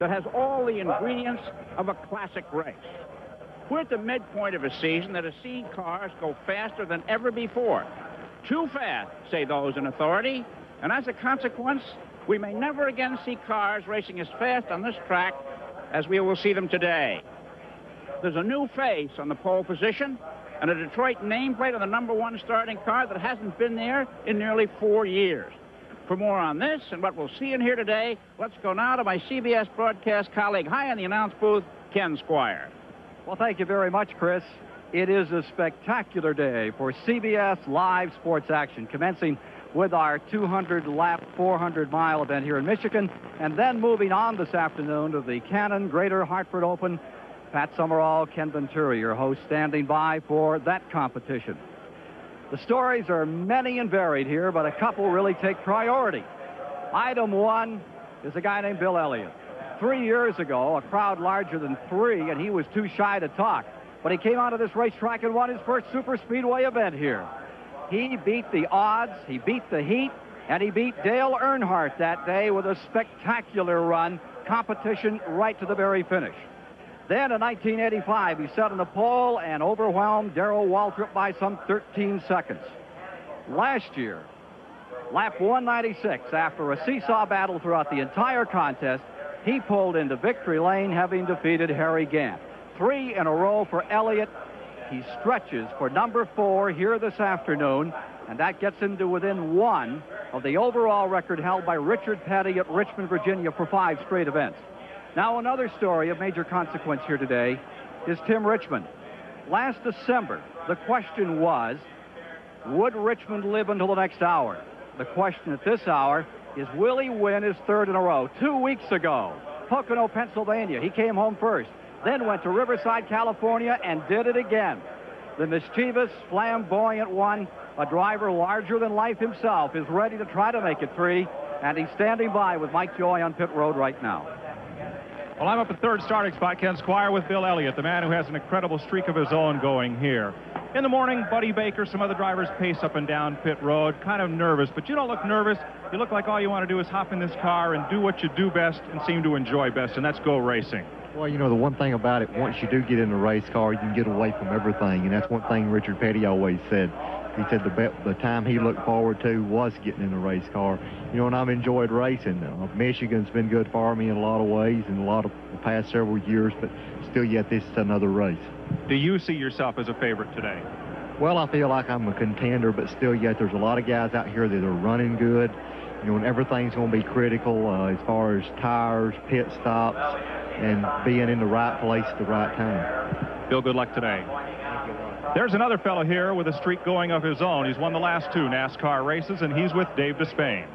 that has all the ingredients of a classic race. We're at the midpoint of a season that has seen cars go faster than ever before. Too fast, say those in authority, and as a consequence, we may never again see cars racing as fast on this track as we will see them today. There's a new face on the pole position and a Detroit nameplate on the number one starting car that hasn't been there in nearly four years. For more on this and what we'll see in here today, let's go now to my CBS broadcast colleague high in the announce booth, Ken Squier. Well, thank you very much, Chris. It is a spectacular day for CBS Live Sports Action, commencing with our 200-lap, 400-mile event here in Michigan, and then moving on this afternoon to the Canon Greater Hartford Open. Pat Summerall, Ken Venturi, your host, standing by for that competition. The stories are many and varied here, but a couple really take priority. Item one is a guy named Bill Elliott. Three years ago, a crowd larger than three, and he was too shy to talk. But he came onto this racetrack and won his first super speedway event here. He beat the odds, he beat the heat, and he beat Dale Earnhardt that day with a spectacular run, competition right to the very finish. Then in 1985, he set on the pole and overwhelmed Darrell Waltrip by some 13 seconds. Last year, lap 196, after a seesaw battle throughout the entire contest, he pulled into victory lane, having defeated Harry Gant. Three in a row for Elliott. He stretches for number four here this afternoon, and that gets him to within one of the overall record held by Richard Petty at Richmond, Virginia for five straight events. Now, another story of major consequence here today is Tim Richmond. Last December, the question was, would Richmond live until the next hour? The question at this hour is, will he win his third in a row? Two weeks ago, Pocono, Pennsylvania, he came home first, then went to Riverside, California, and did it again. The mischievous, flamboyant one, a driver larger than life himself, is ready to try to make it three, and he's standing by with Mike Joy on pit road right now. Well, I'm up at third starting spot, Ken Squier with Bill Elliott, the man who has an incredible streak of his own going here. In the morning, Buddy Baker, some other drivers pace up and down pit road, kind of nervous, but you don't look nervous. You look like all you want to do is hop in this car and do what you do best and seem to enjoy best, and that's go racing. Well, you know, the one thing about it, once you do get in a race car, you can get away from everything, and that's one thing Richard Petty always said. He said the, the time he looked forward to was getting in a race car. You know, and I've enjoyed racing. Uh, Michigan's been good for me in a lot of ways in a lot of the past several years, but still yet this is another race. Do you see yourself as a favorite today? Well, I feel like I'm a contender, but still yet there's a lot of guys out here that are running good. You know, and everything's going to be critical uh, as far as tires, pit stops, and being in the right place at the right time. Bill, good luck today. There's another fellow here with a streak going of his own. He's won the last two NASCAR races, and he's with Dave Despain.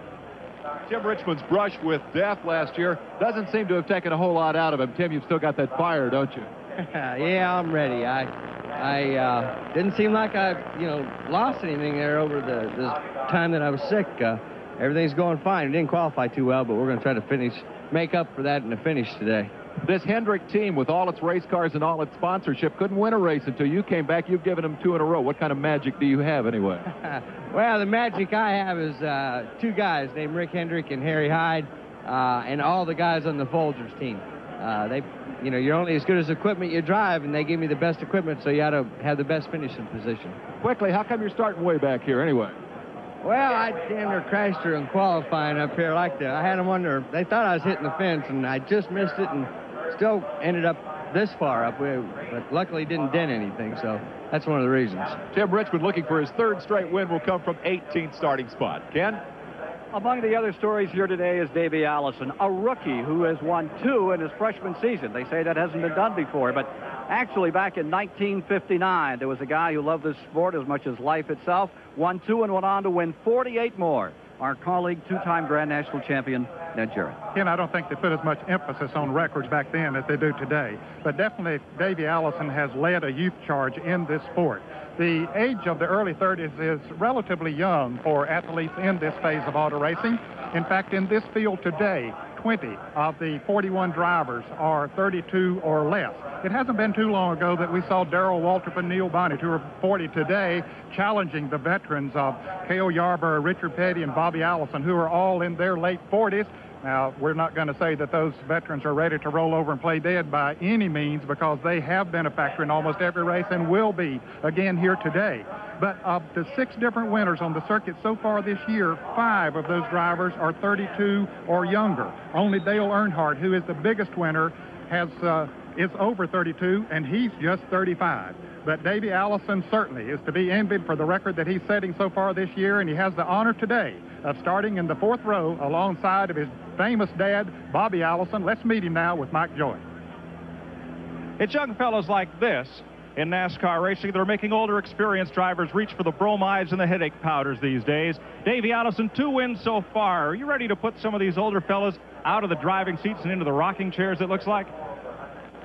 Tim Richmond's brush with death last year doesn't seem to have taken a whole lot out of him. Tim, you've still got that fire, don't you? yeah, I'm ready. I, I uh, didn't seem like I, you know, lost anything there over the, the time that I was sick. Uh, everything's going fine. We didn't qualify too well, but we're going to try to finish, make up for that in the finish today. This Hendrick team, with all its race cars and all its sponsorship, couldn't win a race until you came back. You've given them two in a row. What kind of magic do you have, anyway? well, the magic I have is uh, two guys named Rick Hendrick and Harry Hyde, uh, and all the guys on the Folgers team. Uh, they, you know, you're only as good as equipment you drive, and they give me the best equipment, so you ought to have the best finishing position. Quickly, how come you're starting way back here, anyway? Well, I damn near crashed her in qualifying up here like that. I had them under. They thought I was hitting the fence, and I just missed it, and still ended up this far up, but luckily didn't dent anything, so that's one of the reasons. Tim Richmond looking for his third straight win will come from 18th starting spot. Ken? Among the other stories here today is Davey Allison, a rookie who has won two in his freshman season. They say that hasn't been done before, but actually back in 1959, there was a guy who loved this sport as much as life itself, won two and went on to win 48 more. Our colleague, two-time Grand National champion, Ned Jarrett. Ken, I don't think they put as much emphasis on records back then as they do today. But definitely, Davey Allison has led a youth charge in this sport. The age of the early 30s is relatively young for athletes in this phase of auto racing. In fact, in this field today, 20 of the 41 drivers are 32 or less. It hasn't been too long ago that we saw Darrell Waltrip and Neil Bonnett, who are 40 today, challenging the veterans of Cale Yarborough, Richard Petty, and Bobby Allison, who are all in their late 40s. Now, we're not going to say that those veterans are ready to roll over and play dead by any means because they have been a factor in almost every race and will be again here today. But of the six different winners on the circuit so far this year, five of those drivers are 32 or younger. Only Dale Earnhardt, who is the biggest winner, has uh, is over 32, and he's just 35. But Davey Allison certainly is to be envied for the record that he's setting so far this year, and he has the honor today of starting in the fourth row alongside of his famous dad, Bobby Allison. Let's meet him now with Mike Joy. It's young fellows like this in NASCAR racing that are making older experienced drivers reach for the bromides and the headache powders these days. Davey Allison, two wins so far. Are you ready to put some of these older fellows out of the driving seats and into the rocking chairs, it looks like?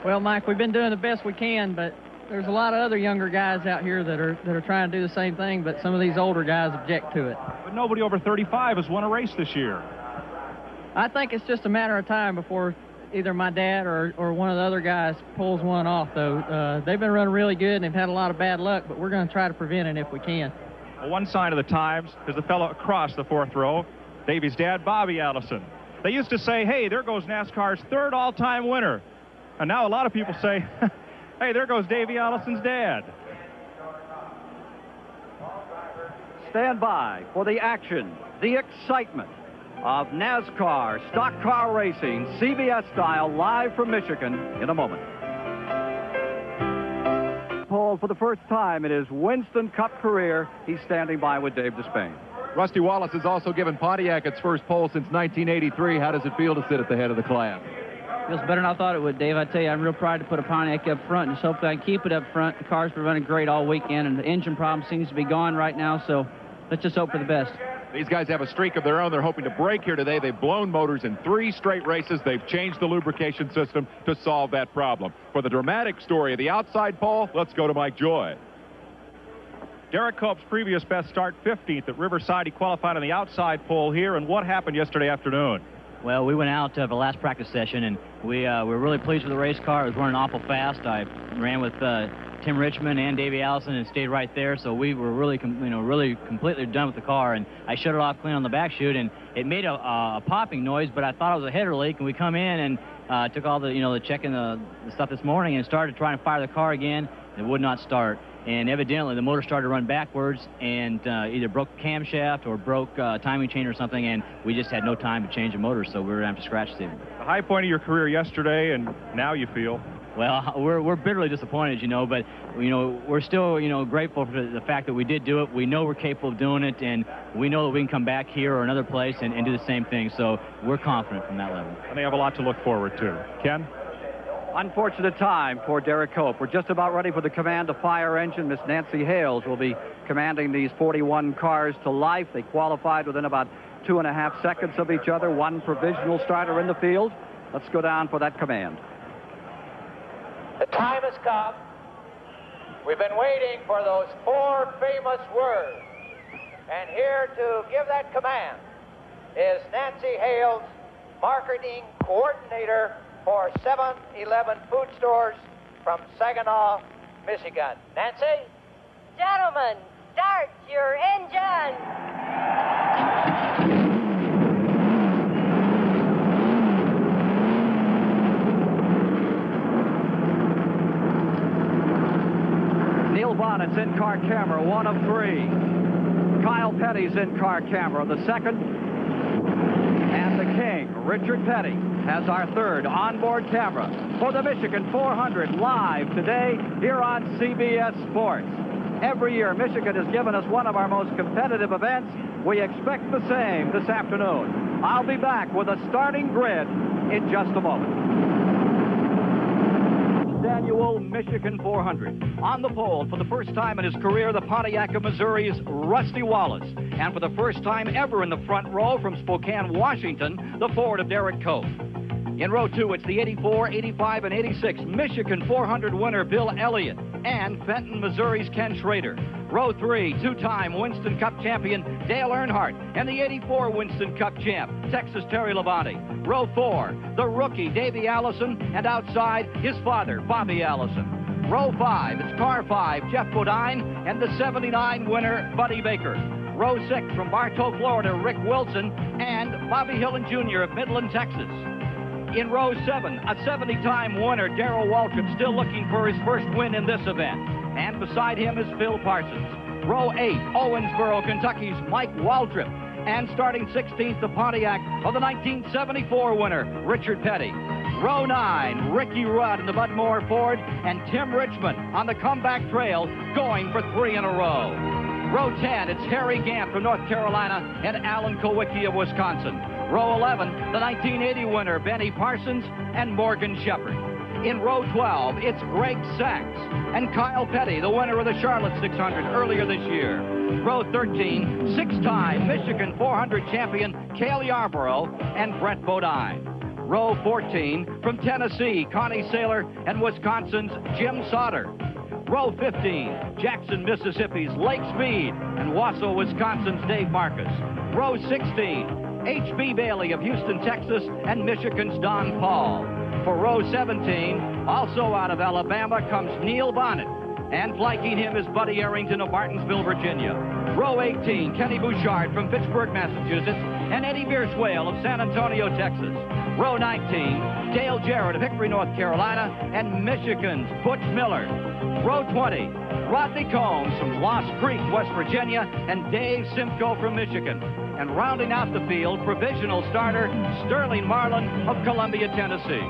Well, Mike, we've been doing the best we can, but there's a lot of other younger guys out here that are that are trying to do the same thing, but some of these older guys object to it. But nobody over 35 has won a race this year. I think it's just a matter of time before either my dad or, or one of the other guys pulls one off, though. Uh, they've been running really good and they've had a lot of bad luck, but we're going to try to prevent it if we can. Well, one sign of the times is the fellow across the fourth row, Davey's dad, Bobby Allison. They used to say, hey, there goes NASCAR's third all-time winner. And now a lot of people say, hey, there goes Davey Allison's dad. Stand by for the action, the excitement of NASCAR stock car racing, CBS style, live from Michigan in a moment. Paul, for the first time in his Winston Cup career, he's standing by with Dave Despain. Rusty Wallace has also given Pontiac its first pole since 1983. How does it feel to sit at the head of the class? Feels better than I thought it would, Dave. I tell you, I'm real proud to put a Pontiac up front, and just hope that I can keep it up front. The car's been running great all weekend, and the engine problem seems to be gone right now, so let's just hope for the best. These guys have a streak of their own. They're hoping to break here today. They've blown motors in three straight races. They've changed the lubrication system to solve that problem. For the dramatic story of the outside pole, let's go to Mike Joy. Derek Cope's previous best start, 15th at Riverside. He qualified on the outside pole here. And what happened yesterday afternoon? Well, we went out to the last practice session, and we uh, were really pleased with the race car. It was running awful fast. I ran with uh, Tim Richmond and Davey Allison and stayed right there. So we were really, you know, really completely done with the car. And I shut it off clean on the back chute, and it made a, a popping noise, but I thought it was a header leak. And we come in and uh, took all the, you know, the checking the, the stuff this morning and started trying to fire the car again. It would not start and evidently the motor started to run backwards and uh, either broke the camshaft or broke uh, timing chain or something, and we just had no time to change the motor, so we were going to have to scratch the... The high point of your career yesterday, and now you feel? Well, we're, we're bitterly disappointed, you know, but, you know, we're still, you know, grateful for the fact that we did do it. We know we're capable of doing it, and we know that we can come back here or another place and, and do the same thing, so we're confident from that level. And they have a lot to look forward to. Ken? Unfortunate time for Derek Cope. We're just about ready for the command to fire engine. Miss Nancy Hales will be commanding these 41 cars to life. They qualified within about two and a half seconds of each other. One provisional starter in the field. Let's go down for that command. The time has come. We've been waiting for those four famous words. And here to give that command is Nancy Hales, marketing coordinator for 7-Eleven food stores from Saginaw, Michigan. Nancy? Gentlemen, start your engine. Neil Bonnett's in-car camera, one of three. Kyle Petty's in-car camera, the second. And the king, Richard Petty, has our third onboard camera for the Michigan 400 live today here on CBS Sports. Every year, Michigan has given us one of our most competitive events. We expect the same this afternoon. I'll be back with a starting grid in just a moment annual Michigan 400. On the pole for the first time in his career, the Pontiac of Missouri's Rusty Wallace. And for the first time ever in the front row from Spokane, Washington, the Ford of Derek Cope. In row two, it's the 84, 85, and 86 Michigan 400 winner Bill Elliott and Fenton, Missouri's Ken Schrader. Row three, two-time Winston Cup champion Dale Earnhardt and the 84 Winston Cup champ, Texas Terry Labonte. Row four, the rookie Davey Allison, and outside his father, Bobby Allison. Row five, it's car five, Geoff Bodine, and the 79 winner, Buddy Baker. Row six from Bartow, Florida, Rick Wilson, and Bobby Hillin Jr. of Midland, Texas. In row seven, a 70-time winner, Darrell Waltrip, still looking for his first win in this event. And beside him is Phil Parsons. Row eight, Owensboro, Kentucky's Mike Waltrip. And starting 16th, the Pontiac of the 1974 winner, Richard Petty. Row 9, Ricky Rudd in the Bud Moore Ford, and Tim Richmond on the comeback trail, going for three in a row. Row 10, it's Harry Gant from North Carolina and Alan Kulwicki of Wisconsin. Row 11, the 1980 winner, Benny Parsons and Morgan Shepherd. In row 12, it's Greg Sacks and Kyle Petty, the winner of the Charlotte 600 earlier this year. Row 13, six-time Michigan 400 champion Cale Yarborough and Brett Bodine. Row 14, from Tennessee, Connie Saylor and Wisconsin's Jim Sauter. Row 15, Jackson, Mississippi's Lake Speed and Wausau, Wisconsin's Dave Marcis. Row 16, H.B. Bailey of Houston, Texas and Michigan's Don Paul. For row 17, also out of Alabama, comes Neil Bonnett. And flanking him is Buddy Arrington of Martinsville, Virginia. Row 18, Kenny Bouchard from Fitchburg, Massachusetts, and Eddie Bierschwale of San Antonio, Texas. Row 19, Dale Jarrett of Hickory, North Carolina, and Michigan's Butch Miller. Row 20, Rodney Combs from Lost Creek, West Virginia, and Dave Simcoe from Michigan. And rounding out the field, provisional starter Sterling Marlin of Columbia, Tennessee.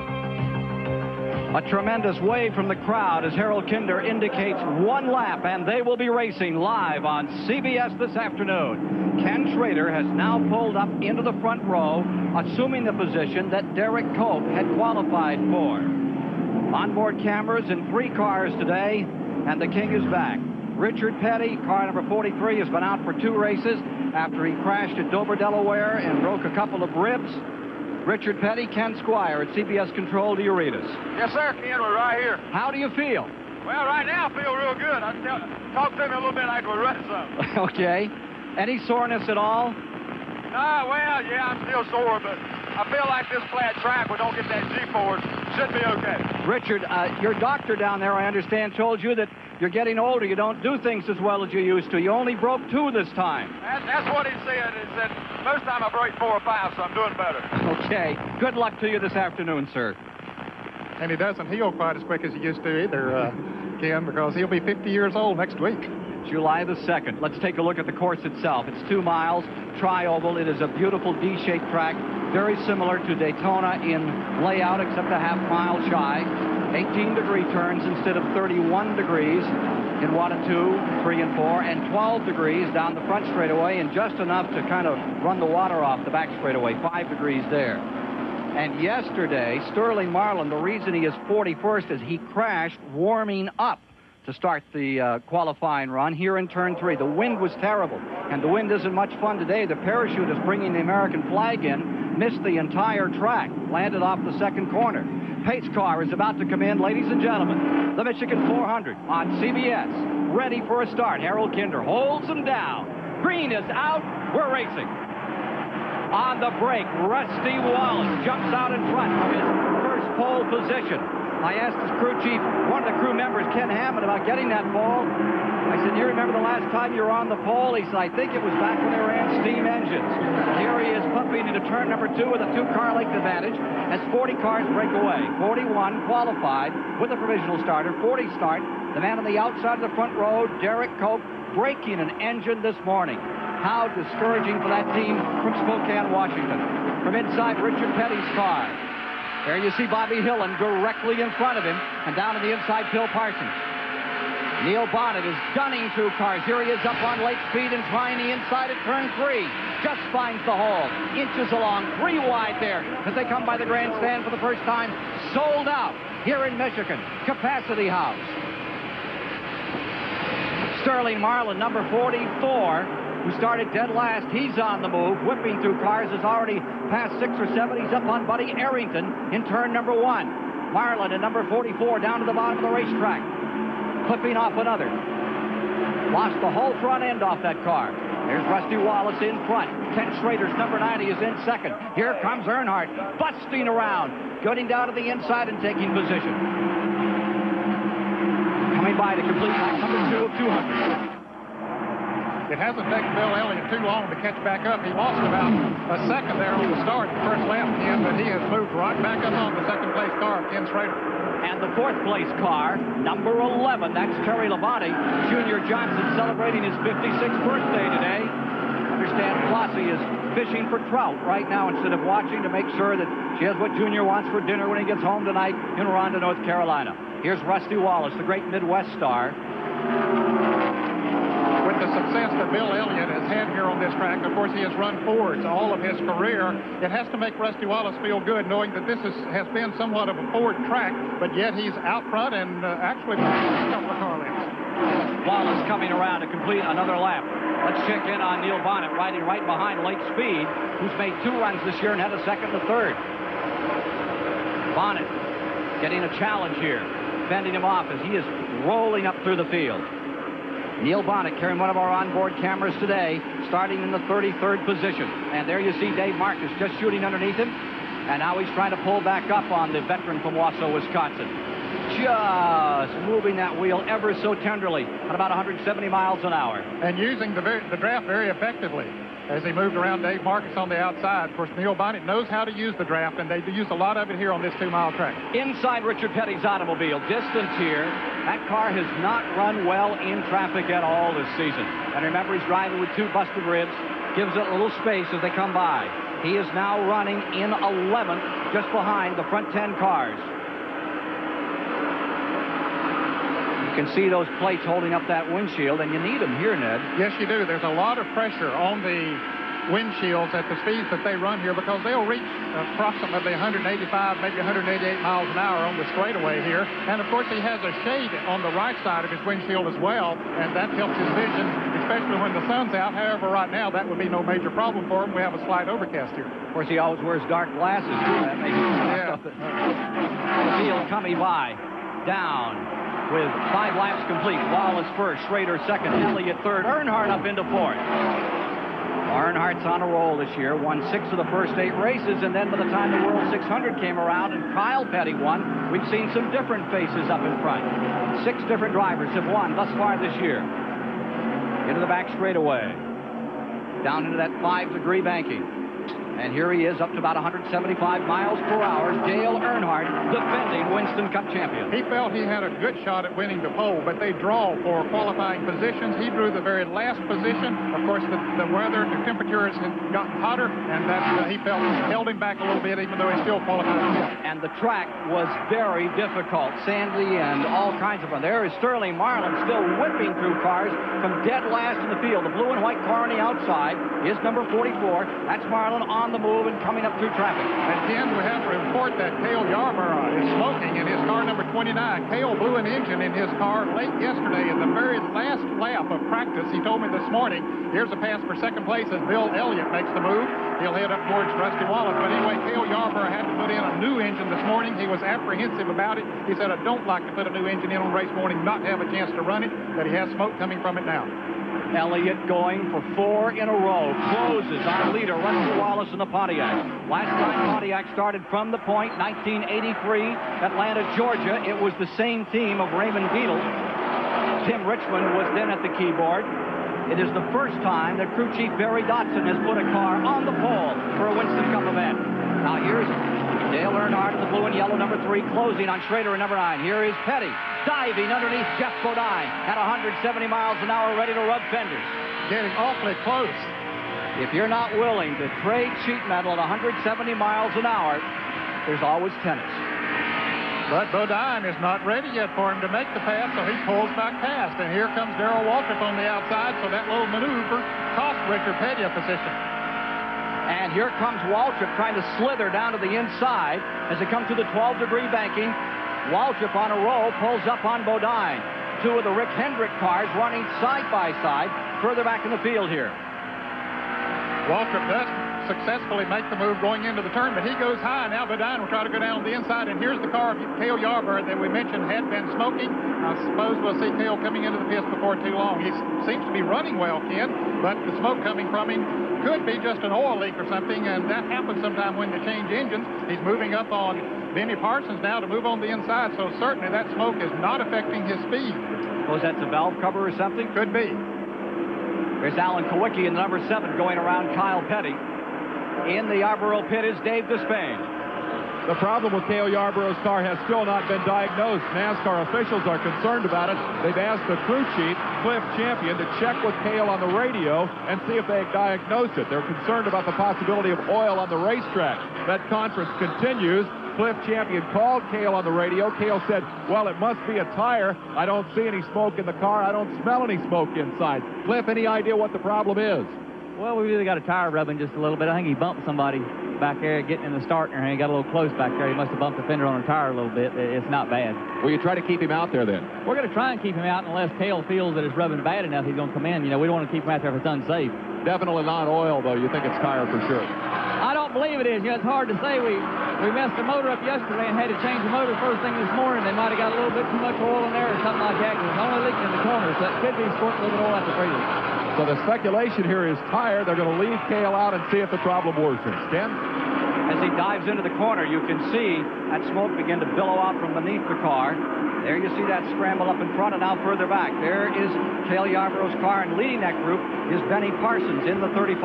A tremendous wave from the crowd as Harold Kinder indicates one lap, and they will be racing live on CBS this afternoon. Ken Schrader has now pulled up into the front row, assuming the position that Derek Cope had qualified for. Onboard cameras in three cars today, and the King is back. Richard Petty, car number 43, has been out for two races after he crashed at Dover, Delaware, and broke a couple of ribs. Richard Petty, Ken Squier at CBS Control. Do you read us? Yes, sir, Ken. We're right here. How do you feel? Well, right now I feel real good. I tell, talk to me a little bit after we run some. okay. Any soreness at all? No, well, yeah, I'm still sore, but I feel like this flat track, we don't get that G-force, should be okay. Richard, uh, your doctor down there, I understand, told you that you're getting older. You don't do things as well as you used to. You only broke two this time. That, that's what he said. He said most time I break four or five, so I'm doing better. Okay. Good luck to you this afternoon, sir. And he doesn't heal quite as quick as he used to either, uh, Ken, because he'll be 50 years old next week. July the 2nd. Let's take a look at the course itself. It's two miles, tri-oval. It is a beautiful D-shaped track, very similar to Daytona in layout, except a half mile shy. 18 degree turns instead of 31 degrees in and two, three and four, and 12 degrees down the front straightaway, and just enough to kind of run the water off the back straightaway, five degrees there. And yesterday, Sterling Marlin, the reason he is 41st is he crashed warming up to start the uh, qualifying run here in turn three. The wind was terrible, and the wind isn't much fun today. The parachute is bringing the American flag in, missed the entire track, landed off the second corner. Pace car is about to come in, ladies and gentlemen. The Michigan 400 on CBS, ready for a start. Harold Kinder holds him down. Green is out. We're racing. On the break, Rusty Wallace jumps out in front from his first pole position. I asked his crew chief, one of the crew members, Ken Hammond, about getting that pole. I said, you remember the last time you were on the pole? He said, I think it was back when they ran steam engines. Here he is pumping into turn number two with a two-car length advantage as 40 cars break away. 41 qualified with a provisional starter, 40 start. The man on the outside of the front row, Derek Cope, breaking an engine this morning. How discouraging for that team from Spokane, Washington. From inside Richard Petty's car. There you see Bobby Hillin directly in front of him, and down on the inside, Phil Parsons. Neil Bonnett is gunning through cars. Here he is up on Lake Speed and trying the inside at turn three. Just finds the hole. Inches along, three wide there as they come by the grandstand for the first time. Sold out here in Michigan. Capacity House. Sterling Marlin, number 44, who started dead last. He's on the move, whipping through cars, has already passed six or seven. He's up on Buddy Arrington in turn number one. Marlin at number 44 down to the bottom of the racetrack, clipping off another. Lost the whole front end off that car. There's Rusty Wallace in front. Ken Schrader's number 90 is in second. Here comes Earnhardt, busting around, getting down to the inside and taking position. Coming by to complete lap number two of 200. It hasn't taken Bill Elliott too long to catch back up. He lost about a second there on the start, the first lap, but he has moved right back up on the second place car, Ken Schrader. And the fourth place car, number 11, that's Terry Labonte. Junior Johnson celebrating his 56th birthday today. Understand Flossie is fishing for trout right now instead of watching to make sure that she has what Junior wants for dinner when he gets home tonight in Ronda, North Carolina. Here's Rusty Wallace, the great Midwest star. The success that Bill Elliott has had here on this track, of course, he has run Fords all of his career. It has to make Rusty Wallace feel good knowing that this is, has been somewhat of a Ford track, but yet he's out front and uh, actually a couple of car lengths. Wallace coming around to complete another lap. Let's check in on Neil Bonnett, riding right behind Lake Speed, who's made two runs this year and had a second and a third. Bonnett getting a challenge here, fending him off as he is rolling up through the field. Neil Bonnett carrying one of our onboard cameras today, starting in the 33rd position. And there you see Dave Marcis just shooting underneath him. And now he's trying to pull back up on the veteran from Wausau, Wisconsin. Just moving that wheel ever so tenderly at about 170 miles an hour. And using the, the draft very effectively as he moved around Dave Marcis on the outside. Of course, Neil Bonnett knows how to use the draft, and they use a lot of it here on this two-mile track. Inside Richard Petty's automobile, distance here. That car has not run well in traffic at all this season. And remember, he's driving with two busted ribs, gives it a little space as they come by. He is now running in 11th, just behind the front 10 cars. You can see those plates holding up that windshield, and you need them here, Ned. Yes, you do. There's a lot of pressure on the windshields at the speeds that they run here because they'll reach approximately 185, maybe 188 miles an hour on the straightaway here. And of course, he has a shade on the right side of his windshield as well, and that helps his vision, especially when the sun's out. However, right now, that would be no major problem for him. We have a slight overcast here. Of course, he always wears dark glasses. Too. That makes yeah. the field coming by. Down with five laps complete. Wallace first, Schrader second, Elliott third, Earnhardt up into fourth. Earnhardt's on a roll this year, won six of the first eight races, and then by the time the World 600 came around and Kyle Petty won, we've seen some different faces up in front. Six different drivers have won thus far this year. Into the back straightaway. Down into that five-degree banking. And here he is up to about 175 miles per hour. Dale Earnhardt, defending Winston Cup champion. He felt he had a good shot at winning the pole, but they draw for qualifying positions. He drew the very last position. Of course, the, the weather, the temperatures had gotten hotter, and that uh, he felt held him back a little bit, even though he still qualified. And the track was very difficult, sandy and all kinds of fun. There is Sterling Marlin still whipping through cars from dead last in the field. The blue and white car on the outside is number 44. That's Marlin on the move and coming up through traffic. We have to report that Cale Yarborough is smoking in his car number 29. Cale blew an engine in his car late yesterday in the very last lap of practice. He told me this morning, here's a pass for second place as Bill Elliott makes the move. He'll head up towards Rusty Wallace. But anyway, Cale Yarborough had to put in a new engine this morning. He was apprehensive about it. He said, I don't like to put a new engine in on race morning, not have a chance to run it, but he has smoke coming from it now. Elliott going for four in a row. Closes on leader, Rusty Wallace in the Pontiac. Last time Pontiac started from the point, 1983, Atlanta, Georgia. It was the same team of Raymond Beadle. Tim Richmond was then at the keyboard. It is the first time that crew chief Barry Dodson has put a car on the pole for a Winston Cup event. Now here's Dale Earnhardt in the blue and yellow number three, closing on Schrader in number nine. Here is Petty diving underneath Geoff Bodine at 170 miles an hour, ready to rub fenders. Getting awfully close. If you're not willing to trade sheet metal at 170 miles an hour, there's always tennis. But Bodine is not ready yet for him to make the pass, so he pulls back past. And here comes Darrell Waltrip on the outside, so that little maneuver cost Richard Petty a position. And here comes Waltrip trying to slither down to the inside as they come to the 12-degree banking. Waltrip on a roll pulls up on Bodine. Two of the Rick Hendrick cars running side by side further back in the field here. Waltrip does successfully make the move going into the turn, but he goes high. Now Bodine will try to go down the inside, and here's the car of Cale Yarborough that we mentioned had been smoking. I suppose we'll see Cale coming into the pits before too long. He seems to be running well, Ken, but the smoke coming from him could be just an oil leak or something, and that happens sometime when they change engines. He's moving up on Benny Parsons now to move on the inside, so certainly that smoke is not affecting his speed. Suppose that's a valve cover or something? Could be. There's Alan Kulwicki in the number seven going around Kyle Petty. In the Yarborough pit is Dave Despain. The problem with Cale Yarborough's car has still not been diagnosed. NASCAR officials are concerned about it. They've asked the crew chief, Cliff Champion, to check with Cale on the radio and see if they diagnosed it. They're concerned about the possibility of oil on the racetrack. That conference continues. Cliff Champion called Cale on the radio. Cale said, well, it must be a tire. I don't see any smoke in the car. I don't smell any smoke inside. Cliff, any idea what the problem is? Well, we really got a tire rubbing just a little bit. I think he bumped somebody back there getting in the starter, and he got a little close back there. He must have bumped the fender on the tire a little bit. It's not bad. Will you try to keep him out there then? We're going to try and keep him out unless Cale feels that it's rubbing bad enough. He's going to come in. You know, we don't want to keep him out there if it's unsafe. Definitely not oil, though. You think it's tire for sure? I don't believe it is. You know, it's hard to say. We we messed the motor up yesterday and had to change the motor first thing this morning. They might have got a little bit too much oil in there or something like that. It's only leaking in the corner, so it could be squirting a little bit of oil out the freezer. So the speculation here is tired. They're going to leave Cale out and see if the problem worsens. Ken? As he dives into the corner, you can see that smoke begin to billow out from beneath the car. There you see that scramble up in front and now further back. There is Cale Yarborough's car, and leading that group is Benny Parsons in the 35.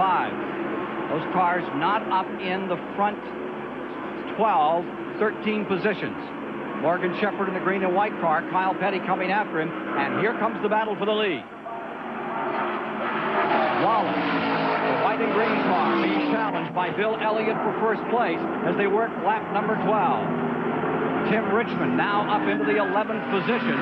Those cars not up in the front 12, 13 positions. Morgan Shepherd in the green and white car, Kyle Petty coming after him, and here comes the battle for the lead. Wallace, the white and green car, being challenged by Bill Elliott for first place as they work lap number 12. Tim Richmond now up into the 11th position.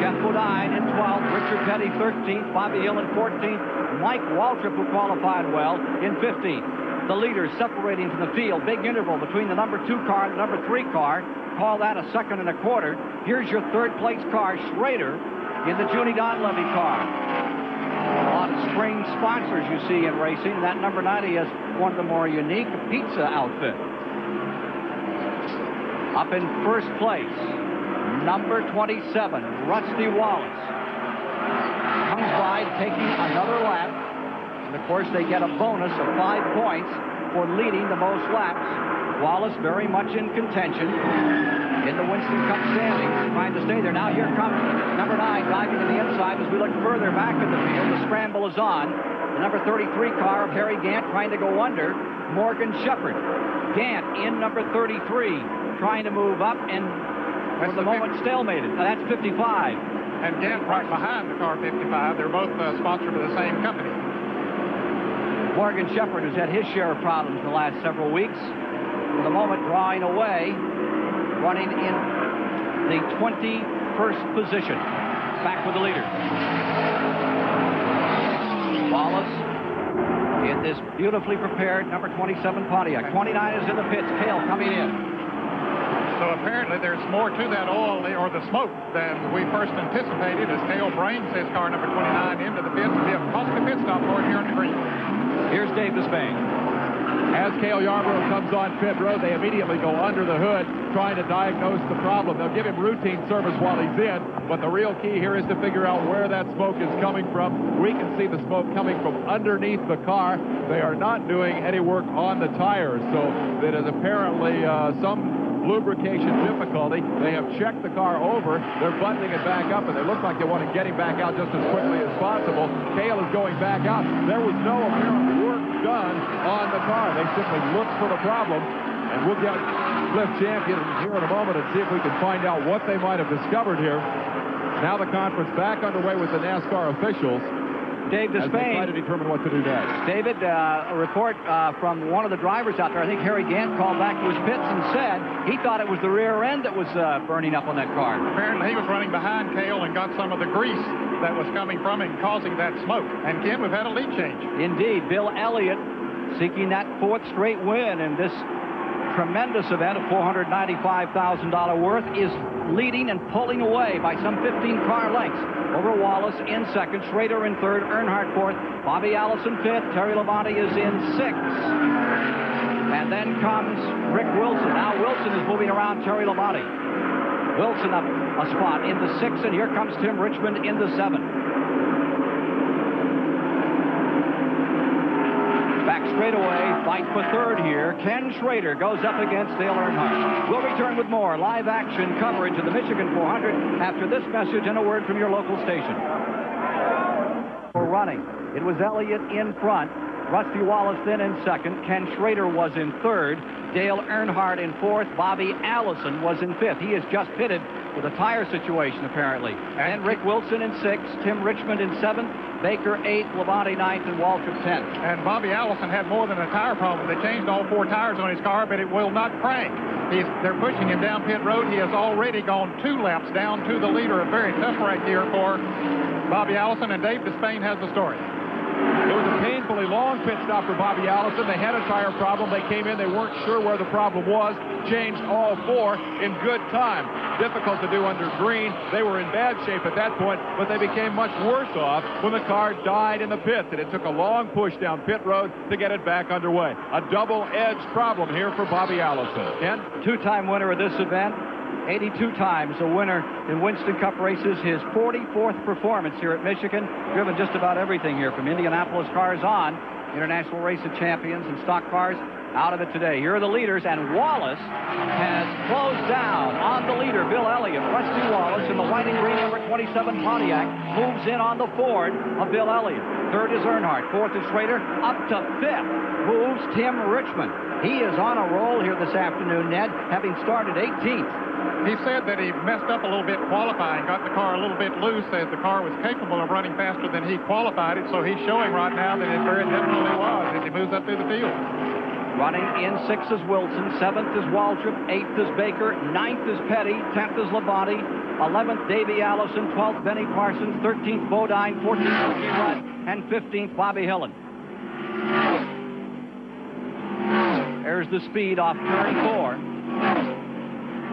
Geoff Bodine in 12th, Richard Petty 13th, Bobby Hill in 14th, Mike Waltrip, who qualified well, in 15th. The leaders separating from the field. Big interval between the number two car and the number three car. Call that a second and a quarter. Here's your third place car, Schrader, in the Junie Donlavey car. Of spring sponsors you see in racing. That number 90 is one of the more unique pizza outfits. Up in first place, number 27, Rusty Wallace. Comes by taking another lap. And of course, they get a bonus of five points for leading the most laps. Wallace very much in contention in the Winston Cup standings, trying to stay there. Now here comes number nine driving to the inside as we look further back in the field. The scramble is on. The number 33 car of Harry Gant trying to go under Morgan Shepherd. Gant in number 33 trying to move up and for the moment stalemated. Now that's 55. And Gant right behind the car 55. They're both uh, sponsored by the same company. Morgan Shepherd has had his share of problems in the last several weeks. For the moment, drawing away, running in the 21st position. Back with the leader. Wallace in this beautifully prepared number 27 Pontiac. 29 is in the pits. Cale coming in. So apparently there's more to that oil or the smoke than we first anticipated as Cale brains his car number 29 into the pits. It'll be a costly pit stop for him here in the green. Here's Dave Despain. As Cale Yarborough comes on pit road, they immediately go under the hood trying to diagnose the problem. They'll give him routine service while he's in, but the real key here is to figure out where that smoke is coming from. We can see the smoke coming from underneath the car. They are not doing any work on the tires, so that is apparently uh, some lubrication difficulty. They have checked the car over. They're buttoning it back up, and they look like they want to get him back out just as quickly as possible. Cale is going back out. There was no apparent on the car. They simply look for the problem, and we'll get Cliff Champion here in a moment and see if we can find out what they might have discovered here. Now the conference back underway with the NASCAR officials. Dave As they try Despain. to determine what to do next. David, uh, a report uh, from one of the drivers out there, I think Harry Gant called back to his pits and said he thought it was the rear end that was uh, burning up on that car. Apparently he was running behind Cale and got some of the grease that was coming from and causing that smoke. And Ken, we've had a lead change. Indeed, Bill Elliott seeking that fourth straight win in this tremendous event of $495,000 worth is leading and pulling away by some 15 car lengths over Wallace in second, Schrader in third, Earnhardt fourth, Bobby Allison fifth, Terry Labonte is in sixth. And then comes Rick Wilson. Now Wilson is moving around Terry Labonte. Wilson up a spot in the sixth, and here comes Tim Richmond in the seventh. Back straight away, fight for third here. Ken Schrader goes up against Dale Earnhardt. We'll return with more live action coverage of the Michigan 400 after this message and a word from your local station. for running. It was Elliott in front. Rusty Wallace then in second. Ken Schrader was in third. Dale Earnhardt in fourth. Bobby Allison was in fifth. He is just pitted with a tire situation, apparently. And Rick Wilson in sixth. Tim Richmond in seventh. Baker eighth. Labonte ninth. And Waltrip tenth. And Bobby Allison had more than a tire problem. They changed all four tires on his car, but it will not crank. He's, they're pushing him down pit road. He has already gone two laps down to the leader. A very tough wreck here for Bobby Allison, and Dave Despain has the story. It was a painfully long pit stop for Bobby Allison. They had a tire problem. They came in. They weren't sure where the problem was. Changed all four in good time. Difficult to do under green. They were in bad shape at that point, but they became much worse off when the car died in the pits, and it took a long push down pit road to get it back underway. A double-edged problem here for Bobby Allison. Ken? Two-time winner of this event. 82 times a winner in Winston Cup races. His 44th performance here at Michigan. Driven just about everything here from Indianapolis cars on. International Race of Champions and stock cars out of it today. Here are the leaders, and Wallace has closed down on the leader, Bill Elliott. Rusty Wallace in the white and green number 27 Pontiac moves in on the Ford of Bill Elliott. Third is Earnhardt. Fourth is Schrader. Up to fifth moves Tim Richmond. He is on a roll here this afternoon, Ned, having started 18th. He said that he messed up a little bit qualifying, got the car a little bit loose, as the car was capable of running faster than he qualified it, so he's showing right now that it very definitely was as he moves up through the field. Running in sixth is Wilson, seventh is Waltrip, eighth is Baker, ninth is Petty, tenth is Labonte, eleventh Davey Allison, twelfth Benny Parsons, thirteenth Bodine, fourteenth Rudd, and fifteenth Bobby Hillin. There's the speed off turn four.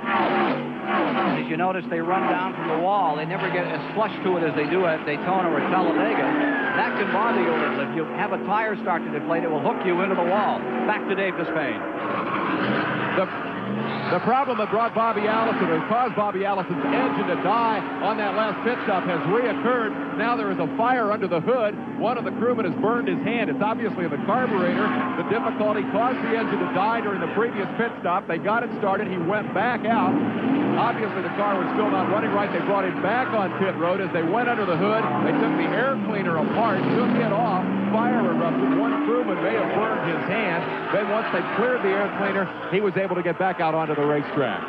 As you notice, they run down from the wall. They never get as flush to it as they do at Daytona or Talladega. That can bother you a little. If you have a tire start to deflate, it will hook you into the wall. Back to Dave Despain. The the problem that brought Bobby Allison, or caused Bobby Allison's engine to die on that last pit stop has reoccurred. Now there is a fire under the hood. One of the crewmen has burned his hand. It's obviously the carburetor. The difficulty caused the engine to die during the previous pit stop. They got it started. He went back out. Obviously, the car was still not running right. They brought him back on pit road. As they went under the hood, they took the air cleaner apart, took it off. Fire erupted. One crewman may have burned his hand. Then once they cleared the air cleaner, he was able to get back out onto the racetrack.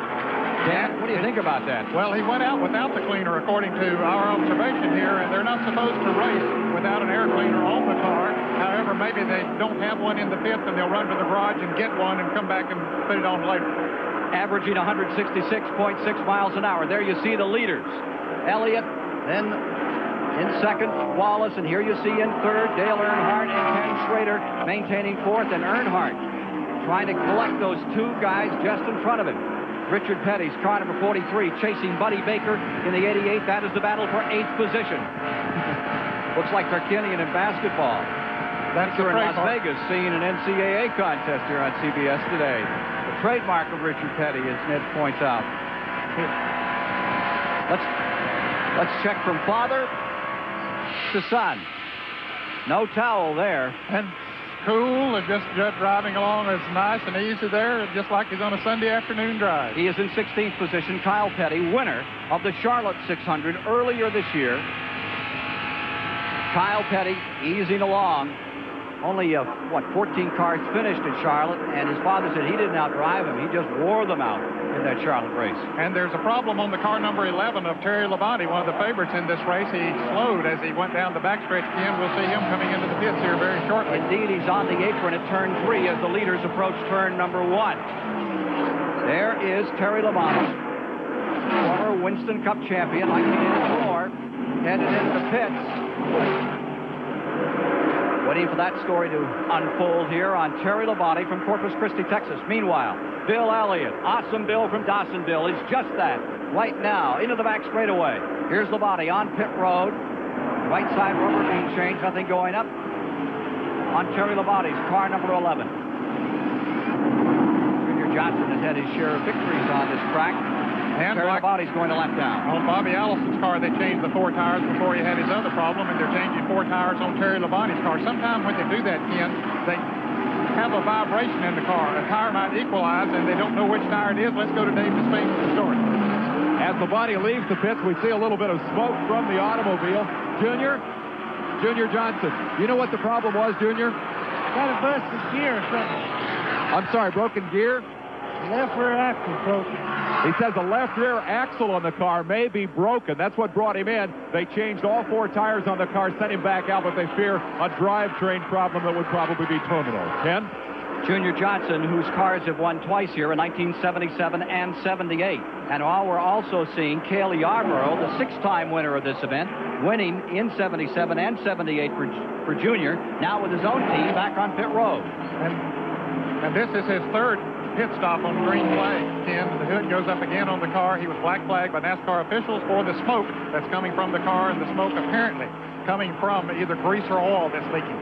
Dan, what do you think about that? Well, he went out without the cleaner, according to our observation here, and they're not supposed to race without an air cleaner on the car. However, maybe they don't have one in the fifth, and they'll run to the garage and get one and come back and put it on later. Averaging 166.6 miles an hour. There you see the leaders. Elliott, then in second, Wallace, and here you see in third, Dale Earnhardt and Ken Schrader maintaining fourth, and Earnhardt trying to collect those two guys just in front of him. Richard Petty's car number 43 chasing Buddy Baker in the 88. That is the battle for eighth position. Looks like Tarkanian in basketball. That's You're in Las. Vegas seeing an NCAA contest here on CBS today. The trademark of Richard Petty, as Ned points out. Let's let's check from father to son. No towel there. And cool and just, driving along is nice and easy there, just like he's on a Sunday afternoon drive. He is in 16th position. Kyle Petty, winner of the Charlotte 600 earlier this year. Kyle Petty easing along. Only, uh, what, 14 cars finished at Charlotte, and his father said he didn't outdrive him. He just wore them out in that Charlotte race. And there's a problem on the car number 11 of Terry Labonte, one of the favorites in this race. He slowed as he went down the backstretch again. We'll see him coming into the pits here very shortly. Indeed, he's on the apron at turn three as the leaders approach turn number one. There is Terry Labonte, former Winston Cup champion, 1984, headed into the pits. Waiting for that story to unfold here on Terry Labonte from Corpus Christi, Texas. Meanwhile, Bill Elliott, awesome Bill from Dawsonville, is just that right now into the back straightaway. Here's Labonte on pit road. Right side rubber being changed, nothing going up on Terry Labonte's car number 11. Junior Johnson has had his share of victories on this track. And Terry like- going to lap down. On Bobby Allison's car, they changed the four tires before he had his other problem, and they're changing four tires on Terry Labonte's car. Sometimes when they do that, Ken, they have a vibration in the car. A tire might equalize, and they don't know which tire it is. Let's go to Dave Despain for the story. As the body leaves the pits, we see a little bit of smoke from the automobile. Junior, Junior Johnson. You know what the problem was, Junior? Got a busted gear or something. I'm sorry, broken gear? Left rear axle broken. He says the left rear axle on the car may be broken. That's what brought him in. They changed all four tires on the car, sent him back out, but they fear a drivetrain problem that would probably be terminal. Ken? Junior Johnson, whose cars have won twice here in 1977 and 78. And while we're also seeing Cale Yarborough, the six-time winner of this event, winning in 77 and 78 for, for Junior, now with his own team back on pit road. And, and this is his third pit stop on green flag. Ken, the hood goes up again on the car. He was black flagged by NASCAR officials for the smoke that's coming from the car, and the smoke apparently coming from either grease or oil that's leaking.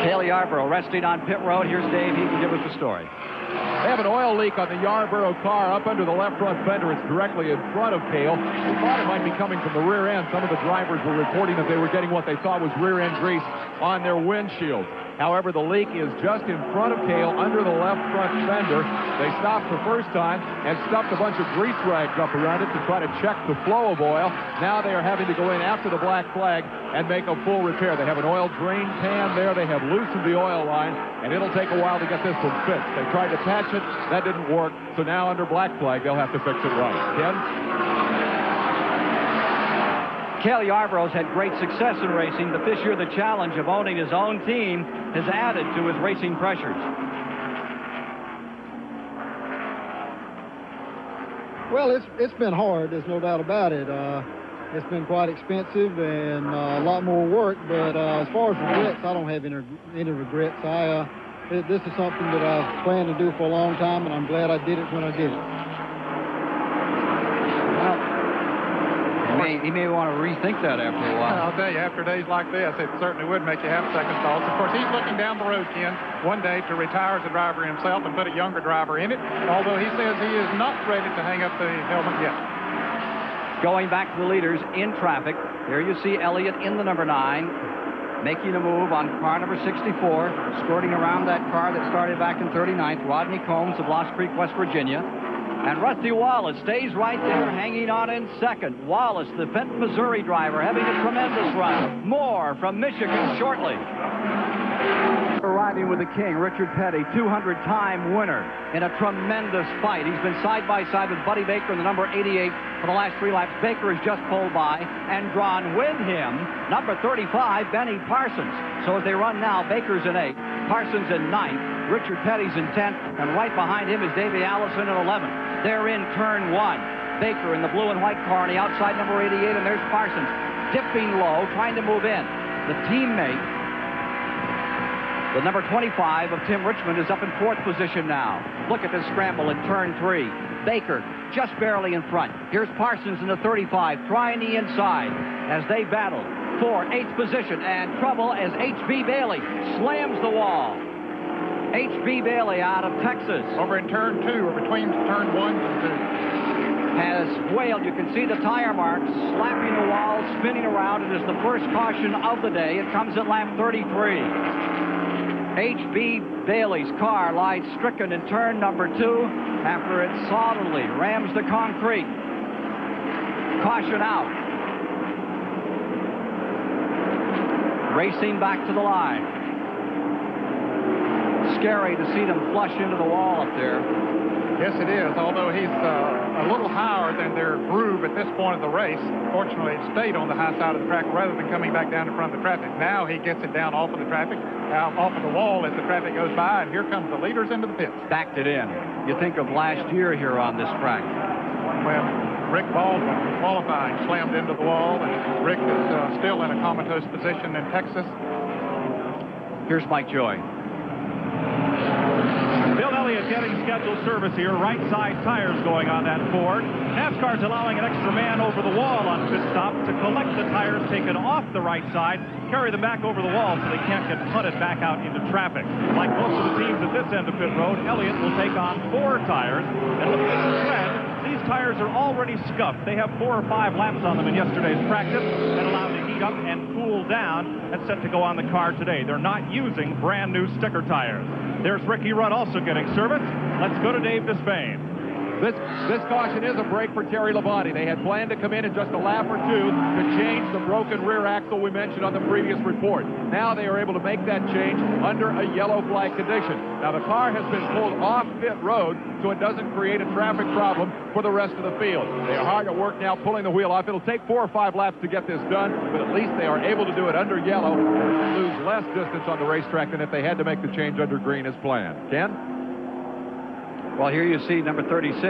Cale Yarborough resting on pit road. Here's Dave. He can give us the story. They have an oil leak on the Yarborough car up under the left front fender. It's directly in front of Cale. We thought it might be coming from the rear end. Some of the drivers were reporting that they were getting what they thought was rear end grease on their windshield. However, the leak is just in front of Cale under the left front fender. They stopped the first time and stuffed a bunch of grease rags up around it to try to check the flow of oil. Now they are having to go in after the black flag and make a full repair. They have an oil drain pan there. They have loosened the oil line, and it'll take a while to get this one fixed. They tried to patch it. That didn't work. So now under black flag, they'll have to fix it right. Ken? Cale Yarborough's had great success in racing, but this year the challenge of owning his own team has added to his racing pressures. Well, it's it's been hard. There's no doubt about it. Uh, it's been quite expensive and uh, a lot more work. But uh, as far as regrets, I don't have any any regrets. I uh, it, this is something that I've planned to do for a long time, and I'm glad I did it when I did it. He may, he may want to rethink that after a while. I'll tell you, after days like this, it certainly would make you have second thoughts. Of course, he's looking down the road, Ken, one day to retire as a driver himself and put a younger driver in it, although he says he is not ready to hang up the helmet yet. Going back to the leaders in traffic, here you see Elliott in the number nine, making a move on car number 64, skirting around that car that started back in 39th, Rodney Combs of Lost Creek, West Virginia. And Rusty Wallace stays right there, hanging on in second. Wallace, the Fenton, Missouri driver, having a tremendous run. More from Michigan shortly. Arriving with the king, Richard Petty, 200-time winner in a tremendous fight. He's been side by side with Buddy Baker in the number 88 for the last three laps. Baker has just pulled by and drawn with him number 35, Benny Parsons. So as they run now, Baker's in eighth, Parsons in ninth, Richard Petty's in 10th, and right behind him is Davey Allison in 11th. They're in turn one. Baker in the blue and white car on the outside, number 88, and there's Parsons dipping low, trying to move in. The teammate, the number 25 of Tim Richmond, is up in fourth position now. Look at this scramble in turn three. Baker just barely in front. Here's Parsons in the 35, trying the inside as they battle for eighth position, and trouble as H.B. Bailey slams the wall. H.B. Bailey out of Texas. Over in turn two, or between turn one and two. Has wailed. You can see the tire marks slapping the wall, spinning around. It is the first caution of the day. It comes at lap 33. H.B. Bailey's car lies stricken in turn number two after it solidly rams the concrete. Caution out. Racing back to the line. Scary to see them flush into the wall up there. Yes, it is, although he's uh, a little higher than their groove at this point of the race. Fortunately, it stayed on the high side of the track rather than coming back down in front of the traffic. Now he gets it down off of the traffic, out off of the wall as the traffic goes by, and here comes the leaders into the pits. Backed it in. You think of last year here on this track. Well, Rick Baldwin, qualifying, slammed into the wall, and Rick is uh, still in a comatose position in Texas. Here's Mike Joy. Bill Elliott getting scheduled service here. Right side tires going on that Ford. NASCAR's allowing an extra man over the wall on pit stop to collect the tires taken off the right side, carry them back over the wall so they can't get punted back out into traffic. Like most of the teams at this end of pit road, Elliott will take on four tires. And look at this trend, these tires are already scuffed. They have four or five laps on them in yesterday's practice and allowed to heat up and cool down and set to go on the car today. They're not using brand new sticker tires. There's Ricky Rudd also getting service. Let's go to Dave Despain. This this caution is a break for Terry Labonte. They had planned to come in in just a lap or two to change the broken rear axle we mentioned on the previous report. Now they are able to make that change under a yellow flag condition. Now the car has been pulled off pit road so it doesn't create a traffic problem for the rest of the field. They are hard at work now pulling the wheel off. It'll take four or five laps to get this done, but at least they are able to do it under yellow and lose less distance on the racetrack than if they had to make the change under green as planned. Ken? Well, here you see number 36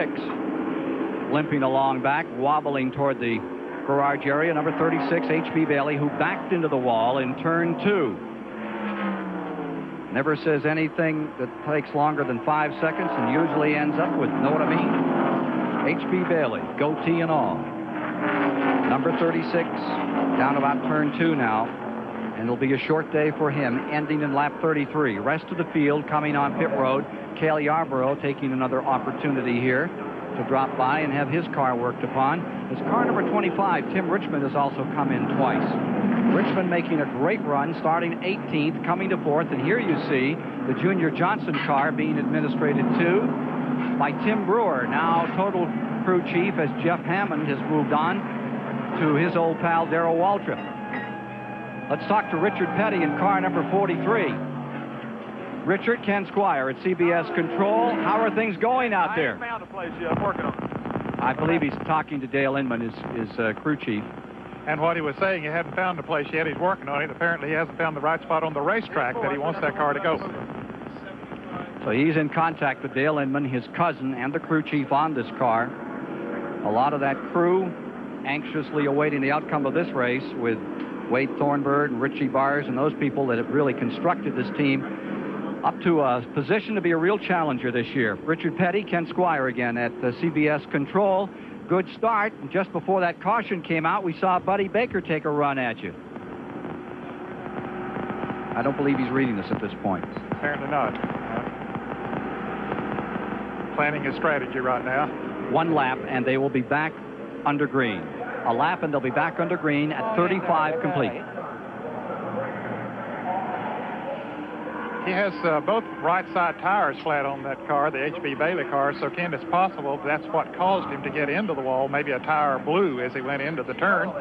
limping along back, wobbling toward the garage area. Number 36, H.B. Bailey, who backed into the wall in turn two. Never says anything that takes longer than five seconds and usually ends up with, know what I mean? H.B. Bailey, goatee and all. Number 36, down about turn two now. And it'll be a short day for him, ending in lap 33. Rest of the field coming on pit road. Cale Yarborough taking another opportunity here to drop by and have his car worked upon. His car number 25, Tim Richmond, has also come in twice. Richmond making a great run, starting 18th, coming to fourth. And here you see the Junior Johnson car being administrated to by Tim Brewer, now total crew chief as Jeff Hammond has moved on to his old pal Darrell Waltrip. Let's talk to Richard Petty in car number 43. Richard Ken Squier at CBS Control. How are things going out there? I found a place yet. I'm working on it. I believe he's talking to Dale Inman, his, his uh, crew chief. And what he was saying, he hadn't found a place yet. He's working on it. Apparently, he hasn't found the right spot on the racetrack that he wants that car to go. So he's in contact with Dale Inman, his cousin, and the crew chief on this car. A lot of that crew anxiously awaiting the outcome of this race with Wade Thornburg and Richie Bars and those people that have really constructed this team up to a position to be a real challenger this year. Richard Petty, Ken Squier again at the CBS Control. Good start. And just before that caution came out, we saw Buddy Baker take a run at you. I don't believe he's reading this at this point. Apparently not. planning his strategy right now. One lap, and they will be back under green. A lap, and they'll be back under green at 35 complete. He has uh, both right side tires flat on that car, the HB Bailey car, so Ken, it's possible that's what caused him to get into the wall. Maybe a tire blew as he went into the turn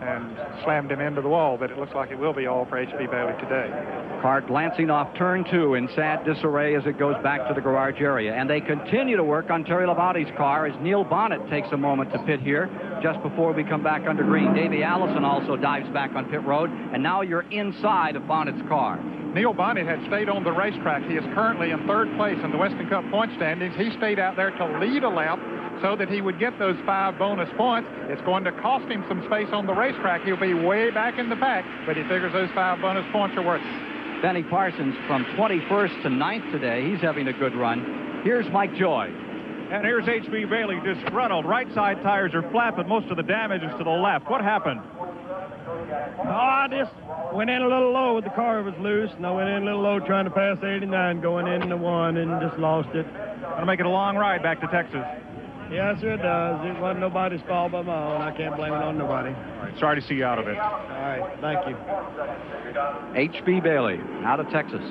and slammed him into the wall, but it looks like it will be all for HB Bailey today. Car glancing off turn two in sad disarray as it goes back to the garage area. And they continue to work on Terry Labonte's car as Neil Bonnett takes a moment to pit here just before we come back under green. Davey Allison also dives back on pit road, and now you're inside of Bonnett's car. Neil Bonnett had stayed on the racetrack. He is currently in third place in the Winston Cup point standings. He stayed out there to lead a lap so that he would get those five bonus points. It's going to cost him some space on the racetrack. He'll be way back in the pack, but he figures those five bonus points are worth it. Benny Parsons from 21st to 9th today. He's having a good run. Here's Mike Joy. And here's H.B. Bailey disgruntled. Right side tires are flat, but most of the damage is to the left. What happened? Oh, I just went in a little low with the car was loose, and I went in a little low trying to pass 89 going into one and just lost it. Gonna make it a long ride back to Texas. Yes, sir, it does. It wasn't nobody's fault but my own. I can't blame it on nobody. All right, sorry to see you out of it. All right, thank you. H.B. Bailey, out of Texas.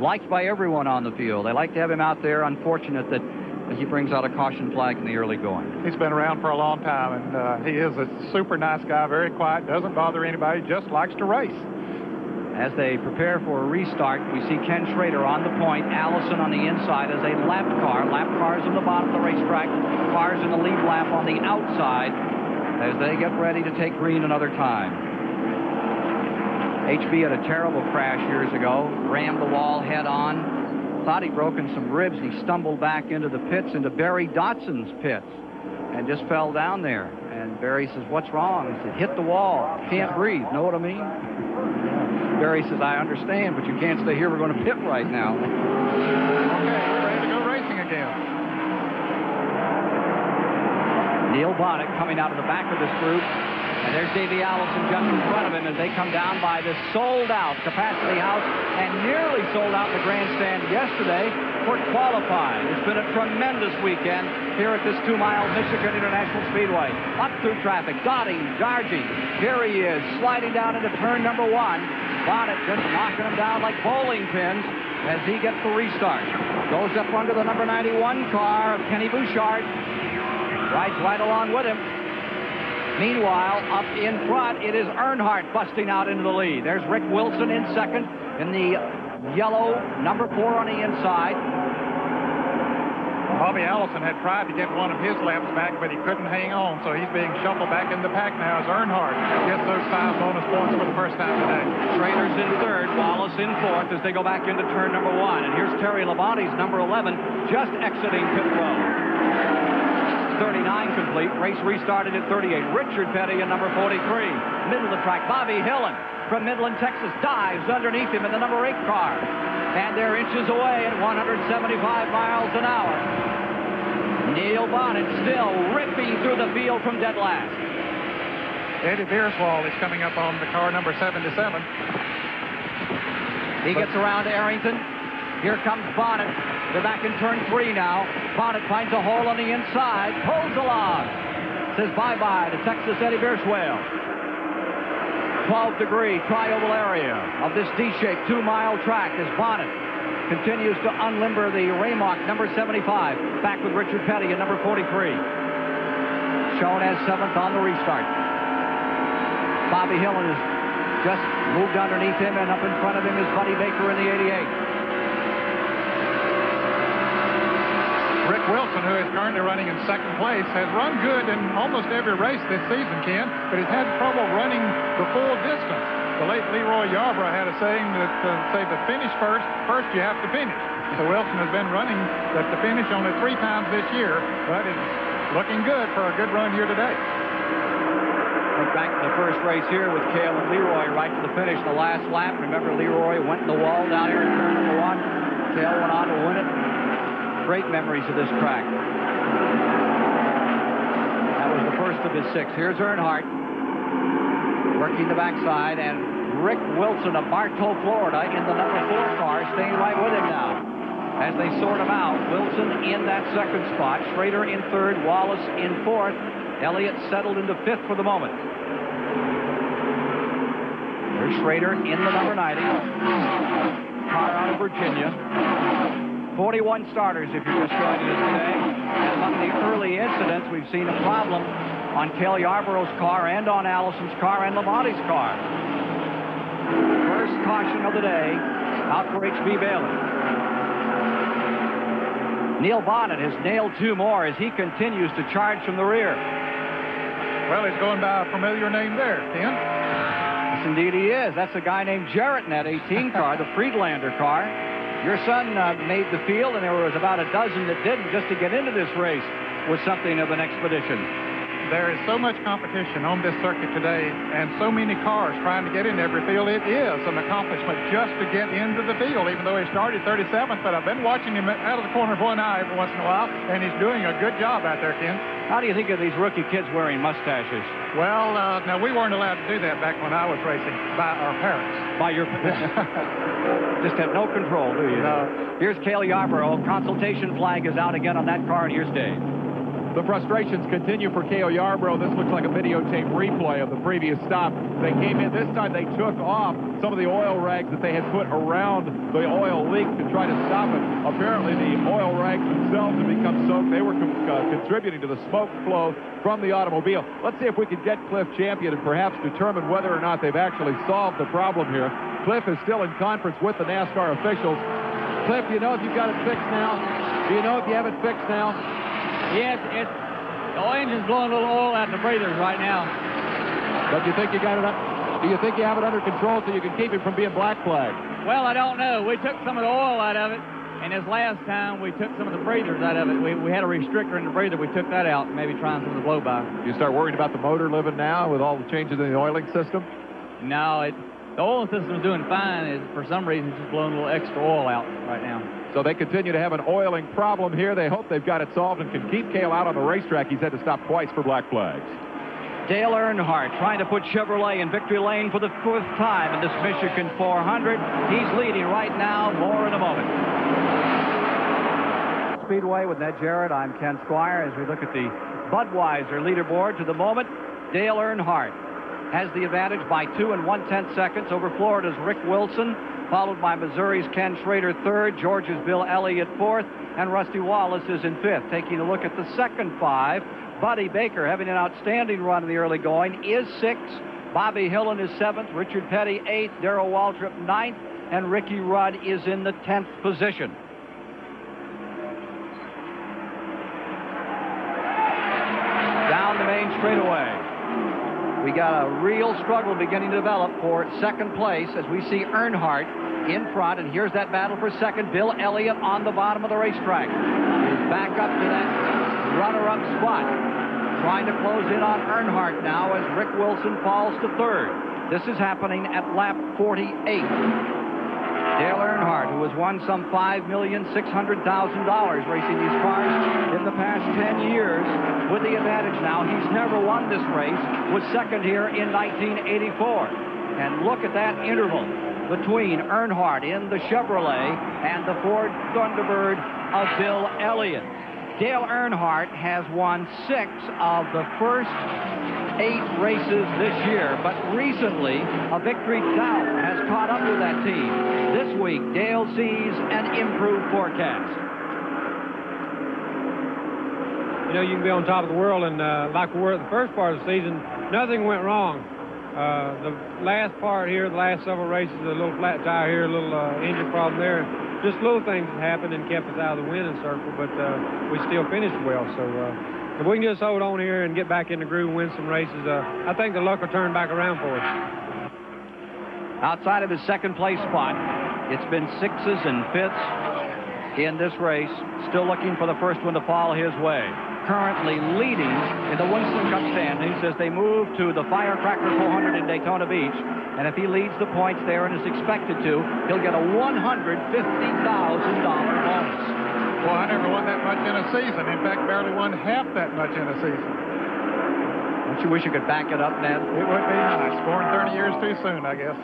Liked by everyone on the field. They like to have him out there. Unfortunate that he brings out a caution flag in the early going. He's been around for a long time, and uh, he is a super nice guy, very quiet, doesn't bother anybody, just likes to race. As they prepare for a restart, we see Ken Schrader on the point, Allison on the inside as a lap car. Lap cars in the bottom of the racetrack, cars in the lead lap on the outside as they get ready to take green another time. HB had a terrible crash years ago, rammed the wall head on, thought he'd broken some ribs. He stumbled back into the pits, into Barry Dotson's pits, and just fell down there. And Barry says, what's wrong? He said, hit the wall. Can't breathe. Know what I mean? Barry says, I understand, but you can't stay here. We're going to pit right now. Okay, we're ready to go racing again. Neil Bonnett coming out of the back of this group. There's Davey Allison just in front of him as they come down by this sold-out capacity house and nearly sold out the grandstand yesterday for qualifying. It's been a tremendous weekend here at this two-mile Michigan International Speedway. Up through traffic, dotting, charging. Here he is, sliding down into turn number one. Bonnett just knocking him down like bowling pins as he gets the restart. Goes up under the number 91 car of Kenny Bouchard. Rides right along with him. Meanwhile, up in front, it is Earnhardt busting out into the lead. There's Rick Wilson in second in the yellow number four on the inside. Bobby Allison had tried to get one of his laps back, but he couldn't hang on, so he's being shuffled back in the pack now as Earnhardt gets those five bonus points for the first time today. Schrader's in third, Wallace in fourth as they go back into turn number one. And here's Terry Labonte's number 11 just exiting pit road. 39 complete. Race restarted at 38. Richard Petty in number 43. Middle of the track, Bobby Hillin from Midland, Texas, dives underneath him in the number 8 car. And they're inches away at 175 miles an hour. Neil Bonnett still ripping through the field from dead last. Eddie Bierschwale is coming up on the car number 77. He gets around Arrington. Here comes Bonnett. They're back in turn three now. Bonnett finds a hole on the inside, pulls along. Says bye-bye to Texas Eddie Bierschwale. 12 degree tri-oval area of this D-shaped two-mile track as Bonnett continues to unlimber the Raymark number 75. Back with Richard Petty at number 43. Shown as seventh on the restart. Bobby Hillin has just moved underneath him, and up in front of him is Buddy Baker in the 88. Rick Wilson, who is currently running in second place, has run good in almost every race this season, Ken, but he's had trouble running the full distance. The late LeeRoy Yarbrough had a saying that uh, say the finish first, first you have to finish. So Wilson has been running the, the finish only three times this year, but it's looking good for a good run here today. Think back to the first race here with Cale and LeeRoy right to the finish, the last lap. Remember, LeeRoy went in the wall down here in turn number one. Cale went on to win it. Great memories of this track. That was the first of his six. Here's Earnhardt working the backside, and Rick Wilson of Bartow, Florida, in the number four car, staying right with him now. As they sort him out, Wilson in that second spot, Schrader in third, Wallace in fourth, Elliott settled into fifth for the moment. There's Schrader in the number 90. Car out of Virginia. 41 starters if you're just joining us today. And among the early incidents, we've seen a problem on Cale Yarborough's car and on Allison's car and Labonte's car. First caution of the day out for H.B. Bailey. Neil Bonnett has nailed two more as he continues to charge from the rear. Well, he's going by a familiar name there, Ken. Yes, indeed he is. That's a guy named Jarrett in that 18 car, the Freedlander car. Your son uh, made the field, and there was about a dozen that didn't just to get into this race was something of an expedition. There is so much competition on this circuit today and so many cars trying to get in every field. It is an accomplishment just to get into the field, even though he started 37th. But I've been watching him out of the corner of one eye every once in a while, and he's doing a good job out there, Ken. How do you think of these rookie kids wearing mustaches? Well, uh, now we weren't allowed to do that back when I was racing by our parents. By your parents. Just have no control, do you? No. Here's Cale Yarborough. Consultation flag is out again on that car, and here's Dave. The frustrations continue for Cale Yarborough. This looks like a videotape replay of the previous stop. They came in, this time they took off some of the oil rags that they had put around the oil leak to try to stop it. Apparently the oil rags themselves have become soaked. They were uh, contributing to the smoke flow from the automobile. Let's see if we can get Cliff Champion and perhaps determine whether or not they've actually solved the problem here. Cliff is still in conference with the NASCAR officials. Cliff, you know if you've got it fixed now? Do you know if you have it fixed now? Yes, it's, the engine's blowing a little oil out the breathers right now. But you think you got it up? Do you think you have it under control so you can keep it from being black flagged? Well, I don't know. We took some of the oil out of it, and this last time we took some of the breathers out of it. We, we had a restrictor in the breather. We took that out, maybe trying some of the blow-by. You start worrying about the motor living now with all the changes in the oiling system? No, it, the oil system's doing fine. Is for some reason it's just blowing a little extra oil out right now. So they continue to have an oiling problem here. They hope they've got it solved and can keep Cale out on the racetrack. He's had to stop twice for black flags. Dale Earnhardt trying to put Chevrolet in victory lane for the fourth time in this Michigan 400. He's leading right now. More in a moment. Speedway with Ned Jarrett. I'm Ken Squier as we look at the Budweiser leaderboard to the moment. Dale Earnhardt has the advantage by two and one-tenth seconds over Florida's Rick Wilson. Followed by Missouri's Ken Schrader third, Georgia's Bill Elliott fourth, and Rusty Wallace is in fifth. Taking a look at the second five, Buddy Baker, having an outstanding run in the early going, is sixth. Bobby Hillin is seventh, Richard Petty eighth, Darrell Waltrip ninth, and Ricky Rudd is in the tenth position. Down the main straightaway. We got a real struggle beginning to develop for second place as we see Earnhardt in front, and here's that battle for second. Bill Elliott on the bottom of the racetrack. He's back up to that runner-up spot. Trying to close in on Earnhardt now as Rick Wilson falls to third. This is happening at lap 48. Dale Earnhardt, who has won some $5,600,000 racing these cars in the past 10 years, with the advantage now. He's never won this race, was second here in 1984. And look at that interval between Earnhardt in the Chevrolet and the Ford Thunderbird of Bill Elliott. Dale Earnhardt has won six of the first eight races this year, but recently a victory doubt has caught up with that team. This week, Dale sees an improved forecast. You know, you can be on top of the world, and uh, like we were at the first part of the season, nothing went wrong. Uh, the last part here, the last several races, a little flat tire here, a little uh, engine problem there. Just little things that happened and kept us out of the winning circle, but uh, we still finished well. So uh, if we can just hold on here and get back in the groove and win some races, uh, I think the luck will turn back around for us. Outside of his second place spot, it's been sixes and fifths in this race. Still looking for the first one to fall his way. Currently leading in the Winston Cup standings as they move to the Firecracker 400 in Daytona Beach. And if he leads the points there and is expected to, he'll get a $150,000 bonus. Well, I never won that much in a season. In fact, barely won half that much in a season. Don't you wish you could back it up, Ned? It would be nice. Born 30 years too soon, I guess.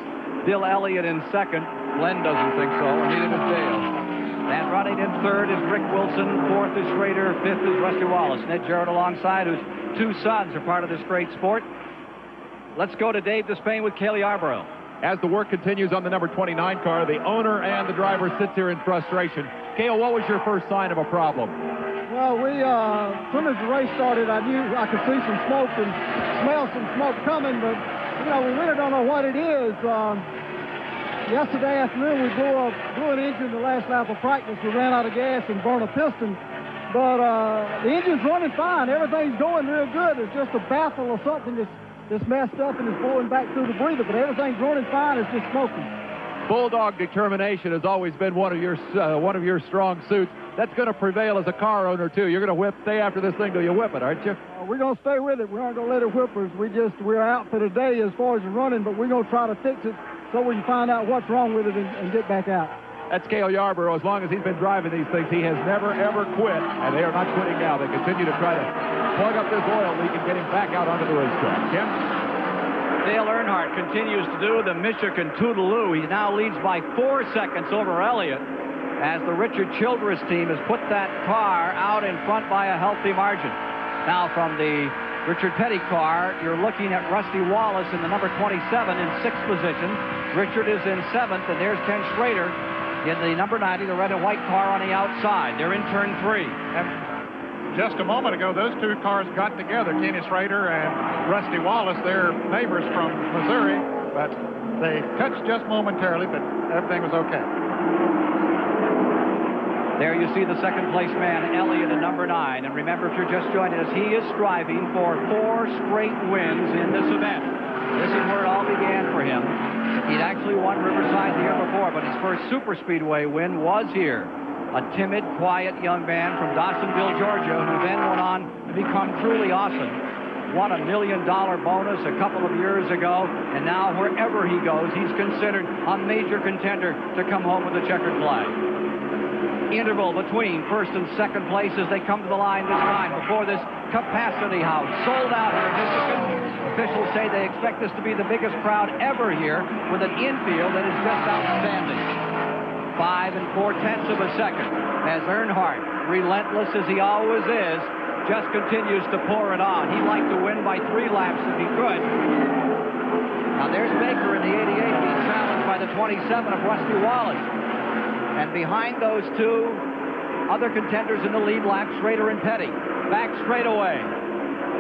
Bill Elliott in second. Glenn doesn't think so, and neither does Dale. And running in third is Rick Wilson. Fourth is Schrader. Fifth is Rusty Wallace. Ned Jarrett alongside, whose two sons are part of this great sport. Let's go to Dave Despain with Cale Yarborough. As the work continues on the number 29 car, the owner and the driver sits here in frustration. Cale, what was your first sign of a problem? Well, we, uh, as soon as the race started, I knew I could see some smoke and smell some smoke coming, but, you know, we really don't know what it is. Um, yesterday afternoon, we blew, a, blew an engine the last lap of practice. We ran out of gas and burned a piston. But uh, the engine's running fine. Everything's going real good. It's just a baffle or something that's, that's messed up and is blowing back through the breather. But everything's running fine. It's just smoking. Bulldog determination has always been one of your uh, one of your strong suits. That's going to prevail as a car owner too. You're going to whip, stay after this thing till you whip it, aren't you? Uh, we're going to stay with it. We're not going to let it whip us. We just we're out for the day as far as running, but we're going to try to fix it so we can find out what's wrong with it and, and get back out. That's Cale Yarborough. As long as he's been driving these things, he has never, ever quit, and they are not quitting now. They continue to try to plug up this oil leak and get him back out onto the racetrack. Ken? Dale Earnhardt continues to do the Michigan Toodaloo. He now leads by four seconds over Elliott as the Richard Childress team has put that car out in front by a healthy margin. Now from the Richard Petty car, you're looking at Rusty Wallace in the number 27 in sixth position. Richard is in seventh, and there's Ken Schrader in the number 90, the red and white car on the outside. They're in turn three. Just a moment ago, those two cars got together, Kenny Schrader and Rusty Wallace. They're neighbors from Missouri, but they touched just momentarily, but everything was okay. There you see the second place man, Elliott, in number nine. And remember, if you're just joining us, he is striving for four straight wins in this event. This is where it all began for him. He'd actually won Riverside the year before, but his first super speedway win was here. A timid, quiet young man from Dawsonville, Georgia, who then went on to become truly awesome. Won a million dollar bonus a couple of years ago, and now wherever he goes, he's considered a major contender to come home with a checkered flag interval between first and second place as they come to the line this time before this capacity house. Sold out here in Michigan. Officials say they expect this to be the biggest crowd ever here with an infield that is just outstanding. Five and four tenths of a second as Earnhardt, relentless as he always is, just continues to pour it on. He'd like to win by three laps if he could. Now there's Baker in the 88 being challenged by the 27 of Rusty Wallace. And behind those two other contenders in the lead lap, Schrader and Petty. Back straightaway.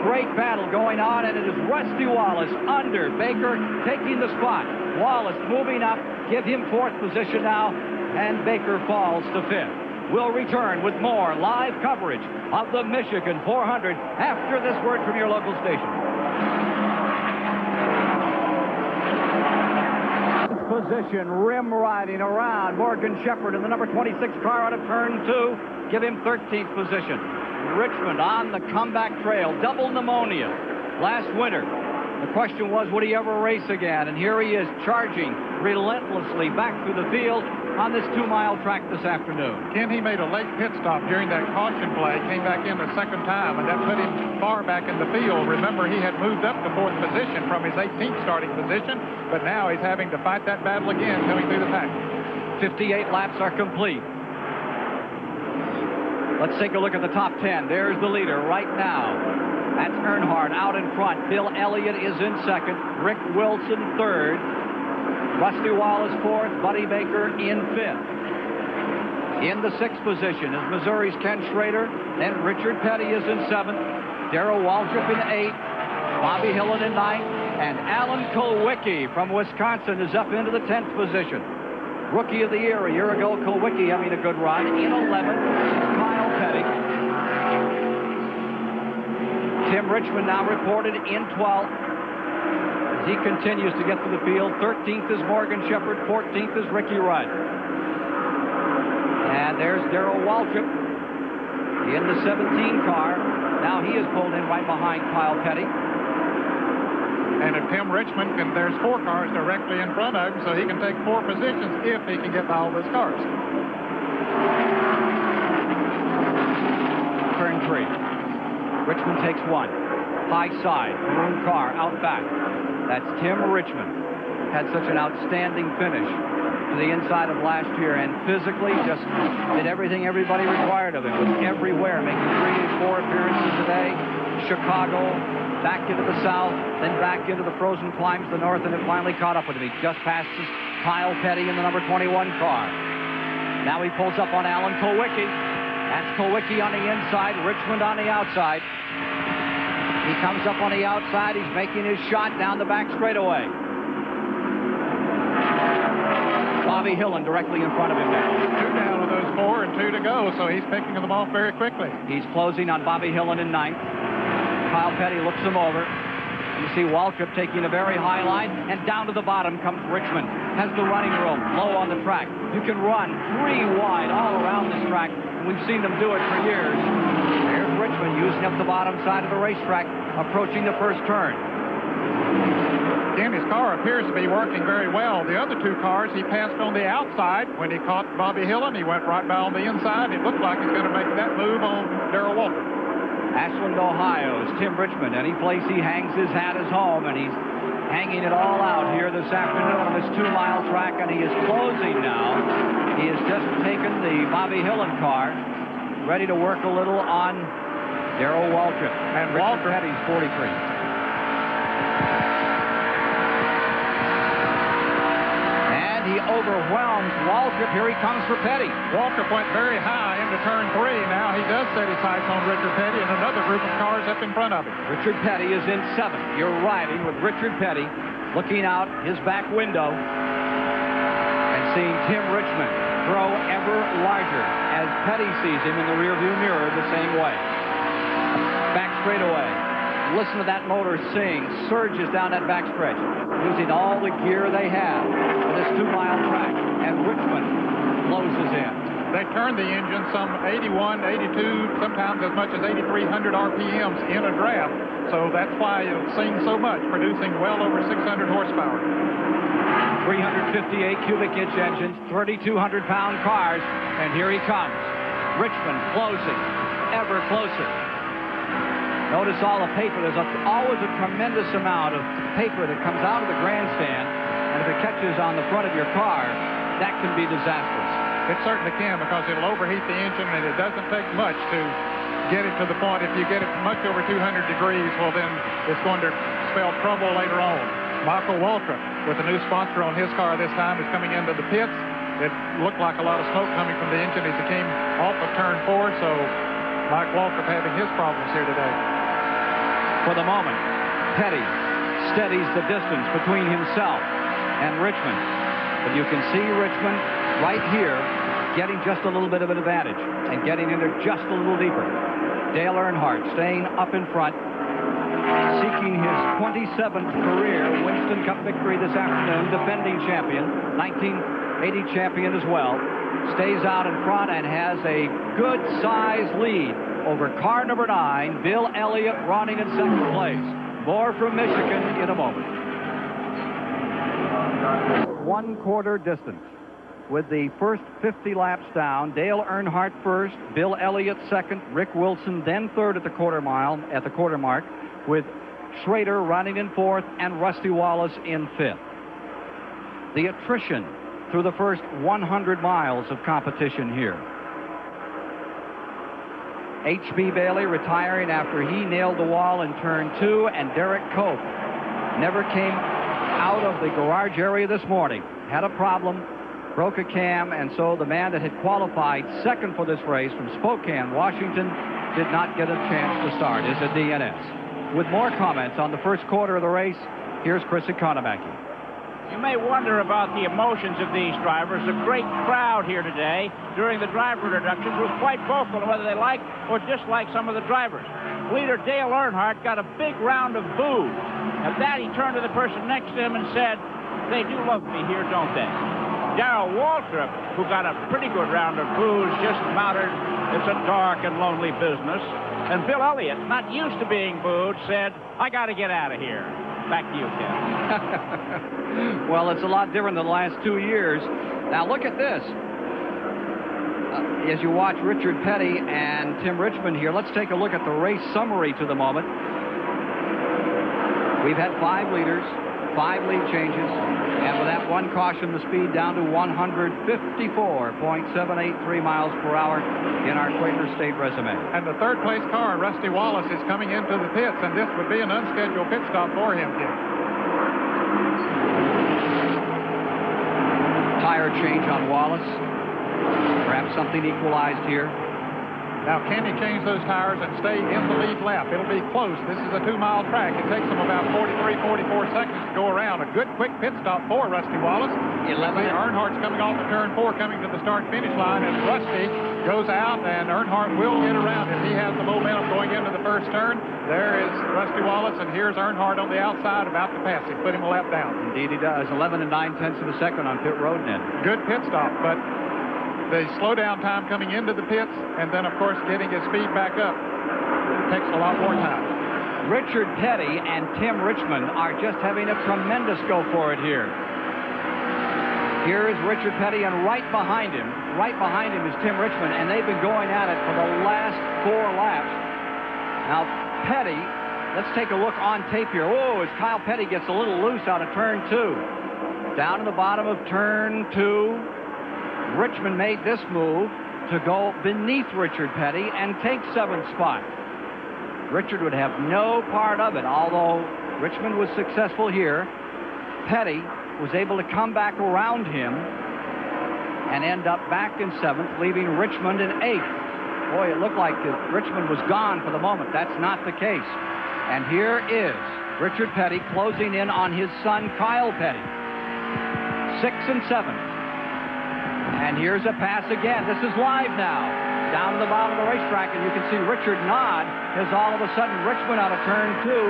Great battle going on, and it is Rusty Wallace under Baker taking the spot. Wallace moving up, give him fourth position now, and Baker falls to fifth. We'll return with more live coverage of the Michigan 400 after this word from your local station. Position, rim riding around. Morgan Shepherd in the number 26 car out of turn two. Give him 13th position. Richmond on the comeback trail. Double pneumonia last winter. The question was, would he ever race again? And here he is charging relentlessly back through the field on this two-mile track this afternoon. Ken, he made a late pit stop during that caution play, came back in the second time, and that put him far back in the field. Remember, he had moved up to fourth position from his 18th starting position, but now he's having to fight that battle again coming through the pack. 58 laps are complete. Let's take a look at the top 10. There's the leader right now. That's Earnhardt out in front. Bill Elliott is in second. Rick Wilson third. Rusty Wallace fourth, Buddy Baker in fifth. In the sixth position is Missouri's Ken Schrader. Then Richard Petty is in seventh. Darrell Waltrip in eighth. Bobby Hillin in ninth. And Alan Kulwicki from Wisconsin is up into the 10th position. Rookie of the year a year ago, Kulwicki having a good run. In 11th Kyle Petty. Tim Richmond now reported in 12th he continues to get to the field. 13th is Morgan Shepherd. 14th is Ricky Rudd. And there's Darrell Waltrip in the 17 car. Now he is pulled in right behind Kyle Petty. And if Tim Richmond can, there's four cars directly in front of him, so he can take four positions if he can get by all those cars. Turn three. Richmond takes one. High side, maroon car out back. That's Tim Richmond. Had such an outstanding finish to the inside of last year and physically just did everything everybody required of him. Was everywhere, making three four appearances a day. Chicago, back into the south, then back into the frozen climbs to the north, and it finally caught up with him. He just passes Kyle Petty in the number 21 car. Now he pulls up on Alan Kulwicki. That's Kulwicki on the inside, Richmond on the outside. He comes up on the outside. He's making his shot down the back straightaway. Bobby Hillin directly in front of him now. Two down of those four and two to go, so he's picking them off very quickly. He's closing on Bobby Hillin in ninth. Kyle Petty looks him over. You see Waltrip taking a very high line, and down to the bottom comes Richmond. Has the running room low on the track. You can run three wide all around this track, and we've seen them do it for years. Richmond using up the bottom side of the racetrack, approaching the first turn. His car appears to be working very well. The other two cars, he passed on the outside. When he caught Bobby Hillin, he went right by on the inside. It looked like he's going to make that move on Darrell Walker. Ashland, Ohio is Tim Richmond. Any place he hangs his hat is home, and he's hanging it all out here this afternoon on this two-mile track, and he is closing now. He has just taken the Bobby Hillin car, ready to work a little on Darrell Waltrip. And Waltrip, Petty's 43. And he overwhelms Waltrip. Here he comes for Petty. Waltrip went very high into turn three. Now he does set his sights on Richard Petty and another group of cars up in front of him. Richard Petty is in seventh. You're riding with Richard Petty looking out his back window and seeing Tim Richmond grow ever larger as Petty sees him in the rearview mirror the same way. Back straightaway. Listen to that motor sing, surges down that backstretch, using all the gear they have for this two-mile track. And Richmond closes in. They turn the engine some 81, 82, sometimes as much as 8,300 RPMs in a draft. So that's why it sings so much, producing well over 600 horsepower. 358 cubic inch engines, 3,200 pound cars, and here he comes. Richmond closing, ever closer. Notice all the paper. There's always a tremendous amount of paper that comes out of the grandstand, and if it catches on the front of your car, that can be disastrous. It certainly can because it'll overheat the engine, and it doesn't take much to get it to the point. If you get it much over 200 degrees, well, then it's going to spell trouble later on. Michael Waltrip, with a new sponsor on his car this time, is coming into the pits. It looked like a lot of smoke coming from the engine as he came off of turn four, so Mike Waltrip having his problems here today. For the moment, Petty steadies the distance between himself and Richmond. But you can see Richmond right here getting just a little bit of an advantage and getting in there just a little deeper. Dale Earnhardt staying up in front, seeking his 27th career Winston Cup victory this afternoon, defending champion, 1980 champion as well, stays out in front and has a good size lead over car number nine, Bill Elliott running in second place. More from Michigan in a moment. One quarter distance with the first 50 laps down. Dale Earnhardt first, Bill Elliott second, Rick Wilson then third at the quarter mile at the quarter mark, with Schrader running in fourth and Rusty Wallace in fifth. The attrition through the first 100 miles of competition here. H.B. Bailey retiring after he nailed the wall in turn two, and Derrike Cope never came out of the garage area this morning. Had a problem, broke a cam, and so the man that had qualified second for this race from Spokane, Washington, did not get a chance to start. Is a DNS. With more comments on the first quarter of the race, here's Chris Economaki. You may wonder about the emotions of these drivers. A great crowd here today during the driver introductions was quite vocal whether they liked or disliked some of the drivers. Leader Dale Earnhardt got a big round of boos. At that, he turned to the person next to him and said, they do love me here, don't they? Darrell Waltrip, who got a pretty good round of booze, just muttered, it's a dark and lonely business. And Bill Elliott, not used to being booed, said, I got to get out of here. Back to you, Ken. well, it's a lot different than the last two years. Now, look at this. Uh, as you watch Richard Petty and Tim Richmond here, let's take a look at the race summary to the moment. We've had five leaders, five lead changes, and with that one caution, the speed down to 154.783 miles per hour in our Quaker State resume. And the third place car, Rusty Wallace, is coming into the pits, and this would be an unscheduled pit stop for him, Kim. Tire change on Wallace. Perhaps something equalized here. Now, can he change those tires and stay in the lead lap? It'll be close. This is a two-mile track. It takes him about 43, 44 seconds to go around. A good, quick pit stop for Rusty Wallace. 11. Earnhardt's coming off of turn four, coming to the start-finish line, and Rusty goes out, and Earnhardt will get around him. He has the momentum going into the first turn. There is Rusty Wallace, and here's Earnhardt on the outside about to pass him, put him a lap down. Indeed he does. 11 and 9 tenths of a second on pit road then. Good pit stop, but the slowdown time coming into the pits, and then, of course, getting his speed back up takes a lot more time. Richard Petty and Tim Richmond are just having a tremendous go for it here. Here is Richard Petty, and right behind him, right behind him is Tim Richmond, and they've been going at it for the last four laps. Now, Petty, let's take a look on tape here. Oh, as Kyle Petty gets a little loose out of turn two. Down to the bottom of turn two, Richmond made this move to go beneath Richard Petty and take seventh spot. Richard would have no part of it, although Richmond was successful here. Petty was able to come back around him and end up back in seventh, leaving Richmond in eighth. Boy, it looked like Richmond was gone for the moment. That's not the case. And here is Richard Petty closing in on his son, Kyle Petty. Six and seven. And here's a pass again. This is live now. Down to the bottom of the racetrack, and you can see Richard nod has all of a sudden Richmond out of turn two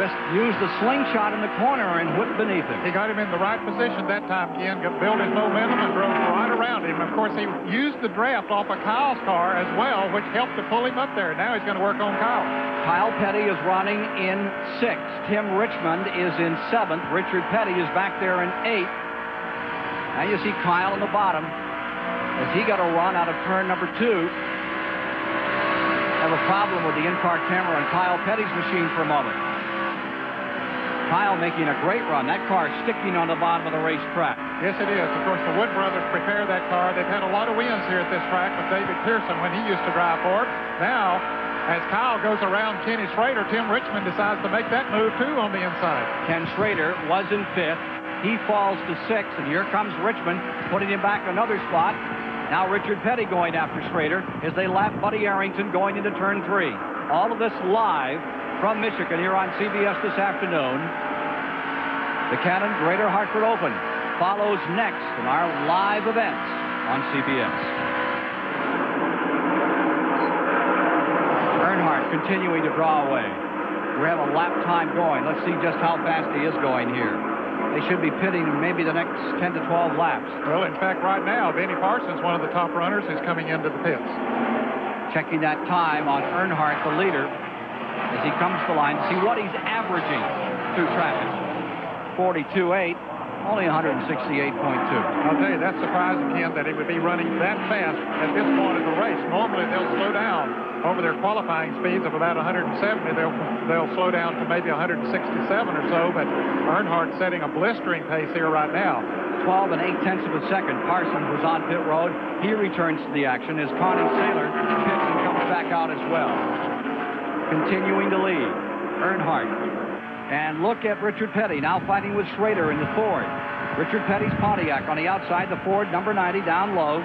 just used the slingshot in the corner and whipped beneath him. He got him in the right position that time, Ken. Built his momentum and drove right around him. Of course, he used the draft off of Kyle's car as well, which helped to pull him up there. Now he's going to work on Kyle. Kyle Petty is running in sixth. Tim Richmond is in seventh. Richard Petty is back there in eighth. Now you see Kyle on the bottom as he got a run out of turn number two. Have a problem with the in-car camera on Kyle Petty's machine for a moment. Kyle making a great run. That car sticking on the bottom of the racetrack. Yes, it is. Of course, the Wood brothers prepared that car. They've had a lot of wins here at this track with David Pearson when he used to drive for it. Now, As Kyle goes around Kenny Schrader, Tim Richmond decides to make that move too on the inside. Ken Schrader was in fifth. He falls to six, and here comes Richmond, putting him back another spot. Now Richard Petty going after Schrader as they lap Buddy Arrington going into turn three. All of this live from Michigan here on CBS this afternoon. The Cannon Greater Hartford Open follows next in our live events on CBS. Continuing to draw away. We have a lap time going. Let's see just how fast he is going here. They should be pitting maybe the next 10 to 12 laps. Well, in fact, right now, Benny Parsons, one of the top runners, is coming into the pits. Checking that time on Earnhardt, the leader, as he comes to the line to see what he's averaging through traffic. 42.8, only 168.2. I'll tell you, that's surprising, Ken, that he would be running that fast at this point in the race. Normally, they'll slow down over their qualifying speeds of about 170, they'll they'll slow down to maybe 167 or so. But Earnhardt setting a blistering pace here right now. 12 and 8 tenths of a second. Parsons was on pit road. He returns to the action as Connie Saylor pits and comes back out as well. Continuing to lead, Earnhardt. And look at Richard Petty now fighting with Schrader in the Ford. Richard Petty's Pontiac on the outside, the Ford number 90 down low.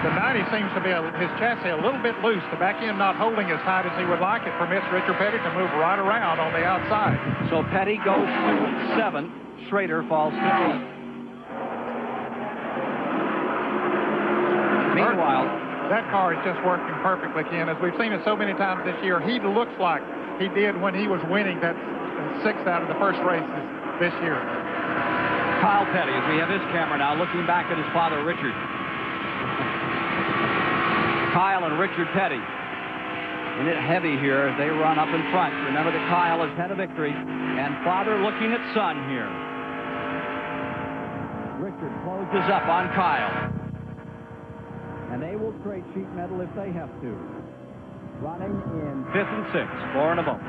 The 90 seems to be a, his chassis a little bit loose. The back end not holding as tight as he would like. It permits Richard Petty to move right around on the outside. So Petty goes to seventh. Schrader falls to eighth. Meanwhile, that car is just working perfectly, Ken. As we've seen it so many times this year, he looks like he did when he was winning that sixth out of the first races this year. Kyle Petty, as we have his camera now, looking back at his father, Richard. Kyle and Richard Petty. In it heavy here as they run up in front. Remember that Kyle has had a victory. And father looking at son here. Richard closes up on Kyle. And they will trade sheet metal if they have to. Running in fifth and sixth, four and a vote.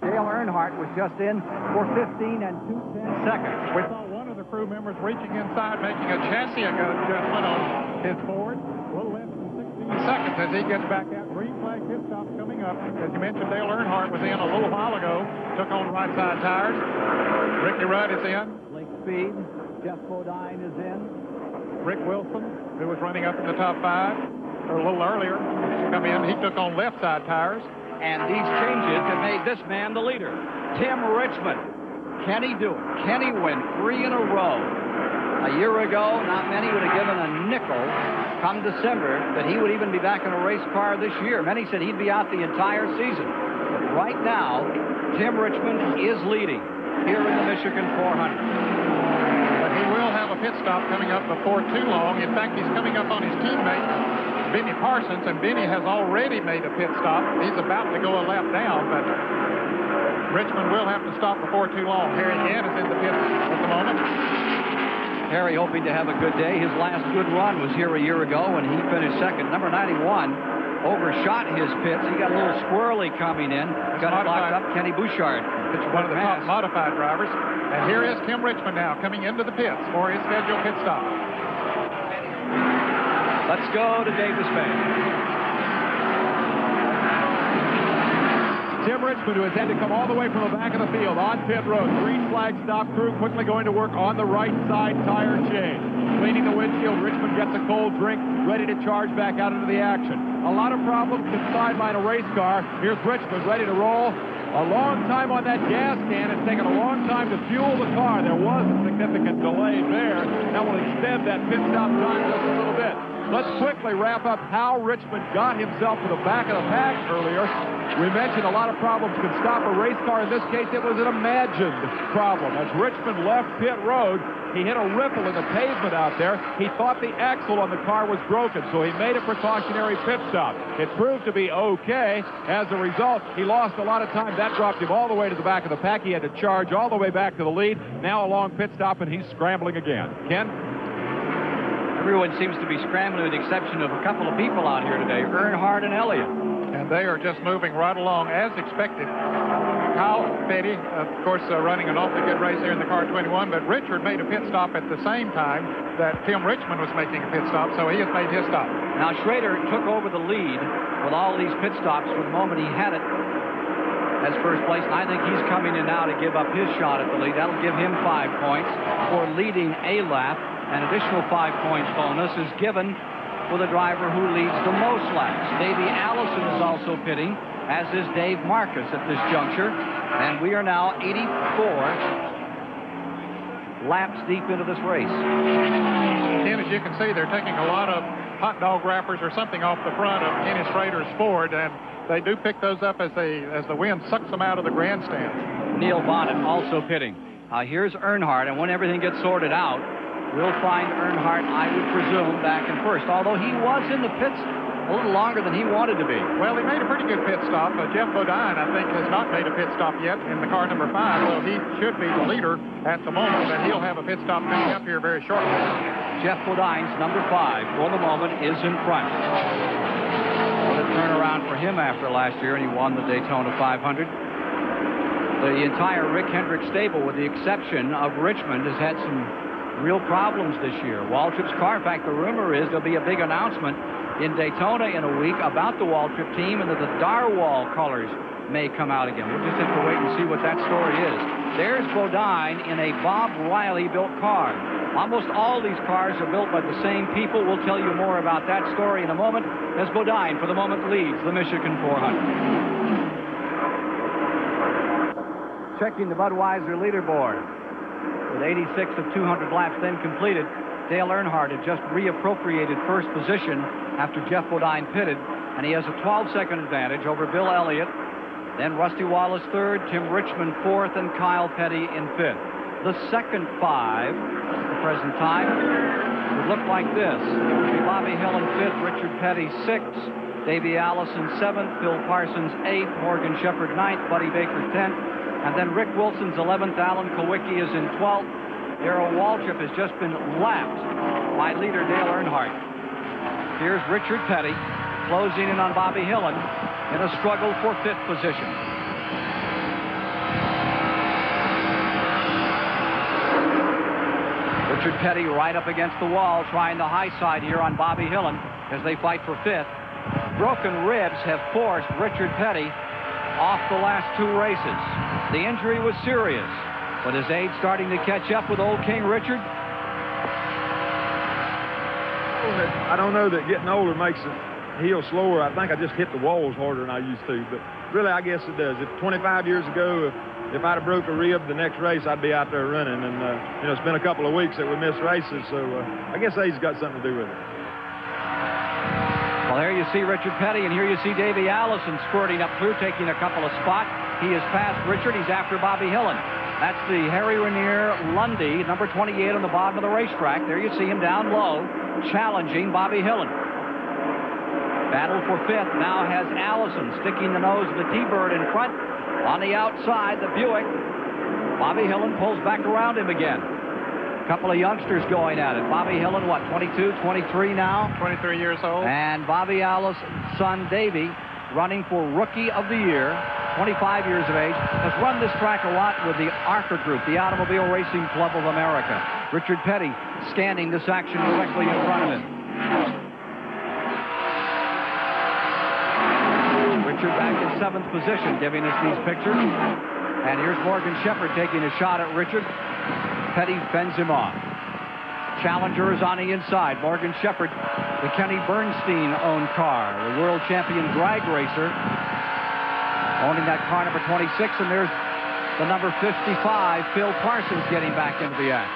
Dale Earnhardt was just in for 15 and two tenths seconds. We saw one of the crew members reaching inside, making a chassis adjustment on his Ford. A little less than 16 seconds as he gets back out. Green flag pit stop coming up. As you mentioned, Dale Earnhardt was in a little while ago. Took on right side tires. Ricky Rudd is in. Lake Speed. Geoff Bodine is in. Rick Wilson, who was running up in the top five, or a little earlier, come in. He took on left side tires. And these changes have made this man the leader. Tim Richmond. Can he do it? Can he win three in a row? A year ago, not many would have given a nickel come December that he would even be back in a race car this year. Many said he'd be out the entire season. But right now, Tim Richmond is leading here in the Michigan 400. But he will have a pit stop coming up before too long. In fact, he's coming up on his teammate, Benny Parsons, and Benny has already made a pit stop. He's about to go a lap down, but Richmond will have to stop before too long. Harry Gant is in the pits at the moment. Harry hoping to have a good day. His last good run was here a year ago when he finished second. Number 91 overshot his pits. He got a little squirrely coming in. Got it locked up. Kenny Bouchard. It's one of the top modified drivers. And here is Tim Richmond now coming into the pits for his scheduled pit stop. Let's go to Dave Despain. Tim Richmond, who has had to come all the way from the back of the field on pit road. Green flag stop crew quickly going to work on the right side tire change. Cleaning the windshield, Richmond gets a cold drink, ready to charge back out into the action. A lot of problems can sideline a race car. Here's Richmond ready to roll. A long time on that gas can. It's taken a long time to fuel the car. There was a significant delay there. That will extend that pit stop time just a little bit. Let's quickly wrap up how Richmond got himself to the back of the pack earlier. We mentioned a lot of problems can stop a race car. In this case, it was an imagined problem. As Richmond left pit road, he hit a ripple in the pavement out there. He thought the axle on the car was broken, so he made a precautionary pit stop. It proved to be okay. As a result, he lost a lot of time. That dropped him all the way to the back of the pack. He had to charge all the way back to the lead. Now a long pit stop, and he's scrambling again. Ken? Everyone seems to be scrambling with the exception of a couple of people out here today, Earnhardt and Elliott. And they are just moving right along as expected. Kyle Petty, of course, uh, running an awfully good race here in the car 21, but Richard made a pit stop at the same time that Tim Richmond was making a pit stop, so he has made his stop. Now, Schrader took over the lead with all these pit stops from the moment he had it as first place. And I think he's coming in now to give up his shot at the lead. That'll give him five points for leading a lap. An additional five points bonus is given for the driver who leads the most laps. Davey Allison is also pitting, as is Dave Marcis at this juncture. And we are now 84 laps deep into this race. Ken, as you can see, they're taking a lot of hot dog wrappers or something off the front of Kenny Schrader's Ford, and they do pick those up as they as the wind sucks them out of the grandstand. Neil Bonnett also pitting. Uh, here's Earnhardt, and when everything gets sorted out, we'll find Earnhardt, I would presume, back in first. Although he was in the pits a little longer than he wanted to be. Well, he made a pretty good pit stop. Uh, Geoff Bodine, I think, has not made a pit stop yet in the car number five, so he should be the leader at the moment, and he'll have a pit stop coming up here very shortly. Geoff Bodine's number five, for the moment, is in front. What a turnaround for him after last year, and he won the Daytona 500. The entire Rick Hendrick stable, with the exception of Richmond, has had some real problems this year. Waltrip's car, in fact, the rumor is there'll be a big announcement in Daytona in a week about the Waltrip team and that the Darwall colors may come out again. We'll just have to wait and see what that story is. There's Bodine in a Bob Riley built car. Almost all these cars are built by the same people. We'll tell you more about that story in a moment as Bodine, for the moment, leads the Michigan 400. Checking the Budweiser leaderboard. With 86 of 200 laps then completed, Dale Earnhardt had just reappropriated first position after Geoff Bodine pitted, and he has a 12-second advantage over Bill Elliott. Then Rusty Wallace third, Tim Richmond fourth, and Kyle Petty in fifth. The second five at the present time would look like this. It would be Bobby Hillin fifth, Richard Petty sixth, Davey Allison seventh, Phil Parsons eighth, Morgan Shepherd ninth, Buddy Baker tenth, and then Rick Wilson's 11th, Alan Kulwicki is in 12th. Darrell Waltrip has just been lapped by leader Dale Earnhardt. Here's Richard Petty closing in on Bobby Hillin in a struggle for fifth position. Richard Petty right up against the wall, trying the high side here on Bobby Hillin as they fight for fifth. Broken ribs have forced Richard Petty off the last two races. The injury was serious, but his age starting to catch up with old King Richard. I don't know that getting older makes it heal slower. I think I just hit the walls harder than I used to, but really I guess it does. If 25 years ago, if, if I'd have broke a rib the next race, I'd be out there running. And, uh, you know, it's been a couple of weeks that we missed races, so uh, I guess age got something to do with it. Well, there you see Richard Petty, and here you see Davey Allison squirting up through, taking a couple of spots. He is past Richard. He's after Bobby Hillin. That's the Harry Ranier Lundy, number 28 on the bottom of the racetrack. There you see him down low, challenging Bobby Hillin. Battle for fifth now has Allison sticking the nose of the T-Bird in front. On the outside, the Buick. Bobby Hillin pulls back around him again. A couple of youngsters going at it. Bobby Hillin, what, 22, 23 now? 23 years old. And Bobby Allison's son, Davey, running for Rookie of the Year, 25 years of age, has run this track a lot with the ARCA Group, the Automobile Racing Club of America. Richard Petty scanning this action directly in front of him. Richard back in seventh position, giving us these pictures. And here's Morgan Shepherd taking a shot at Richard. Petty fends him off. Challenger is on the inside. Morgan Shepherd, the Kenny Bernstein-owned car, the world champion drag racer, owning that car number 26. And there's the number 55, Phil Parsons, getting back into the act.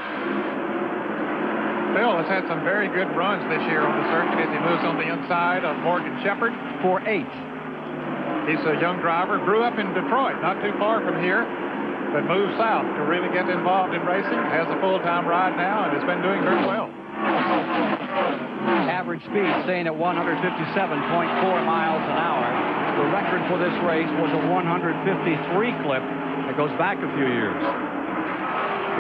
Phil has had some very good runs this year on the circuit as he moves on the inside of Morgan Shepherd. For eight. He's a young driver, grew up in Detroit, not too far from here, but moved south to really get involved in racing. Has a full-time ride now and has been doing very well. Average speed staying at 157.4 miles an hour. The record for this race was a 153 clip that goes back a few years.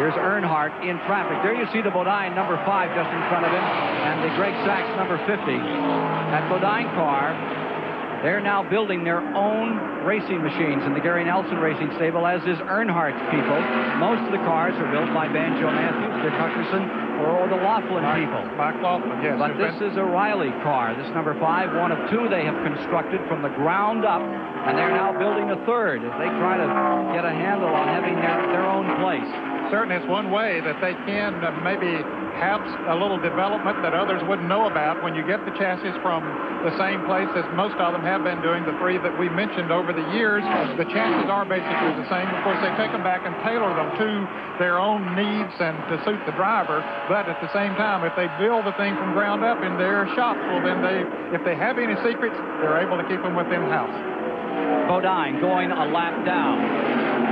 Here's Earnhardt in traffic. There you see the Bodine number five just in front of him, and the Greg Sacks number 50. That Bodine car, they're now building their own racing machines in the Gary Nelson Racing Stable, as is Earnhardt's people. Most of the cars are built by Banjo Matthews, Dick Hutcherson, or the Laughlin people. Mike Laughlin, yes. But this is a Riley car. This number five, one of two they have constructed from the ground up, and they're now building a third as they try to get a handle on having their, their own place. Certainly, it's one way that they can uh, maybe have a little development that others wouldn't know about when you get the chassis from the same place as most of them have been doing, the three that we mentioned over the years. The chassis are basically the same. Of course, they take them back and tailor them to their own needs and to suit the driver. But at the same time, if they build the thing from ground up in their shops, well, then they, if they have any secrets, they're able to keep them within house. Bodine going a lap down.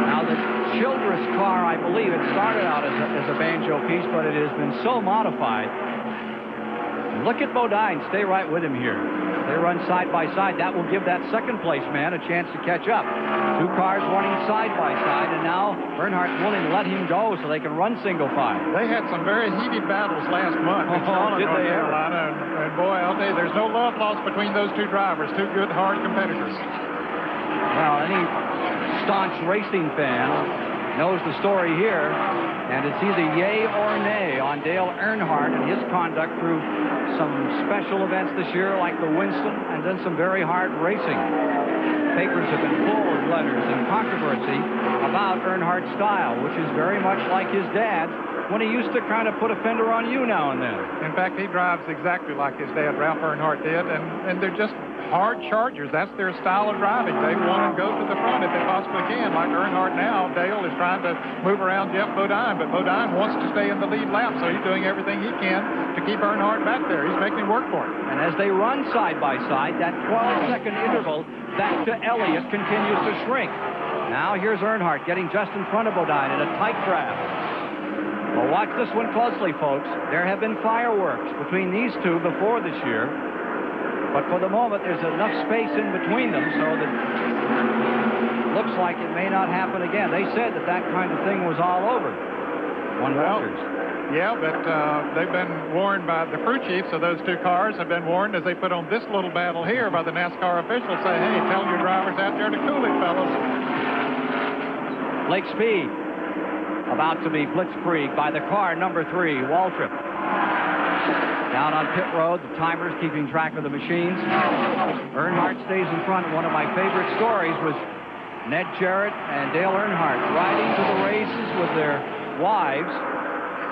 Now the Childress car, I believe, it started out as a, as a banjo piece, but it has been so modified. Look at Bodine. Stay right with him here. They run side by side. That will give that second place man a chance to catch up. Two cars running side by side, and now Earnhardt's willing to let him go so they can run single file. They had some very heated battles last month Oh, Charlotte, did North they ever? And, and boy, I'll tell you, there's no love lost between those two drivers. Two good, hard competitors. Well, any staunch racing fan knows the story here, and it's either yay or nay on Dale Earnhardt and his conduct through some special events this year, like the Winston, and then some very hard racing. Papers have been full of letters and controversy about Earnhardt's style, which is very much like his dad's when he used to kind of put a fender on you now and then. In fact, he drives exactly like his dad, Ralph Earnhardt, did, and, and they're just hard chargers. That's their style of driving. They want to go to the front if they possibly can. Like Earnhardt now, Dale is trying to move around Geoff Bodine, but Bodine wants to stay in the lead lap, so he's doing everything he can to keep Earnhardt back there. He's making work for it. And as they run side by side, that 12-second interval back to Elliott continues to shrink. Now here's Earnhardt getting just in front of Bodine in a tight draft. Well, watch this one closely, folks. There have been fireworks between these two before this year, but for the moment, there's enough space in between them so that looks like it may not happen again. They said that that kind of thing was all over. One Well, Walters. Yeah, but uh, they've been warned by the crew chiefs of those two cars have been warned as they put on this little battle here by the NASCAR officials say, hey, tell your drivers out there to cool it, fellas. Lake Speed about to be blitzkrieg by the car number three, Waltrip. Down on pit road, the timers keeping track of the machines. Earnhardt stays in front. One of my favorite stories was Ned Jarrett and Dale Earnhardt riding to the races with their wives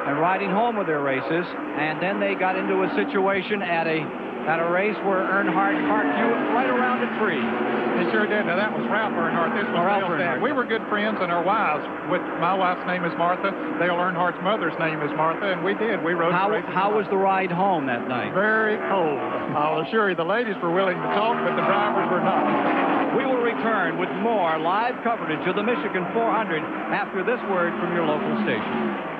and riding home with their races. And then they got into a situation at a at a race where Earnhardt parked you right around a tree. They sure did. Now, that was Ralph Earnhardt. This was Oh, Ralph Earnhardt. We were good friends, and our wives, with my wife's name is Martha. Dale Earnhardt's mother's name is Martha, and we did. We rode How, how was the ride home that night? Very cold. I'll assure you, the ladies were willing to talk, but the drivers were not. We will return with more live coverage of the Michigan 400 after this word from your local station.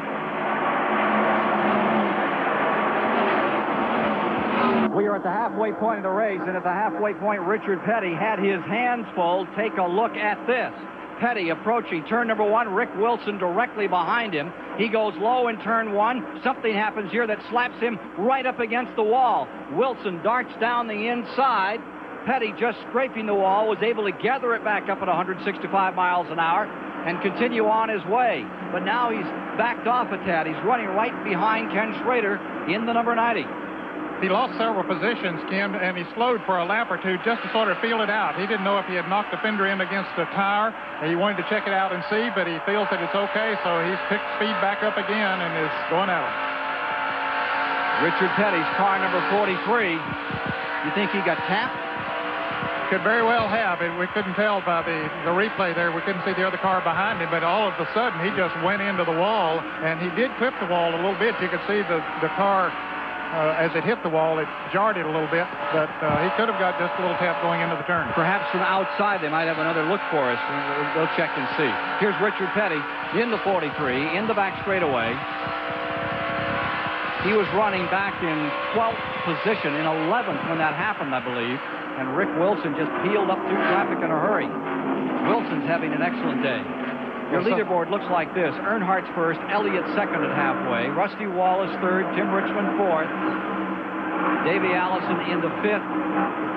We are at the halfway point of the race, and at the halfway point, Richard Petty had his hands full. Take a look at this. Petty approaching turn number one, Rick Wilson directly behind him. He goes low in turn one. Something happens here that slaps him right up against the wall. Wilson darts down the inside. Petty, just scraping the wall, was able to gather it back up at 165 miles an hour and continue on his way. But now he's backed off a tad. He's running right behind Ken Schrader in the number 90. He lost several positions, Kim, and he slowed for a lap or two just to sort of feel it out. He didn't know if he had knocked the fender in against a tire. He wanted to check it out and see, but he feels that it's okay, so he's picked speed back up again and is going at it. Richard Petty's car number 43. You think he got tapped? Could very well have. We couldn't tell by the, the replay there. We couldn't see the other car behind him, but all of a sudden he just went into the wall, and he did clip the wall a little bit. You could see the, the car uh, as it hit the wall, it jarred it a little bit, but uh, he could have got just a little tap going into the turn. Perhaps from outside they might have another look for us. We'll, check and see. Here's Richard Petty in the 43, in the back straightaway. He was running back in 12th position, in 11th when that happened, I believe. And Rick Wilson just peeled up through traffic in a hurry. Wilson's having an excellent day. Your leaderboard looks like this. Earnhardt's first, Elliott second at halfway, Rusty Wallace third, Tim Richmond fourth, Davey Allison in the fifth,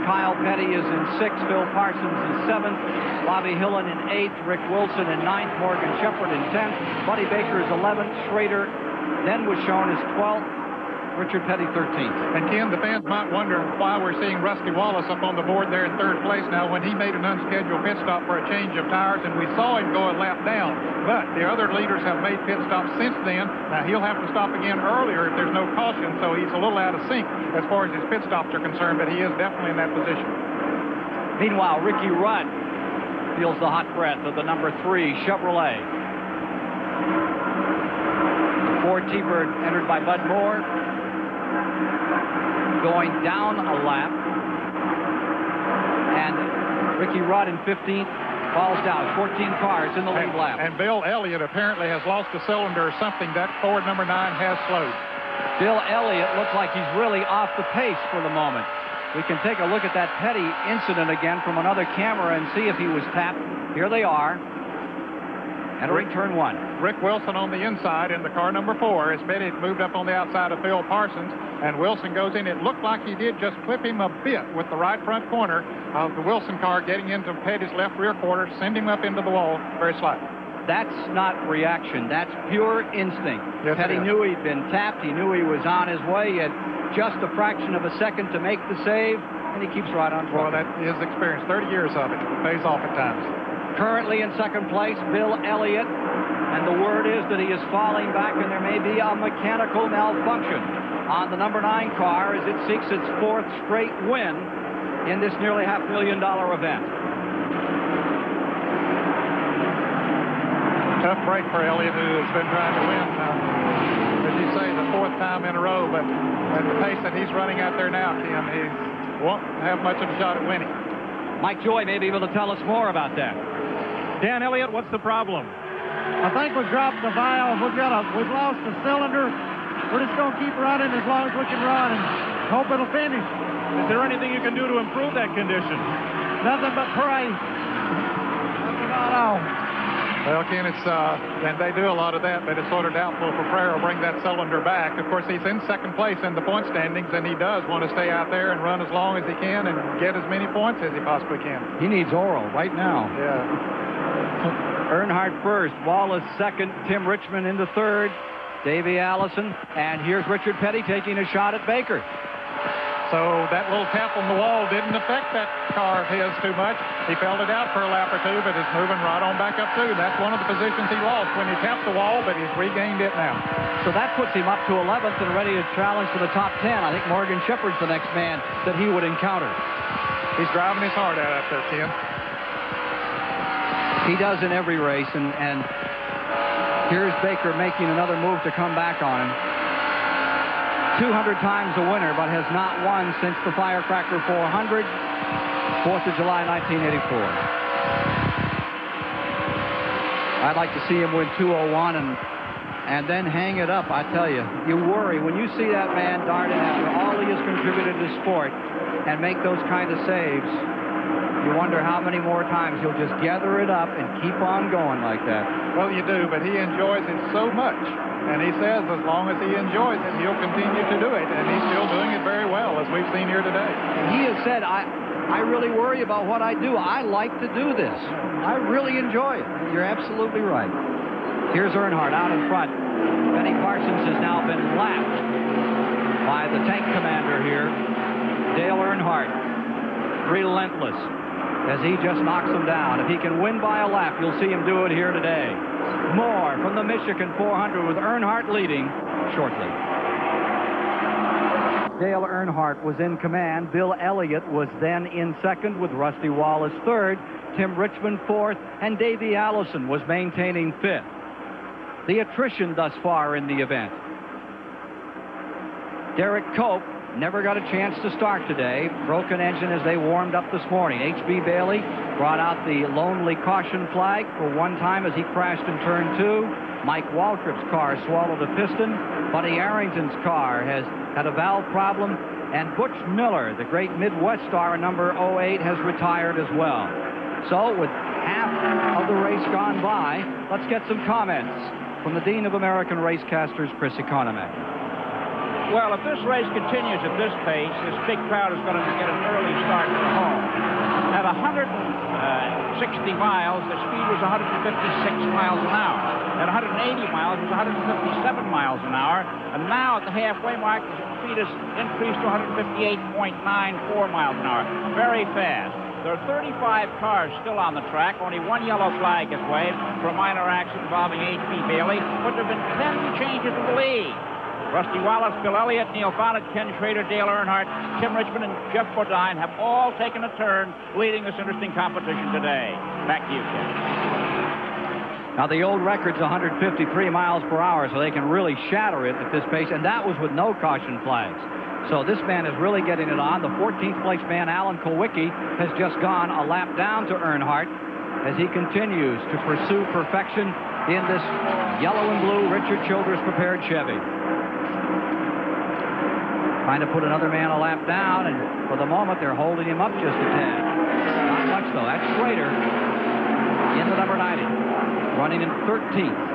Kyle Petty is in sixth, Phil Parsons in seventh, Bobby Hillin in eighth, Rick Wilson in ninth, Morgan Shepherd in tenth, Buddy Baker is 11th, Schrader then was shown as 12th. Richard Petty 13th. And Ken, the fans might wonder why we're seeing Rusty Wallace up on the board there in third place now when he made an unscheduled pit stop for a change of tires and we saw him go a lap down. But the other leaders have made pit stops since then. Now he'll have to stop again earlier if there's no caution, so he's a little out of sync as far as his pit stops are concerned, but he is definitely in that position. Meanwhile, Ricky Rudd feels the hot breath of the number three Chevrolet. Ford T-Bird entered by Bud Moore. Going down a lap. And Ricky Rudd in 15th falls down. 14 cars in the lead lap. And Bill Elliott apparently has lost a cylinder or something. That Ford number nine has slowed. Bill Elliott looks like he's really off the pace for the moment. We can take a look at that Petty incident again from another camera and see if he was tapped. Here they are. Entering turn one. Rick Wilson on the inside in the car number four. As Petty moved up on the outside of Phil Parsons, and Wilson goes in. It looked like he did just clip him a bit with the right front corner of the Wilson car getting into Petty's left rear quarter, send him up into the wall very slightly. That's not reaction. That's pure instinct. Yes, Petty knew he'd been tapped. He knew he was on his way. He had just a fraction of a second to make the save, and he keeps right on Well, that is experience. 30 years of it. It pays off at times. Currently in second place, Bill Elliott, and the word is that he is falling back, and there may be a mechanical malfunction on the number nine car as it seeks its fourth straight win in this nearly half million dollar event. Tough break for Elliott, who has been trying to win, uh, as you say, the fourth time in a row. But at the pace that he's running out there now, Kim, he won't have much of a shot at winning. Mike Joy may be able to tell us more about that. Dan Elliott, what's the problem? I think we dropped the valve. We've got a, we've lost the cylinder. We're just going to keep running as long as we can run and hope it'll finish. Is there anything you can do to improve that condition? Nothing but pray. That's about all. Well, Ken, it's uh, and they do a lot of that, but it's sort of doubtful if prayer will bring that cylinder back. Of course, he's in second place in the point standings, and he does want to stay out there and run as long as he can and get as many points as he possibly can. He needs oral right now. Yeah. Earnhardt first, Wallace second, Tim Richmond into third, Davey Allison, and here's Richard Petty taking a shot at Baker. So that little tap on the wall didn't affect that car of his too much. He felt it out for a lap or two, but it's moving right on back up too. That's one of the positions he lost when he tapped the wall, but he's regained it now. So that puts him up to 11th and ready to challenge for the top 10. I think Morgan Shepherd's the next man that he would encounter. He's driving his heart out out there, Ken. He does in every race, and, and here's Baker making another move to come back on him. 200 times a winner, but has not won since the Firecracker 400, 4th of July, 1984. I'd like to see him win 201 and and then hang it up. I tell you, you worry when you see that man dart in after all he has contributed to sport and make those kind of saves. You wonder how many more times he'll just gather it up and keep on going like that. Well, you do, but he enjoys it so much. And he says as long as he enjoys it, he'll continue to do it. And he's still doing it very well, as we've seen here today. And he has said, I, I really worry about what I do. I like to do this. I really enjoy it. You're absolutely right. Here's Earnhardt out in front. Benny Parsons has now been lapped by the tank commander here, Dale Earnhardt. Relentless as he just knocks them down. If he can win by a lap, you'll see him do it here today. More from the Michigan 400 with Earnhardt leading shortly. Dale Earnhardt was in command. Bill Elliott was then in second with Rusty Wallace third, Tim Richmond fourth, and Davey Allison was maintaining fifth. The attrition thus far in the event. Derrike Cope never got a chance to start today. Broken engine as they warmed up this morning. H.B. Bailey brought out the lonely caution flag for one time as he crashed in turn two. Mike Waltrip's car swallowed a piston. Buddy Arrington's car has had a valve problem. And Butch Miller, the great Midwest star number 08, has retired as well. So with half of the race gone by, let's get some comments from the Dean of American Racecasters, Chris Economaki. Well, if this race continues at this pace, this big crowd is going to get an early start for home. At 160 uh, miles, the speed was 156 miles an hour. At 180 miles, it was 157 miles an hour. And now at the halfway mark, the speed has increased to 158.94 miles an hour. Very fast. There are 35 cars still on the track. Only one yellow flag is waved for a minor accident involving H.B. Bailey, but there have been 10 changes in the lead. Rusty Wallace, Bill Elliott, Neil Follett, Ken Schrader, Dale Earnhardt, Tim Richmond, and Geoff Bodine have all taken a turn leading this interesting competition today. Back to you, Ken. Now, the old record's 153 miles per hour, so they can really shatter it at this pace, and that was with no caution flags. So this man is really getting it on. The 14th place man, Alan Kulwicki, has just gone a lap down to Earnhardt as he continues to pursue perfection in this yellow and blue Richard Childress prepared Chevy. Trying to put another man a lap down, and for the moment they're holding him up just a tad. Not much though. That's Schrader in the number 90, running in 13th.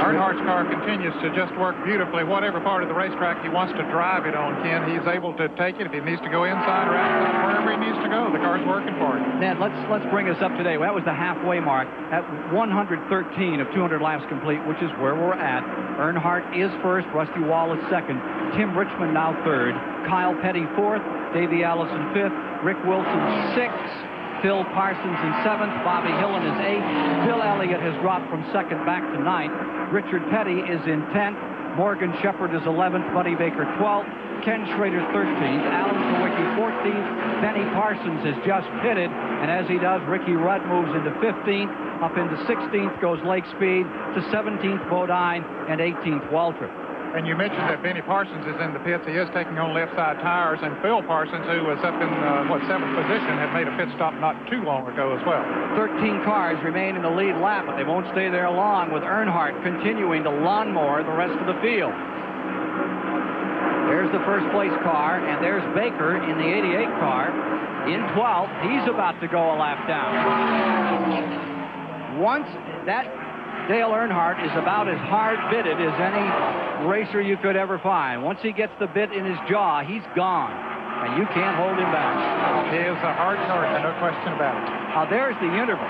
Earnhardt's car continues to just work beautifully. Whatever part of the racetrack he wants to drive it on, Ken, he's able to take it. If he needs to go inside or outside, wherever he needs to go, the car's working for him. Ned, let's let's bring us up today. That was the halfway mark at 113 of 200 laps complete, which is where we're at. Earnhardt is first, Rusty Wallace second, Tim Richmond now third, Kyle Petty fourth, Davey Allison fifth, Rick Wilson sixth. Phil Parsons in seventh, Bobby Hillin is eighth, Bill Elliott has dropped from second back to ninth, Richard Petty is in 10th. Morgan Shepherd is 11th. Buddy Baker 12th. Ken Schrader 13th. Alan Kulwicki 14th. Benny Parsons has just pitted, and as he does, Ricky Rudd moves into 15th. Up into 16th goes Lake Speed. To 17th, Bodine, and 18th, Waltrip. And you mentioned that Benny Parsons is in the pits. He is taking on left side tires. And Phil Parsons, who was up in, uh, what, seventh position, had made a pit stop not too long ago as well. 13 cars remain in the lead lap, but they won't stay there long with Earnhardt continuing to lawnmower the rest of the field. There's the first place car, and there's Baker in the 88 car in 12th. He's about to go a lap down. Once that Dale Earnhardt is about as hard bitted as any racer you could ever find. Once he gets the bit in his jaw, he's gone, and you can't hold him back. He is a hard charger, no question about it. Now there's the interval.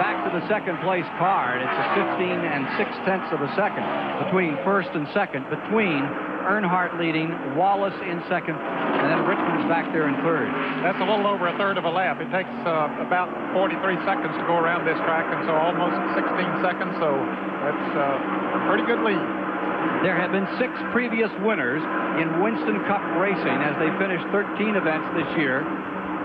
Back to the second place car, and it's a 15 and 6 tenths of a second between first and second, between Earnhardt leading, Wallace in second, and then Richmond's back there in third. That's a little over a third of a lap. It takes uh, about 43 seconds to go around this track, and so almost 16 seconds, so that's uh, a pretty good lead. There have been six previous winners in Winston Cup racing as they finished 13 events this year.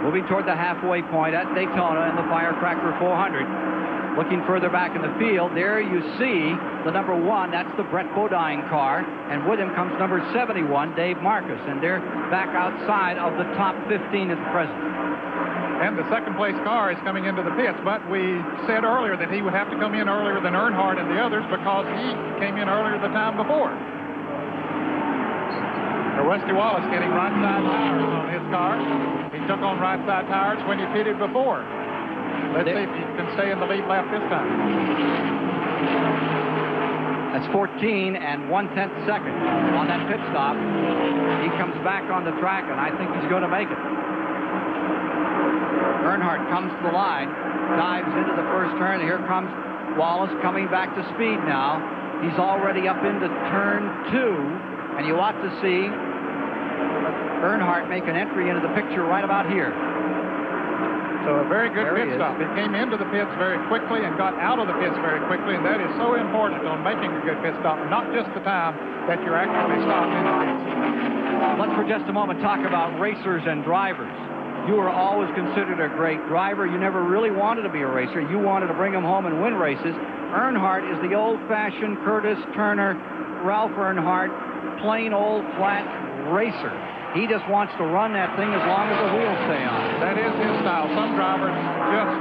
Moving toward the halfway point at Daytona in the Firecracker 400. Looking further back in the field, there you see the number one. That's the Brett Bodine car. And with him comes number 71, Dave Marcis. And they're back outside of the top 15 at the present. And the second place car is coming into the pits, but we said earlier that he would have to come in earlier than Earnhardt and the others because he came in earlier the time before. Now, Rusty Wallace getting right side tires on his car. He took on right side tires when he pitted before. Let's see if he can stay in the lead lap this time. That's 14 and one tenth second on that pit stop. He comes back on the track, and I think he's going to make it. Earnhardt comes to the line, dives into the first turn. Here comes Wallace coming back to speed now. He's already up into turn two, and you ought to see Earnhardt make an entry into the picture right about here. So a very good There he pit stop. He came into the pits very quickly and got out of the pits very quickly, and that is so important on making a good pit stop, not just the time that you're actually stopped in the pits. Let's for just a moment talk about racers and drivers. You were always considered a great driver. You never really wanted to be a racer. You wanted to bring them home and win races. Earnhardt is the old-fashioned Curtis Turner, Ralph Earnhardt, plain old flat racer. He just wants to run that thing as long as the wheels stay on. That is his style. Some drivers just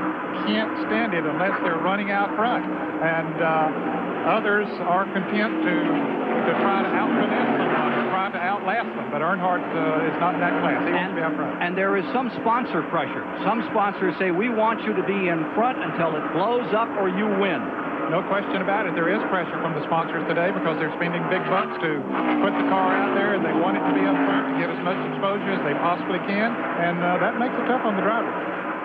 can't stand it unless they're running out front, and uh, others are content to to try to outrun someone or try to outlast them. But Earnhardt uh, is not in that class. He wants to be out front. And there is some sponsor pressure. Some sponsors say, we want you to be in front until it blows up or you win. No question about it. There is pressure from the sponsors today because they're spending big bucks to put the car out there, and they want it to be up front to get as much exposure as they possibly can, and uh, that makes it tough on the driver.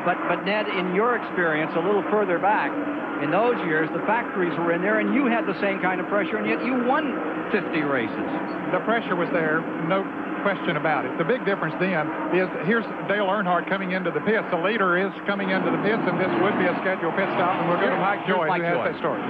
But, but Ned, in your experience, a little further back, in those years, the factories were in there, and you had the same kind of pressure, and yet you won 50 races. The pressure was there, no question about it. The big difference then is here's Dale Earnhardt coming into the pits. The leader is coming into the pits, and this would be a scheduled pit stop, and we'll go to Mike Joy, Mike who has Joy. that story.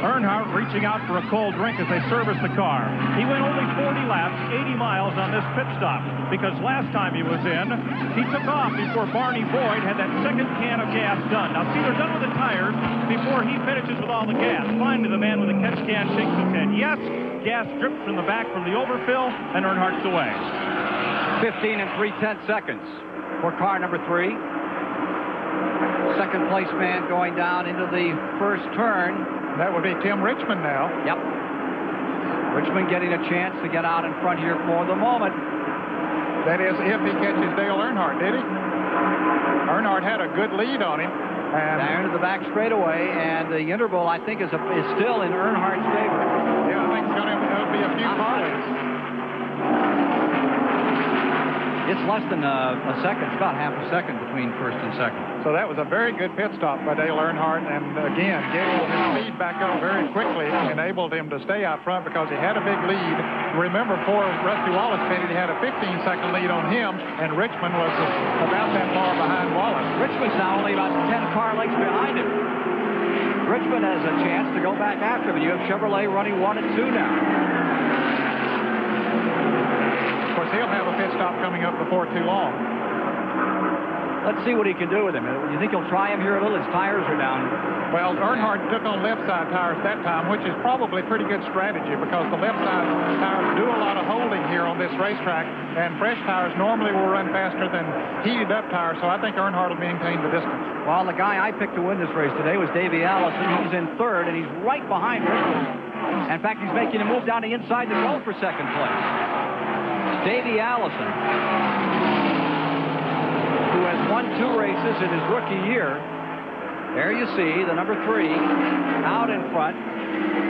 Earnhardt reaching out for a cold drink as they service the car. He went only 40 laps, 80 miles on this pit stop because last time he was in, he took off before Barney Boyd had that second can of gas done. Now, see, they're done with the tires before he finishes with all the gas. Finally, the man with the catch can shakes his head. Yes, gas drips from the back from the overfill, and Earnhardt's away. 15 and 3 tenths seconds for car number three. Second place man going down into the first turn. That would be Tim Richmond now. Yep. Richmond getting a chance to get out in front here for the moment. That is, if he catches Dale Earnhardt, did he? Earnhardt had a good lead on him. And Down into the back straightaway, and the interval, I think, is, a, is still in Earnhardt's favor. Yeah, I think it's going to be a few car lengths. It's less than a, a second. It's about half a second between first and second. So that was a very good pit stop by Dale Earnhardt, and again, getting oh, his speed back up very quickly enabled him to stay out front because he had a big lead. Remember, before Rusty Wallace pitted, he had a 15-second lead on him, and Richmond was about that far behind Wallace. Richmond's now only about 10 car lengths behind him. Richmond has a chance to go back after him. You have Chevrolet running one and two now. He'll have a pit stop coming up before too long. Let's see what he can do with him. You think he'll try him here a little? His tires are down. Well, Earnhardt took on left side tires that time, which is probably pretty good strategy because the left side tires do a lot of holding here on this racetrack, and fresh tires normally will run faster than heated up tires, so I think Earnhardt will maintain the distance. Well, the guy I picked to win this race today was Davey Allison. He's in third, and he's right behind Richmond. In fact, he's making a move down the inside the go for second place. Davey Allison, who has won two races in his rookie year. There you see the number three out in front.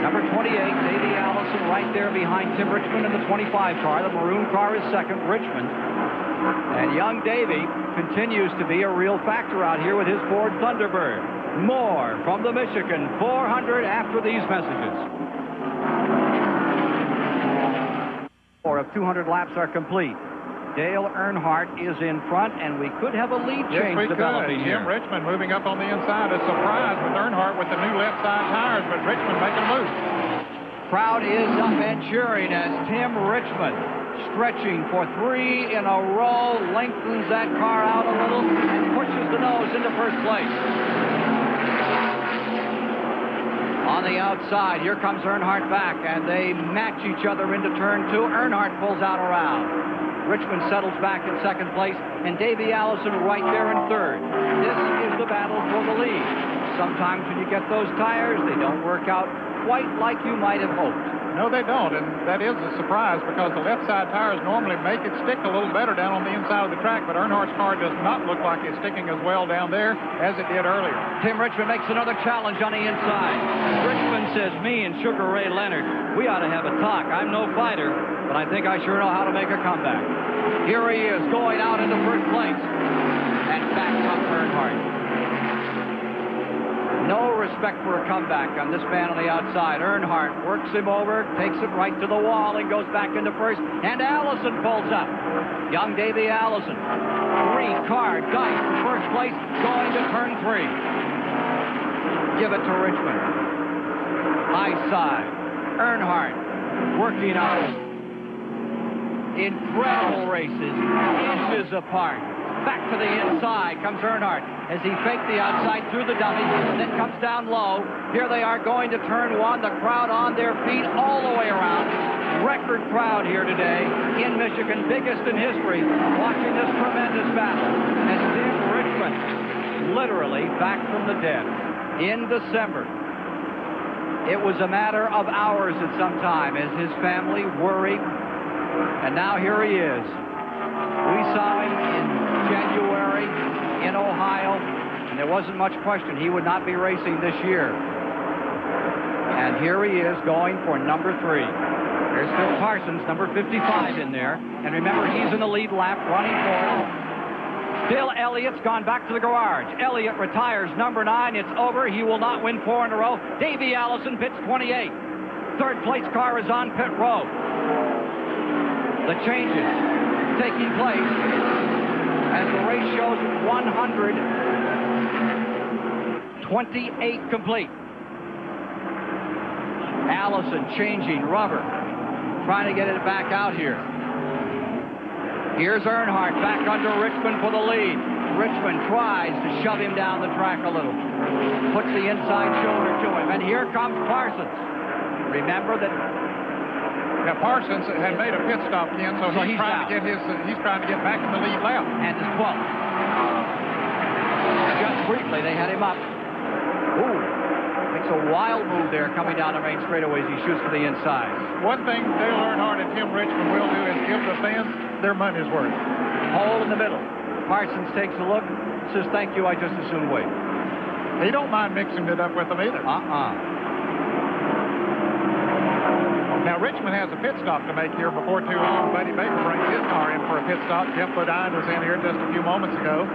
Number 28, Davey Allison, right there behind Tim Richmond in the 25 car. The maroon car is second, Richmond. And young Davey continues to be a real factor out here with his Ford Thunderbird. More from the Michigan 400 after these messages. Four of 200 laps are complete. Dale Earnhardt is in front, and we could have a lead Yes, change we could. developing Jim. Richmond moving up on the inside. A surprise with Earnhardt with the new left side tires, but Richmond making a move. Crowd is up and cheering as Tim Richmond, stretching for three in a row, lengthens that car out a little and pushes the nose into first place. On the outside, here comes Earnhardt back, and they match each other into turn two. Earnhardt pulls out around. Richmond settles back in second place, and Davey Allison right there in third. This is the battle for the lead. Sometimes when you get those tires, they don't work out quite like you might have hoped. No, they don't, and that is a surprise because the left side tires normally make it stick a little better down on the inside of the track, but Earnhardt's car does not look like it's sticking as well down there as it did earlier. Tim Richmond makes another challenge on the inside. Richmond says, me and Sugar Ray Leonard, we ought to have a talk. I'm no fighter, but I think I sure know how to make a comeback. Here he is going out into first place. And back comes Earnhardt. No respect for a comeback on this man on the outside. Earnhardt works him over, takes it right to the wall, and goes back into first. And Allison pulls up. Young Davey Allison. Three car dice for first place, going to turn three. Give it to Richmond. High side. Earnhardt working out. Incredible races, inches apart. Back to the inside comes Earnhardt as he faked the outside through the dummy, then comes down low. Here they are going to turn one. The crowd on their feet all the way around. Record crowd here today in Michigan, biggest in history, watching this tremendous battle as Tim Richmond, literally back from the dead in December. It was a matter of hours at some time as his family worried. And now here he is. We saw him in January in Ohio, and there wasn't much question he would not be racing this year. And here he is going for number three. There's Phil Parsons, number 55 in there. And remember, he's in the lead lap running for it. Bill Elliott's gone back to the garage. Elliott retires number nine. It's over. He will not win four in a row. Davey Allison pits 28. Third place car is on pit road. The changes taking place as the race shows 128 complete. Allison changing rubber, trying to get it back out here. Here's Earnhardt back under Richmond for the lead. Richmond tries to shove him down the track a little. Puts the inside shoulder to him. And here comes Parsons. Remember that Yeah, Parsons had made a pit stop, Ken, so, So he's, he's trying out. to get his uh, he's trying to get back in the lead lap. and his 12th. Just briefly, they had him up. Ooh, makes a wild move there coming down the main straightaways. He shoots for the inside. One thing Dale Earnhardt and Tim Richmond will do is give the fans their money's worth. Hole in the middle. Parsons takes a look, says, thank you, I just as soon wait. He don't mind mixing it up with them either. Uh-uh. Now, Richmond has a pit stop to make here before too long. Buddy Baker brings his car in for a pit stop. Geoff Bodine was in here just a few moments ago.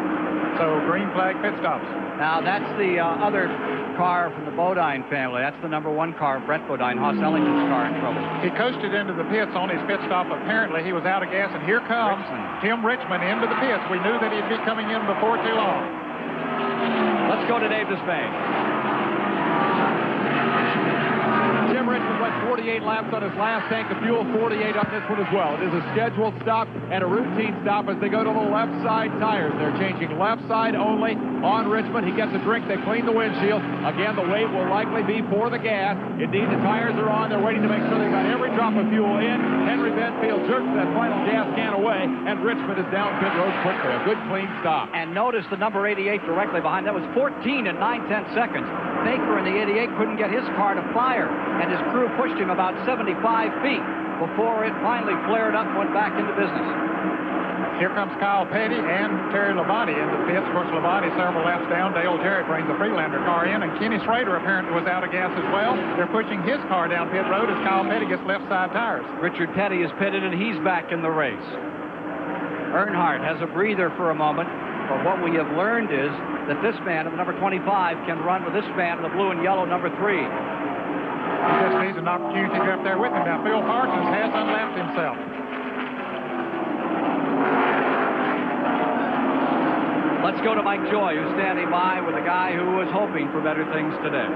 So, green flag pit stops. Now, that's the uh, other car from the Bodine family. That's the number one car, Brett Bodine, Hoss Ellington's car in trouble. He coasted into the pits on his pit stop. Apparently, he was out of gas, and here comes Tim Richmond into the pits. We knew that he'd be coming in before too long. Let's go to Dave Despain. Tim went 48 laps on his last tank of fuel, 48 on this one as well. It is a scheduled stop and a routine stop as they go to the left side tires. They're changing left side only on Richmond. He gets a drink. They clean the windshield. Again, the weight will likely be for the gas. Indeed, the tires are on. They're waiting to make sure they've got every drop of fuel in. Henry Benfield jerks that final gas can away, and Richmond is down pit road quickly. A good, clean stop. And notice the number 88 directly behind. That was 14 and 9 tenths seconds. Baker in the 88 couldn't get his car to fire, and his crew pushed him about 75 feet before it finally flared up and went back into business. Here comes Kyle Petty and Terry Labonte into the pits. Of course, Labonte several laps down. Dale Jarrett brings the Freedlander car in, and Kenny Schrader apparently was out of gas as well. They're pushing his car down pit road as Kyle Petty gets left side tires. Richard Petty is pitted, and he's back in the race. Earnhardt has a breather for a moment, but what we have learned is that this man in the number 25 can run with this man in the blue and yellow number three. He just needs an opportunity to get up there with him. Now, Phil Parsons has unlapped himself. Let's go to Mike Joy, who's standing by with a guy who was hoping for better things today.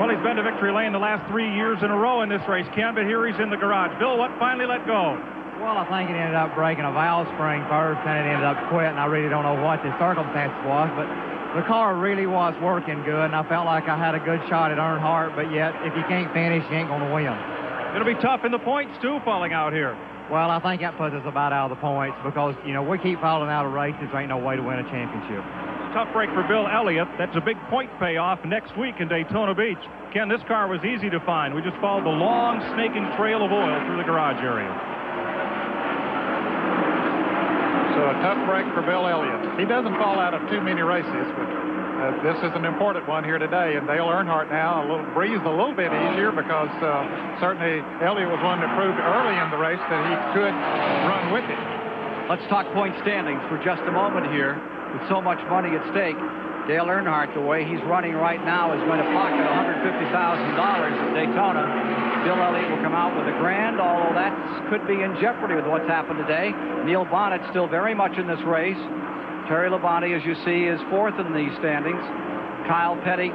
Well, he's been to victory lane the last three years in a row in this race, Ken, but here he's in the garage. Bill, what finally let go? Well, I think it ended up breaking a valve spring first, and it ended up quitting. I really don't know what the circumstance was, but the car really was working good, and I felt like I had a good shot at Earnhardt, but yet, if you can't finish, you ain't going to win. It'll be tough in the points, too, falling out here. Well, I think that puts us about out of the points because, you know, we keep falling out of races. There ain't no way to win a championship. Tough break for Bill Elliott. That's a big point payoff next week in Daytona Beach. Ken, this car was easy to find. We just followed the long, snaking trail of oil through the garage area. So a tough break for Bill Elliott. He doesn't fall out of too many races, but uh, this is an important one here today. And Dale Earnhardt now a little, breathes a little bit easier because uh, certainly Elliott was one that proved early in the race that he could run with it. Let's talk point standings for just a moment here. With so much money at stake, Dale Earnhardt, the way he's running right now, is going to pocket $150,000 at Daytona. Bill Elliott will come out with a grand, although that could be in jeopardy with what's happened today. Neil Bonnett still very much in this race. Terry Labonte, as you see, is fourth in the standings. Kyle Petty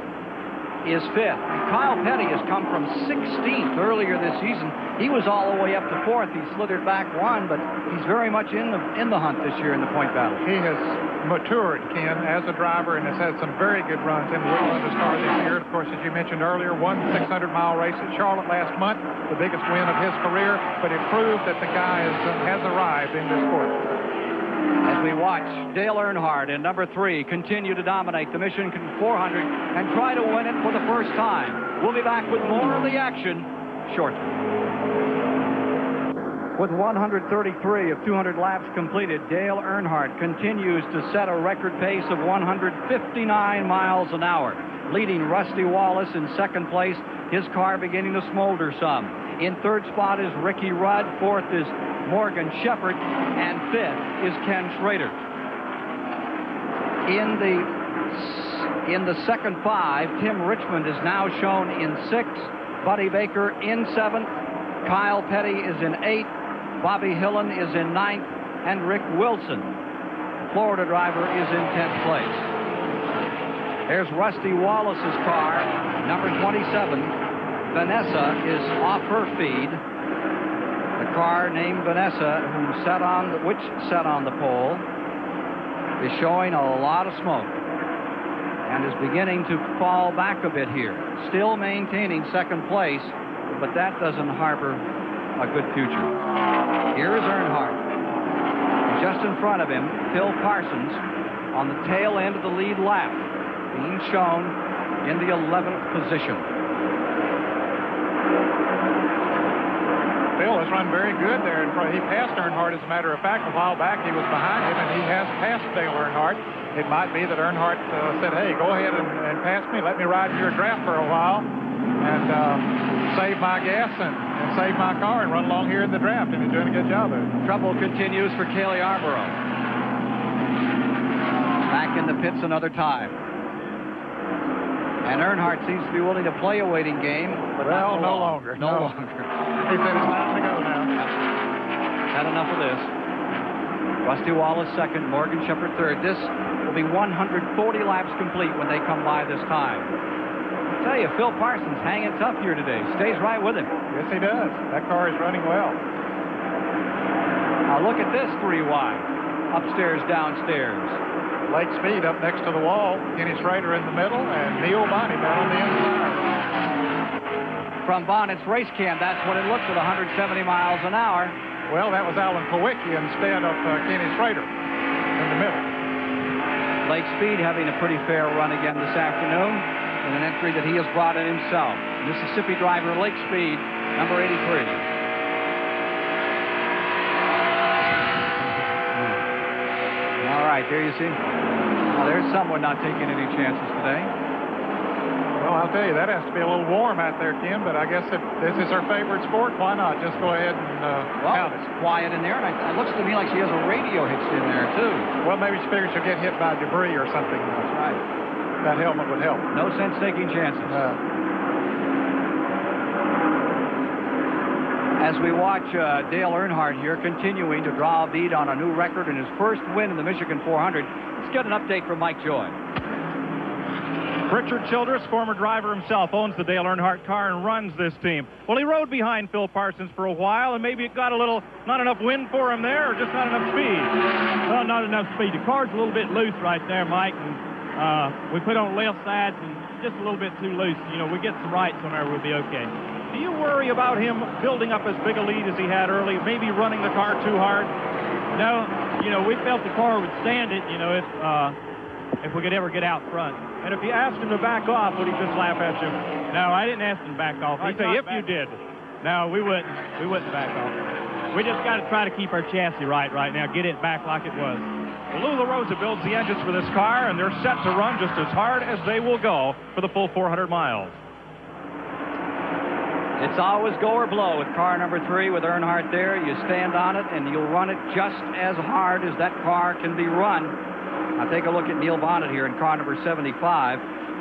is fifth. Kyle Petty has come from 16th earlier this season. He was all the way up to fourth. He slithered back one, but he's very much in the in the hunt this year in the point battle. He has matured, Ken, as a driver and has had some very good runs in the Levis car this year. Of course, as you mentioned earlier, won 600-mile race at Charlotte last month, the biggest win of his career, but it proved that the guy is, has arrived in this sport. As we watch Dale Earnhardt in number three continue to dominate the Michigan 400 and try to win it for the first time. We'll be back with more of the action shortly. With 133 of 200 laps completed, Dale Earnhardt continues to set a record pace of 159 miles an hour, leading Rusty Wallace in second place, his car beginning to smolder some. In third spot is Ricky Rudd, fourth is Morgan Shepherd, and fifth is Ken Schrader. In the in the second five, Tim Richmond is now shown in sixth, Buddy Baker in seventh, Kyle Petty is in eighth, Bobby Hillin is in ninth, and Rick Wilson, Florida driver, is in 10th place. There's Rusty Wallace's car, number 27. Vanessa is off her feed. Car named Vanessa, who sat on the, which sat on the pole, is showing a lot of smoke and is beginning to fall back a bit here. Still maintaining second place, but that doesn't harbor a good future. Here is Earnhardt. Just in front of him, Phil Parsons on the tail end of the lead lap, being shown in the 11th position. Phil has run very good there. In front. He passed Earnhardt, as a matter of fact. A while back, he was behind him, and he has passed Dale Earnhardt. It might be that Earnhardt uh, said, hey, go ahead and, and, pass me. Let me ride your draft for a while and uh, save my gas and, and, save my car and run along here in the draft. And he's doing a good job it. Trouble continues for Cale Yarborough. Back in the pits another time. And Earnhardt seems to be willing to play a waiting game. But well, no long. longer. No, no, longer. He said it's time to go now. Had enough of this. Rusty Wallace second, Morgan Shepherd third. This will be 140 laps complete when they come by this time. I tell you, Phil Parsons hanging tough here today. Stays right with him. Yes, he does. That car is running well. Now look at this three wide. Upstairs, downstairs. Lake Speed up next to the wall. Kenny Schrader in the middle, and Neil Bonnett down on the inside. From Bonnett's race cam, that's what it looks at 170 miles an hour. Well, that was Alan Kulwicki instead of uh, Kenny Schrader in the middle. Lake Speed having a pretty fair run again this afternoon in an entry that he has brought in himself. Mississippi driver Lake Speed, number 83. All right, there you see. Well, there's someone not taking any chances today. Well, I'll tell you, that has to be a little warm out there, Ken, but I guess if this is her favorite sport, why not? Just go ahead and uh, well, count it. It's quiet in there, and it looks to me like she has a radio hitched in there, too. Well, maybe she figures she'll get hit by debris or something. That's right. That helmet would help. No sense taking chances. Uh, as we watch uh, Dale Earnhardt here continuing to draw a bead on a new record in his first win in the Michigan 400, let's get an update from Mike Joy. Richard Childress, former driver himself, owns the Dale Earnhardt car and runs this team. Well, he rode behind Phil Parsons for a while, and maybe it got a little, not enough wind for him there, or just not enough speed. Well, not enough speed. The car's a little bit loose right there, Mike, and uh, we put on left sides and just a little bit too loose. You know, we get some rights on there, we'll be okay. Do you worry about him building up as big a lead as he had early, maybe running the car too hard? No, you know, we felt the car would stand it, you know, if uh, if we could ever get out front. And if you asked him to back off, would he just laugh at you? No, I didn't ask him to back off. He'd say, if you did. No, we wouldn't. We wouldn't back off. We just got to try to keep our chassis right right now, get it back like it was. Well, Lou LaRosa builds the engines for this car, and they're set to run just as hard as they will go for the full 400 miles. It's always go or blow with car number three with Earnhardt there. You stand on it, and you'll run it just as hard as that car can be run. Now take a look at Neil Bonnett here in car number 75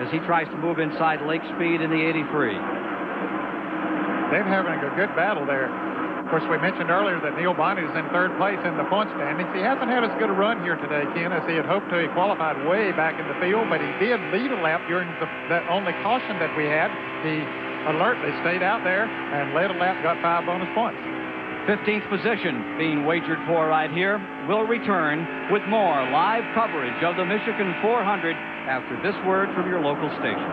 as he tries to move inside Lake Speed in the 83. They're having a good battle there. Of course, we mentioned earlier that Neil Bonnett is in third place in the point standings. He hasn't had as good a run here today, Ken, as he had hoped to. He qualified way back in the field, but he did lead a lap during the, that only caution that we had. He alertly stayed out there and led a lap, got five bonus points. 15th position being wagered for right here. We'll return with more live coverage of the Michigan 400 after this word from your local station.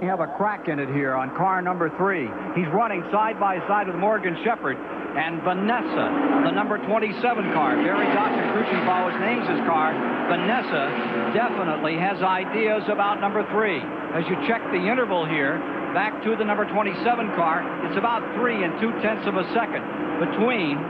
We have a crack in it here on car number three. He's running side by side with Morgan Shepherd and Vanessa, the number 27 car. Barry Dodson Cruchenbauer names his car. Vanessa definitely has ideas about number three. As you check the interval here, back to the number 27 car. It's about three and two-tenths of a second between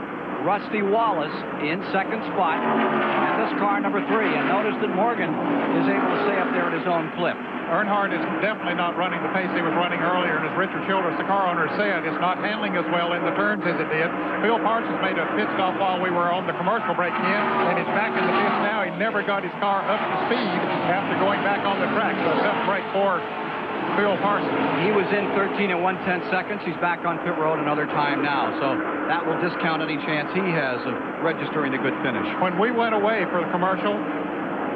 Rusty Wallace in second spot and this car number three. And notice that Morgan is able to stay up there at his own clip. Earnhardt is definitely not running the pace he was running earlier, and as Richard Childress, the car owner, said, it's not handling as well in the turns as it did. Phil Parsons made a pit stop while we were on the commercial break in, and he's back in the pits now. He never got his car up to speed after going back on the track, so tough break for Phil Parsons. He was in 13 and 1 10 seconds. He's back on pit road another time now, so that will discount any chance he has of registering a good finish. When we went away for the commercial,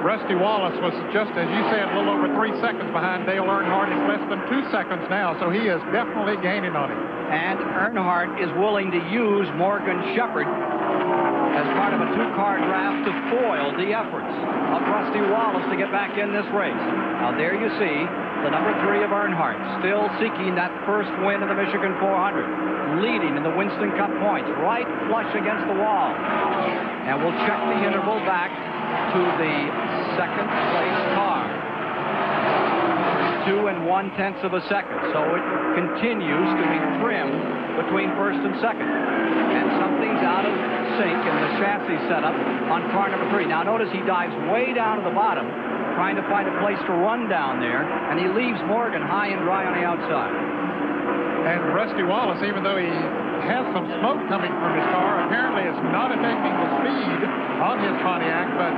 Rusty Wallace was just, as you said, a little over three seconds behind Dale Earnhardt. He's less than two seconds now, so he is definitely gaining on him. And Earnhardt is willing to use Morgan Shepherd as part of a two-car draft to foil the efforts of Rusty Wallace to get back in this race. Now there you see the number three of Earnhardt, still seeking that first win in the Michigan 400, leading in the Winston Cup points, right flush against the wall. And we'll check the interval back to the second place car. Two and one tenths of a second. So it continues to be trimmed between first and second. And something's out of sync in the chassis setup on car number three. Now notice he dives way down to the bottom, trying to find a place to run down there, and he leaves Morgan high and dry on the outside. And Rusty Wallace, even though he has some smoke coming from his car, apparently it's not affecting the speed on his Pontiac, but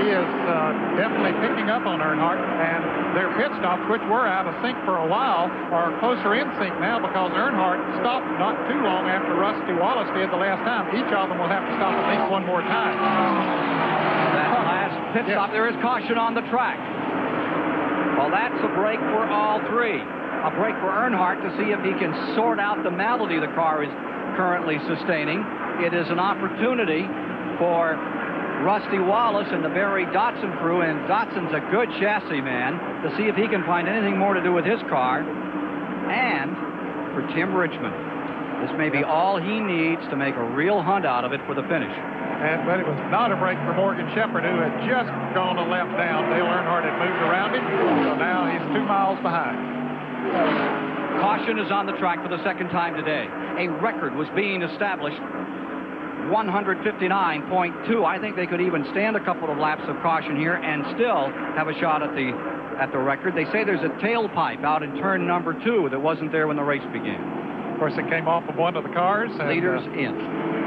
he is uh, definitely picking up on Earnhardt. And their pit stops, which were out of sync for a while, are closer in sync now because Earnhardt stopped not too long after Rusty Wallace did the last time. Each of them will have to stop at least one more time. That last pit stop, there is caution on the track. Well, that's a break for all three. A break for Earnhardt to see if he can sort out the malady the car is currently sustaining. It is an opportunity for Rusty Wallace and the Barry Dodson crew, and Dodson's a good chassis man, to see if he can find anything more to do with his car. And for Tim Richmond, this may be all he needs to make a real hunt out of it for the finish. And, but it was not a break for Morgan Shepherd, who had just gone a left down. Dale Earnhardt had moved around him, so now he's two miles behind. Caution is on the track for the second time today. A record was being established. 159.2. I think they could even stand a couple of laps of caution here and still have a shot at the at the record. They say there's a tailpipe out in turn number two that wasn't there when the race began. Of course, it came off of one of the cars. And, Leaders uh, in.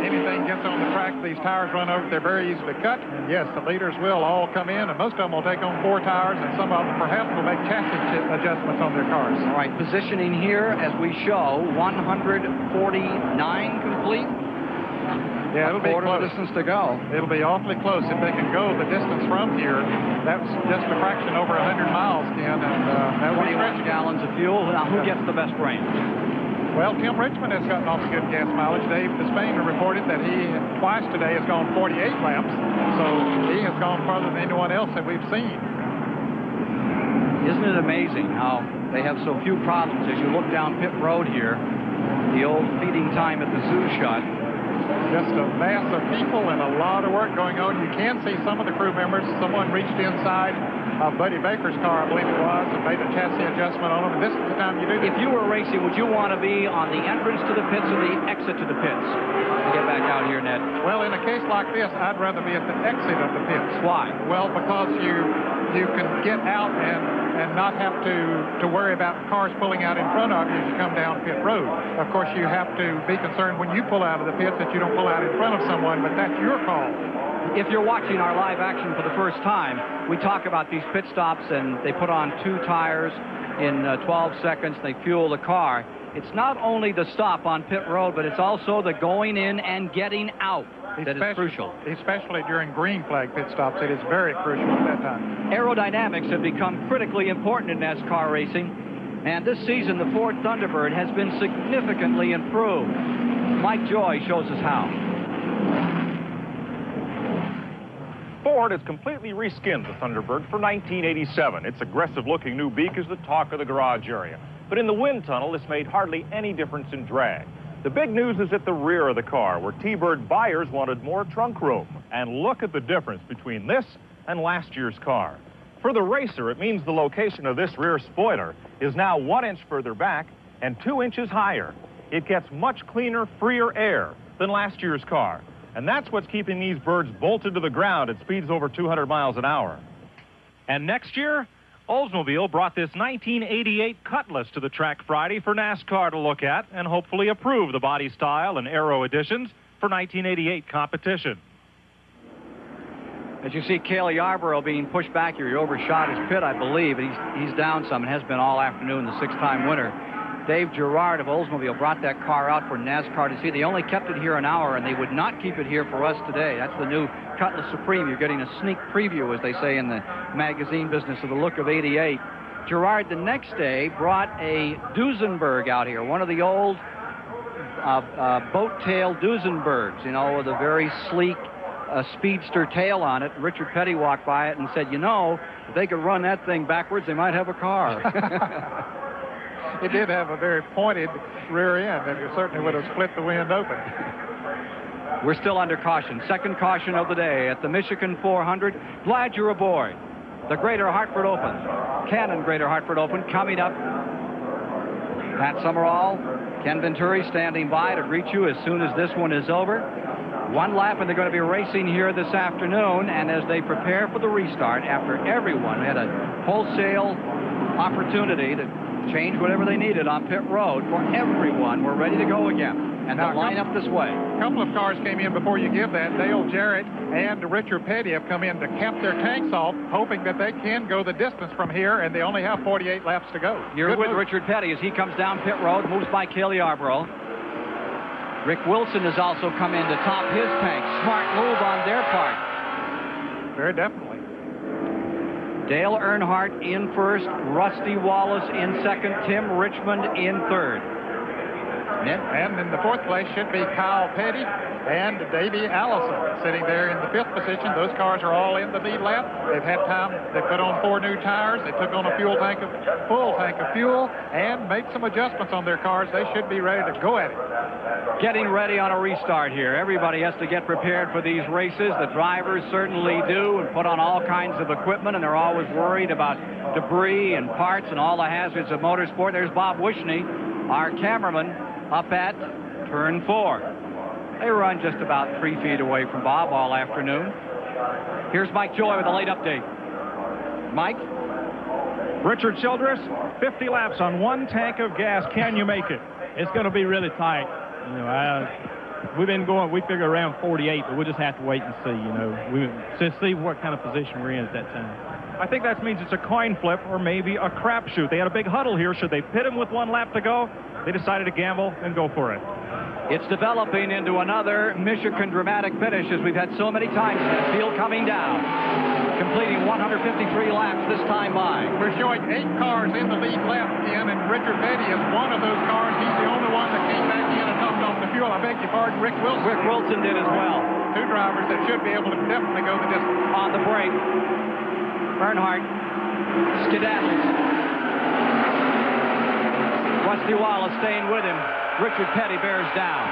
Anything gets on the track, these tires run over, they're very easily cut. And yes, the leaders will all come in, and most of them will take on four tires, and some of them perhaps will make chassis adjustments on their cars. All right, positioning here as we show 149 complete. Yeah, it'll be close. distance to go. It'll be awfully close if they can go the distance from here. That's just a fraction over 100 miles, Ken, and uh, that will 21 gallons of fuel. Now, who gets the best range? Well, Tim Richmond has gotten off good gas mileage. Dave Despain reported that he twice today has gone 48 laps, so he has gone farther than anyone else that we've seen. Isn't it amazing how they have so few problems as you look down pit road here? The old feeding time at the zoo shot. Just a mass of people and a lot of work going on. You can see some of the crew members. Someone reached inside of Buddy Baker's car, I believe it was, and made a chassis adjustment on him. And this is the time you do that. If you were racing, would you want to be on the entrance to the pits or the exit to the pits? Get back out here, Ned. Well, in a case like this, I'd rather be at the exit of the pits. Why? Well, because you you can get out and and not have to to worry about cars pulling out in front of you as you come down pit road. Of course, you have to be concerned when you pull out of the pits that you don't pull out in front of someone, but that's your call. If you're watching our live action for the first time, we talk about these pit stops and they put on two tires in uh, 12 seconds. They fuel the car. It's not only the stop on pit road, but it's also the going in and getting out that is crucial. Especially during green flag pit stops, it is very crucial at that time. Aerodynamics have become critically important in NASCAR racing, and this season the Ford Thunderbird has been significantly improved. Mike Joy shows us how. Ford has completely reskinned the Thunderbird for 1987. Its aggressive-looking new beak is the talk of the garage area. But in the wind tunnel, this made hardly any difference in drag. The big news is at the rear of the car, where T-Bird buyers wanted more trunk room. And look at the difference between this and last year's car. For the racer, it means the location of this rear spoiler is now one inch further back and two inches higher. It gets much cleaner, freer air than last year's car. And that's what's keeping these birds bolted to the ground at speeds over 200 miles an hour. And next year, Oldsmobile brought this 1988 Cutlass to the track Friday for NASCAR to look at and hopefully approve the body style and aero additions for 1988 competition. As you see, Cale Yarborough being pushed back here. He overshot his pit, I believe, and he's, he's down some and has been all afternoon, the six-time winner. Dave Gerard of Oldsmobile brought that car out for NASCAR to see. They only kept it here an hour, and they would not keep it here for us today. That's the new Cutlass Supreme. You're getting a sneak preview, as they say in the magazine business, of the look of 88. Gerard the next day brought a Duesenberg out here, one of the old uh, uh, boat tail Duesenbergs, you know, with a very sleek uh, speedster tail on it. Richard Petty walked by it and said, you know, if they could run that thing backwards, they might have a car. it did have a very pointed rear end, and it certainly would have split the wind open. We're still under caution. Second caution of the day at the Michigan 400. Glad you're aboard. The Greater Hartford Open. Canon Greater Hartford Open coming up. Pat Summerall, Ken Venturi standing by to greet you as soon as this one is over. One lap, and they're going to be racing here this afternoon. And as they prepare for the restart, after everyone had a wholesale opportunity to change whatever they needed on pit road, for everyone, we're ready to go again. And Now, they'll line up this way. A couple of cars came in before you give that. Dale Jarrett and Richard Petty have come in to cap their tanks off, hoping that they can go the distance from here, and they only have 48 laps to go. You're Good with move. Richard Petty as he comes down pit road, moves by Cale Yarborough. Rick Wilson has also come in to top his tank. Smart move on their part. Very definitely. Dale Earnhardt in first, Rusty Wallace in second, Tim Richmond in third. And in the fourth place should be Kyle Petty and Davey Allison sitting there in the fifth position. Those cars are all in the lead lap. They've had time. They put on four new tires. They took on a fuel tank of full tank of fuel and made some adjustments on their cars. They should be ready to go at it. Getting ready on a restart here. Everybody has to get prepared for these races. The drivers certainly do and put on all kinds of equipment, and they're always worried about debris and parts and all the hazards of motorsport. There's Bob Wishney, our cameraman, up at turn four. They run just about three feet away from Bob all afternoon. Here's Mike Joy with a late update. Mike? Richard Childress, 50 laps on one tank of gas. Can you make it? It's going to be really tight. You know, I, we've been going, we figure around 48, but we'll just have to wait and see, you know, we, to see what kind of position we're in at that time. I think that means it's a coin flip or maybe a crapshoot. They had a big huddle here. Should they pit him with one lap to go? They decided to gamble and go for it. It's developing into another Michigan dramatic finish as we've had so many times. The field coming down, completing 153 laps this time by. We're showing eight cars in the lead lap again, and Richard Petty is one of those cars. He's the only one that came back in and topped off the fuel. I beg your pardon, Rick Wilson. Rick Wilson did as well. Two drivers that should be able to definitely go the distance. On the break, Earnhardt skedaddles. Rusty Wallace staying with him. Richard Petty bears down.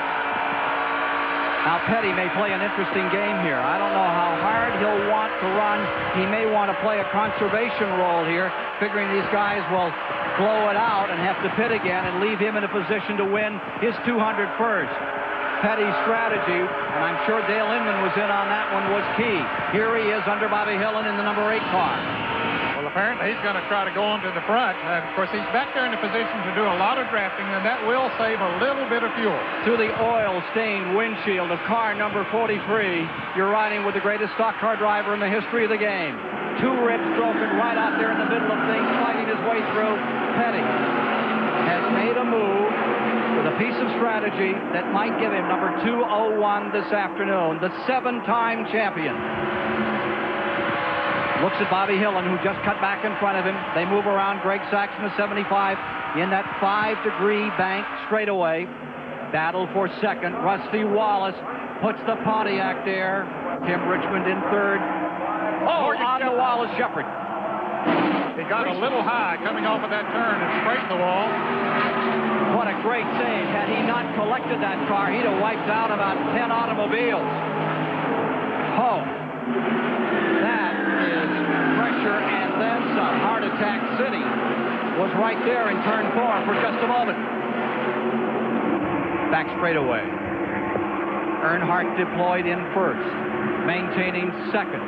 Now, Petty may play an interesting game here. I don't know how hard he'll want to run. He may want to play a conservation role here, figuring these guys will blow it out and have to pit again and leave him in a position to win his 200 first. Petty's strategy, and I'm sure Dale Inman was in on that one, was key. Here he is under Bobby Hillin in the number eight car. Apparently he's going to try to go on to the front. And of course, he's back there in a position to do a lot of drafting, and that will save a little bit of fuel. To the oil-stained windshield of car number 43, you're riding with the greatest stock car driver in the history of the game. Two ribs broken right out there in the middle of things, fighting his way through. Petty has made a move with a piece of strategy that might give him number 201 this afternoon, the seven-time champion. Looks at Bobby Hillin, who just cut back in front of him. They move around Greg Saxon, the 75, in that five-degree bank straightaway. Battle for second. Rusty Wallace puts the Pontiac there. Tim Richmond in third. Oh, oh on the Wallace Shepherd. He got a little high coming off of that turn and straightened the wall. What a great save. Had he not collected that car, he'd have wiped out about 10 automobiles. Oh, that is pressure. And then some. Heart Attack City was right there in turn four for just a moment. Back straightaway. Earnhardt deployed in first, maintaining second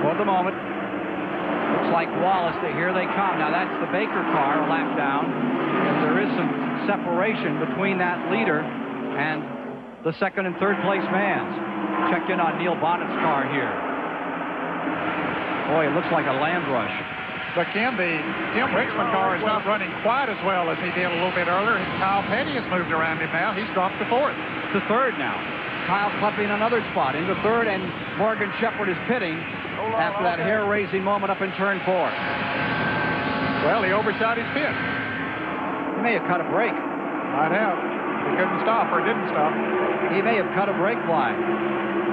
for the moment. Looks like Wallace, here they come. Now that's the Baker car, lap down. And there is some separation between that leader and the second and third place mans. Check in on Neil Bonnett's car here. Boy, it looks like a land rush. But Ken, the Tim Richmond car is not running quite as well as he did a little bit earlier. Kyle Petty has moved around him now. He's dropped to fourth. To third now. Kyle clipping another spot into third, and Morgan Shepherd is pitting after that hair-raising moment up in turn four. Well, he overshot his pit. He may have cut a brake. Might have. He couldn't stop or didn't stop. He may have cut a brake line.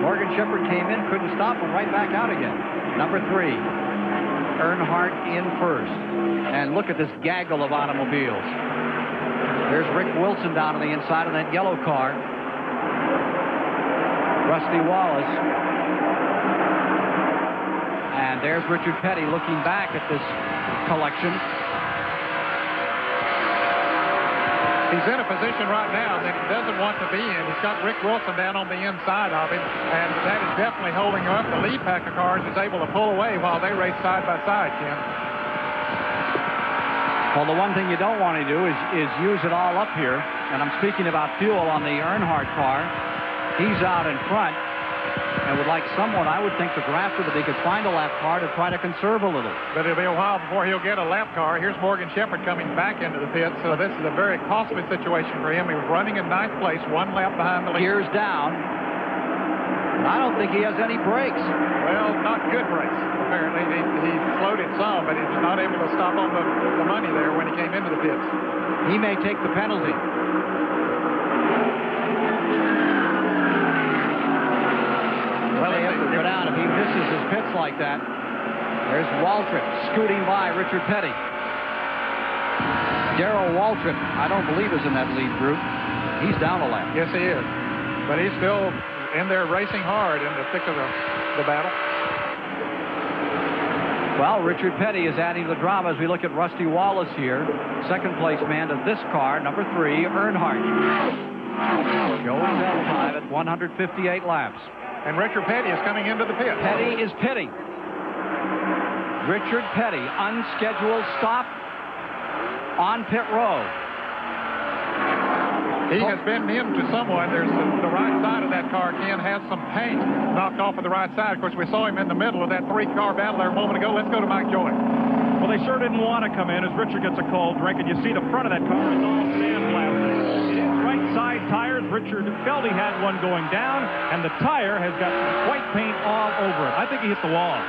Morgan Shepherd came in, couldn't stop, and right back out again. Number three, Earnhardt in first. And look at this gaggle of automobiles. There's Rick Wilson down on the inside of that yellow car. Rusty Wallace. And there's Richard Petty looking back at this collection. He's in a position right now that he doesn't want to be in. He's got Rick Wilson down on the inside of him, and that is definitely holding him up. The lead pack of cars is able to pull away while they race side by side, Ken. Well, the one thing you don't want to do is, is use it all up here. And I'm speaking about fuel on the Earnhardt car. He's out in front and would like someone, I would think, to draft it if he could find a lap car to try to conserve a little. But it'll be a while before he'll get a lap car. Here's Morgan Shepherd coming back into the pit, so this is a very costly situation for him. He was running in ninth place, one lap behind the leader. Gears down. I don't think he has any brakes. Well, not good brakes, apparently. He, he slowed it some, but he was not able to stop on the, the money there when he came into the pits. He may take the penalty. Well, he has to go if he misses his pits like that. There's Waltrip scooting by Richard Petty. Darrell Waltrip, I don't believe is in that lead group. He's down a lap. Yes, he is. But he's still in there racing hard in the thick of the, the battle. Well, Richard Petty is adding to the drama as we look at Rusty Wallace here. Second place man of this car, number three, Earnhardt. Joey Bell five at 158 laps. And Richard Petty is coming into the pit. Petty is pitting. Richard Petty, unscheduled stop on pit road. He has been into someone. There's the, the, right side of that car, Ken, has some paint knocked off of the right side. Of course, we saw him in the middle of that three-car battle there a moment ago. Let's go to Mike Joy. Well, they sure didn't want to come in as Richard gets a cold drink, and you see the front of that car is all sandblasted. It is right side tires. Richard felt he had one going down, and the tire has got white paint all over it. I think he hit the wall.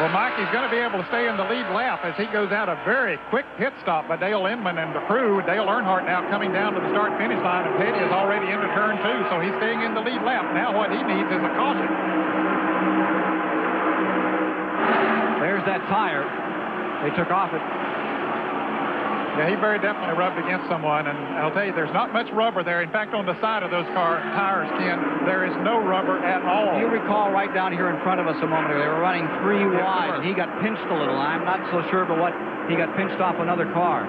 Well, Mike, he's going to be able to stay in the lead lap as he goes out a very quick pit stop by Dale Inman and the crew. Dale Earnhardt now coming down to the start-finish line, and Petty is already into turn two, so he's staying in the lead lap. Now what he needs is a caution. There's that tire. They took off it. Yeah, he very definitely rubbed against someone, and I'll tell you, there's not much rubber there. In fact, on the side of those car tires, Ken, there is no rubber at all. You recall right down here in front of us a moment ago, they were running three yes, wide, and he got pinched a little. I'm not so sure about what he got pinched off another car.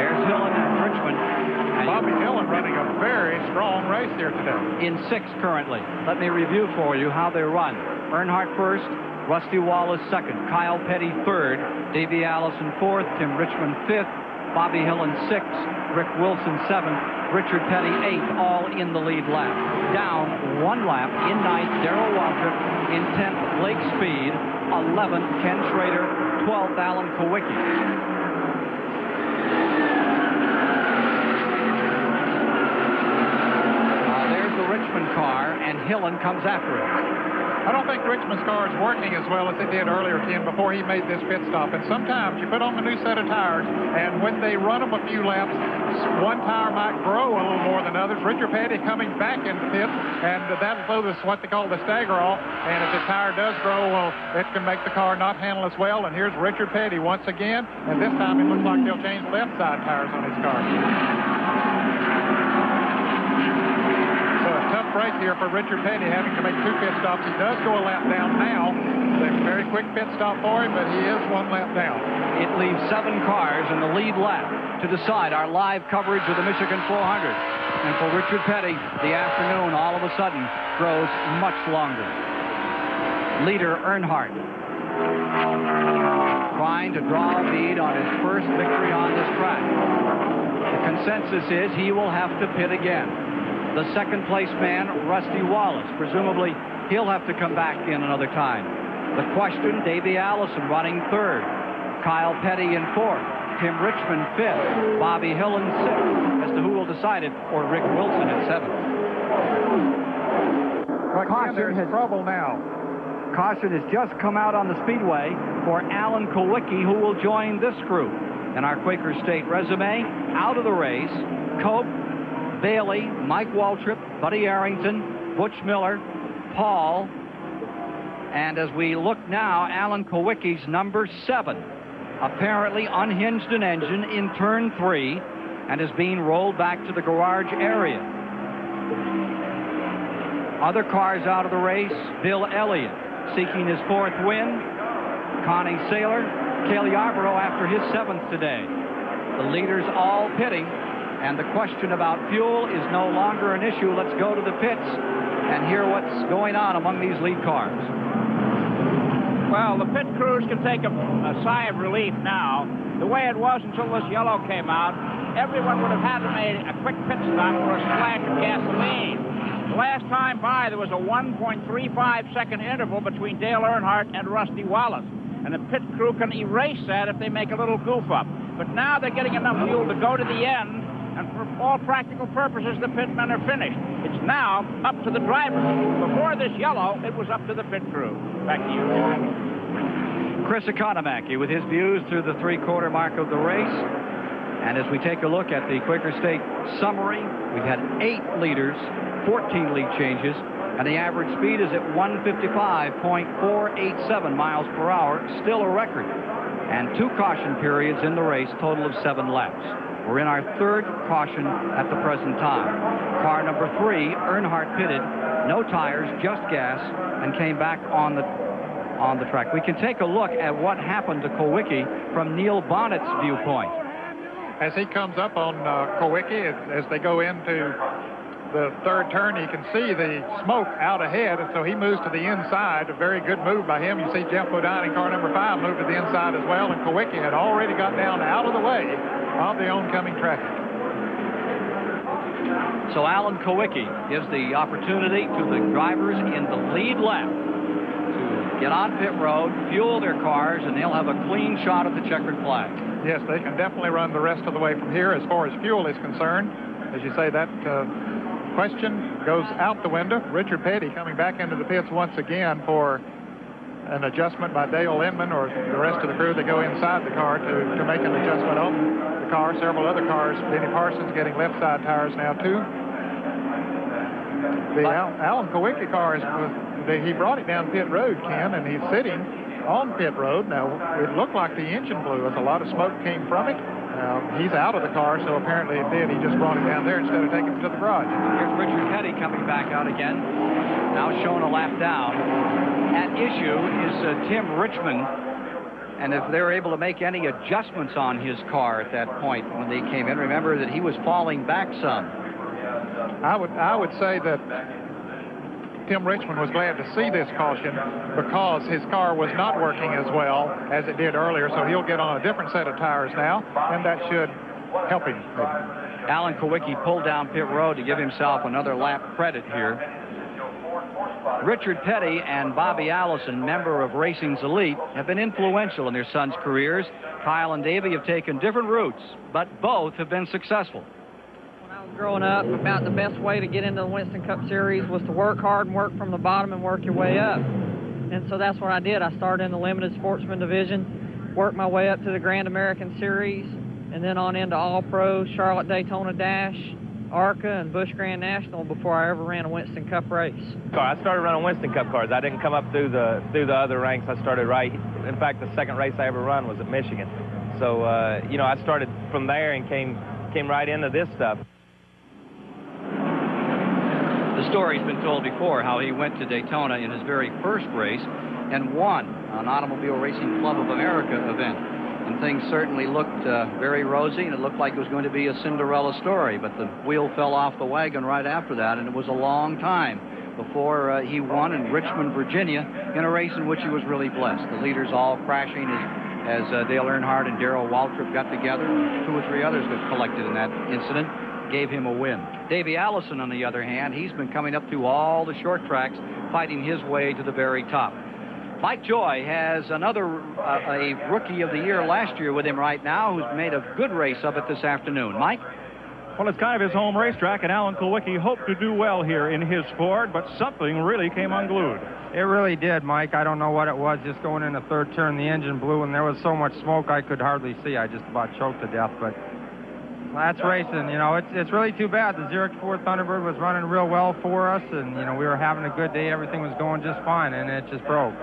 There's Hillin and Richmond. And Bobby Hillin running a very strong race here today. In six currently. Let me review for you how they run. Earnhardt first, Rusty Wallace second, Kyle Petty third, Davey Allison fourth, Tim Richmond fifth, Bobby Hillin sixth, Rick Wilson seventh, Richard Petty eighth, all in the lead lap. Down one lap in ninth, Darrell Waltrip, in tenth, Lake Speed, 11th, Ken Schrader, 12th, Alan Kulwicki. Uh, there's the Richmond car, and Hillin comes after it. I don't think Richmond's car is working as well as it did earlier, Ken, before he made this pit stop. And sometimes you put on a new set of tires, and when they run them a few laps, one tire might grow a little more than others. Richard Petty coming back in pit, and that'll this what they call the stagger off. And if the tire does grow, well, it can make the car not handle as well. And here's Richard Petty once again, and this time it looks like they'll change left side tires on his car. Tough break here for Richard Petty, having to make two pit stops. He does go a lap down now. A very quick pit stop for him, but he is one lap down. It leaves seven cars in the lead lap to decide our live coverage of the Michigan 400. And for Richard Petty, the afternoon all of a sudden grows much longer. Leader Earnhardt trying to draw a lead on his first victory on this track. The consensus is he will have to pit again. The second place man, Rusty Wallace, presumably he'll have to come back in another time. The question, Davey Allison running third, Kyle Petty in fourth, Tim Richmond fifth, Bobby Hillin sixth, as to who will decide it, or Rick Wilson in seventh. But again, there's trouble now. Caution has just come out on the speedway for Alan Kulwicki, who will join this group. And our Quaker State resume, out of the race, Cope, Bailey, Mike Waltrip, Buddy Arrington, Butch Miller, Paul, and as we look now, Alan Kulwicki's number seven, apparently unhinged an engine in turn three and is being rolled back to the garage area. Other cars out of the race, Bill Elliott seeking his fourth win, Connie Saylor, Cale Yarborough after his seventh today. The leaders all pitting, and the question about fuel is no longer an issue. Let's go to the pits and hear what's going on among these lead cars. Well, the pit crews can take a, a sigh of relief now. The way it was until this yellow came out, everyone would have had to make a quick pit stop for a splash of gasoline. The last time by, there was a 1.35 second interval between Dale Earnhardt and Rusty Wallace. And the pit crew can erase that if they make a little goof up. But now they're getting enough fuel to go to the end, and for all practical purposes, the pitmen are finished. It's now up to the drivers. Before this yellow, it was up to the pit crew. Back to you. Chris Economaki with his views through the three-quarter mark of the race. And as we take a look at the Quaker State summary, we've had eight leaders, 14 lead changes, and the average speed is at 155.487 miles per hour, still a record. And two caution periods in the race, total of seven laps. We're in our third caution at the present time. Car number three, Earnhardt pitted, no tires, just gas, and came back on the on the track. We can take a look at what happened to Kulwicki from Neil Bonnett's viewpoint. As he comes up on uh, Kulwicki, as, as they go into the third turn, he can see the smoke out ahead, and so he moves to the inside. A very good move by him. You see Geoff Bodine in car number five move to the inside as well, and Kulwicki had already got down out of the way of the oncoming traffic. So Alan Kulwicki gives the opportunity to the drivers in the lead lap to get on pit road, fuel their cars, and they'll have a clean shot at the checkered flag. Yes, they can definitely run the rest of the way from here as far as fuel is concerned. As you say, that uh, question goes out the window. Richard Petty coming back into the pits once again for an adjustment by Dale Inman or the rest of the crew that go inside the car to, to make an adjustment on the car. Several other cars. Benny Parsons getting left side tires now too. The Al, Alan Kulwicki car is was, the, he brought it down pit road, Ken, and he's sitting on pit road. Now it looked like the engine blew. With a lot of smoke came from it. Now, he's out of the car, so apparently it did. He just brought it down there instead of taking it to the garage. Here's Richard Petty coming back out again, now showing a lap down. At issue is uh, Tim Richmond, and if they're able to make any adjustments on his car at that point when they came in, remember that he was falling back some. I would I would say that Tim Richmond was glad to see this caution because his car was not working as well as it did earlier, so he'll get on a different set of tires now, and that should help him. Alan Kulwicki pulled down pit road to give himself another lap credit here. Richard Petty and Bobby Allison, member of Racing's Elite, have been influential in their sons' careers. Kyle and Davey have taken different routes, but both have been successful growing up about the best way to get into the Winston Cup Series was to work hard and work from the bottom and work your way up. And so that's what I did. I started in the limited sportsman division, worked my way up to the Grand American Series, and then on into All Pro, Charlotte Daytona Dash, ARCA, and Busch Grand National before I ever ran a Winston Cup race. I started running Winston Cup cars. I didn't come up through the through the other ranks. I started right. In fact, the second race I ever run was at Michigan. So uh, you know, I started from there and came came right into this stuff. The story's been told before how he went to Daytona in his very first race and won an Automobile Racing Club of America event. And things certainly looked uh, very rosy, and it looked like it was going to be a Cinderella story. But the wheel fell off the wagon right after that, and it was a long time before uh, he won in Richmond, Virginia, in a race in which he was really blessed. The leaders all crashing as, as uh, Dale Earnhardt and Darrell Waltrip got together. Two or three others got collected in that incident gave him a win. Davey Allison, on the other hand, he's been coming up through all the short tracks, fighting his way to the very top. Mike Joy has another uh, a rookie of the year last year with him right now who's made a good race of it this afternoon. Mike? Well, it's kind of his home racetrack, and Alan Kulwicki hoped to do well here in his Ford, but something really came unglued. It really did, Mike. I don't know what it was. Just going in the third turn, the engine blew, and there was so much smoke I could hardly see. I just about choked to death. But that's racing. You know, it's it's really too bad. The Zerex Ford Thunderbird was running real well for us, and you know we were having a good day. Everything was going just fine, and it just broke.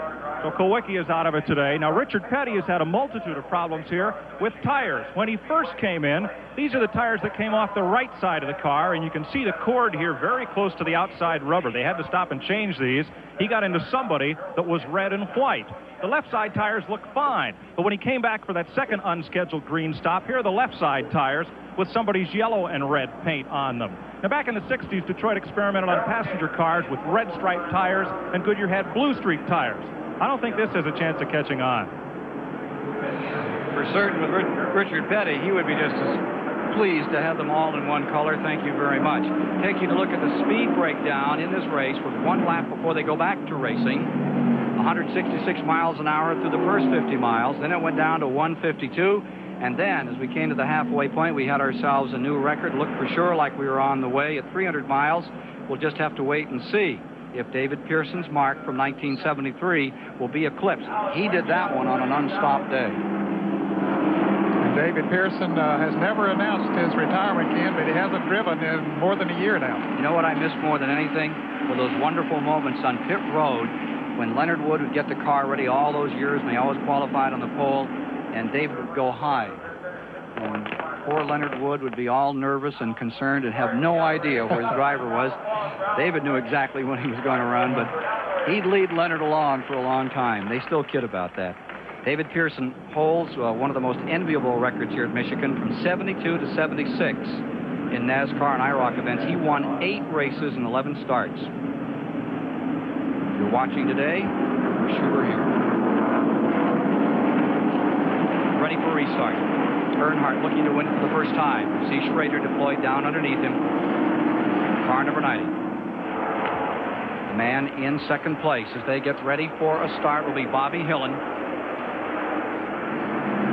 So Kulwicki is out of it today. Now, Richard Petty has had a multitude of problems here with tires. When he first came in, these are the tires that came off the right side of the car, and you can see the cord here very close to the outside rubber. They had to stop and change these. He got into somebody that was red and white. The left side tires look fine, but when he came back for that second unscheduled green stop, here are the left side tires with somebody's yellow and red paint on them. Now, back in the 60s, Detroit experimented on passenger cars with red striped tires, and Goodyear had blue streak tires. I don't think this has a chance of catching on. For certain, with Richard Petty, he would be just as pleased to have them all in one color. Thank you very much. Taking a look at the speed breakdown in this race with one lap before they go back to racing. 166 miles an hour through the first 50 miles. Then it went down to 152. And then, as we came to the halfway point, we had ourselves a new record. Looked for sure like we were on the way at 300 miles. We'll just have to wait and see if David Pearson's mark from 1973 will be eclipsed. He did that one on an unstopped day. David Pearson uh, has never announced his retirement, Ken, but he hasn't driven in more than a year now. You know what I miss more than anything? Were those wonderful moments on pit road when Leonard Wood would get the car ready all those years and they always qualified on the pole, and David would go high. And poor Leonard Wood would be all nervous and concerned and have no idea where his driver was. David knew exactly when he was going to run, but he'd lead Leonard along for a long time. They still kid about that. David Pearson holds uh, one of the most enviable records here at Michigan from 72 to 76 in NASCAR and IROC events. He won eight races and 11 starts. If you're watching today, wish you were here. Ready for restart. Earnhardt looking to win for the first time. See Schrader deployed down underneath him. Car number 90. The man in second place as they get ready for a start will be Bobby Hillin.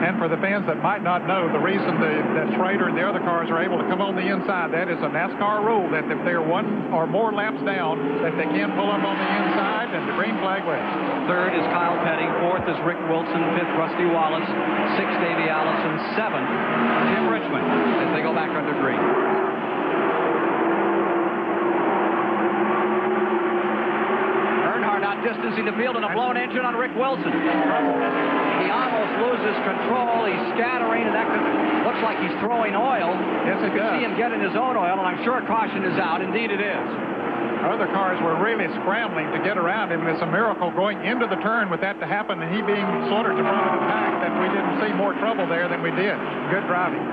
And for the fans that might not know, the reason the, that Schrader and the other cars are able to come on the inside, that is a NASCAR rule that if they're one or more laps down, that they can pull up on the inside and the green flag waves. Third is Kyle Petty. Fourth is Rick Wilson. Fifth, Rusty Wallace. Sixth, Davey Allison. Seventh, Tim Richmond as they go back under green. Earnhardt outdistancing the field and a blown engine on Rick Wilson. He almost loses control. He's scattering, and that could, looks like he's throwing oil. Yes, it you can does. see him getting his own oil, and I'm sure caution is out. Indeed, it is. Other cars were really scrambling to get around him. It's a miracle going into the turn with that to happen and he being sort of to front of the pack that we didn't see more trouble there than we did. Good driving.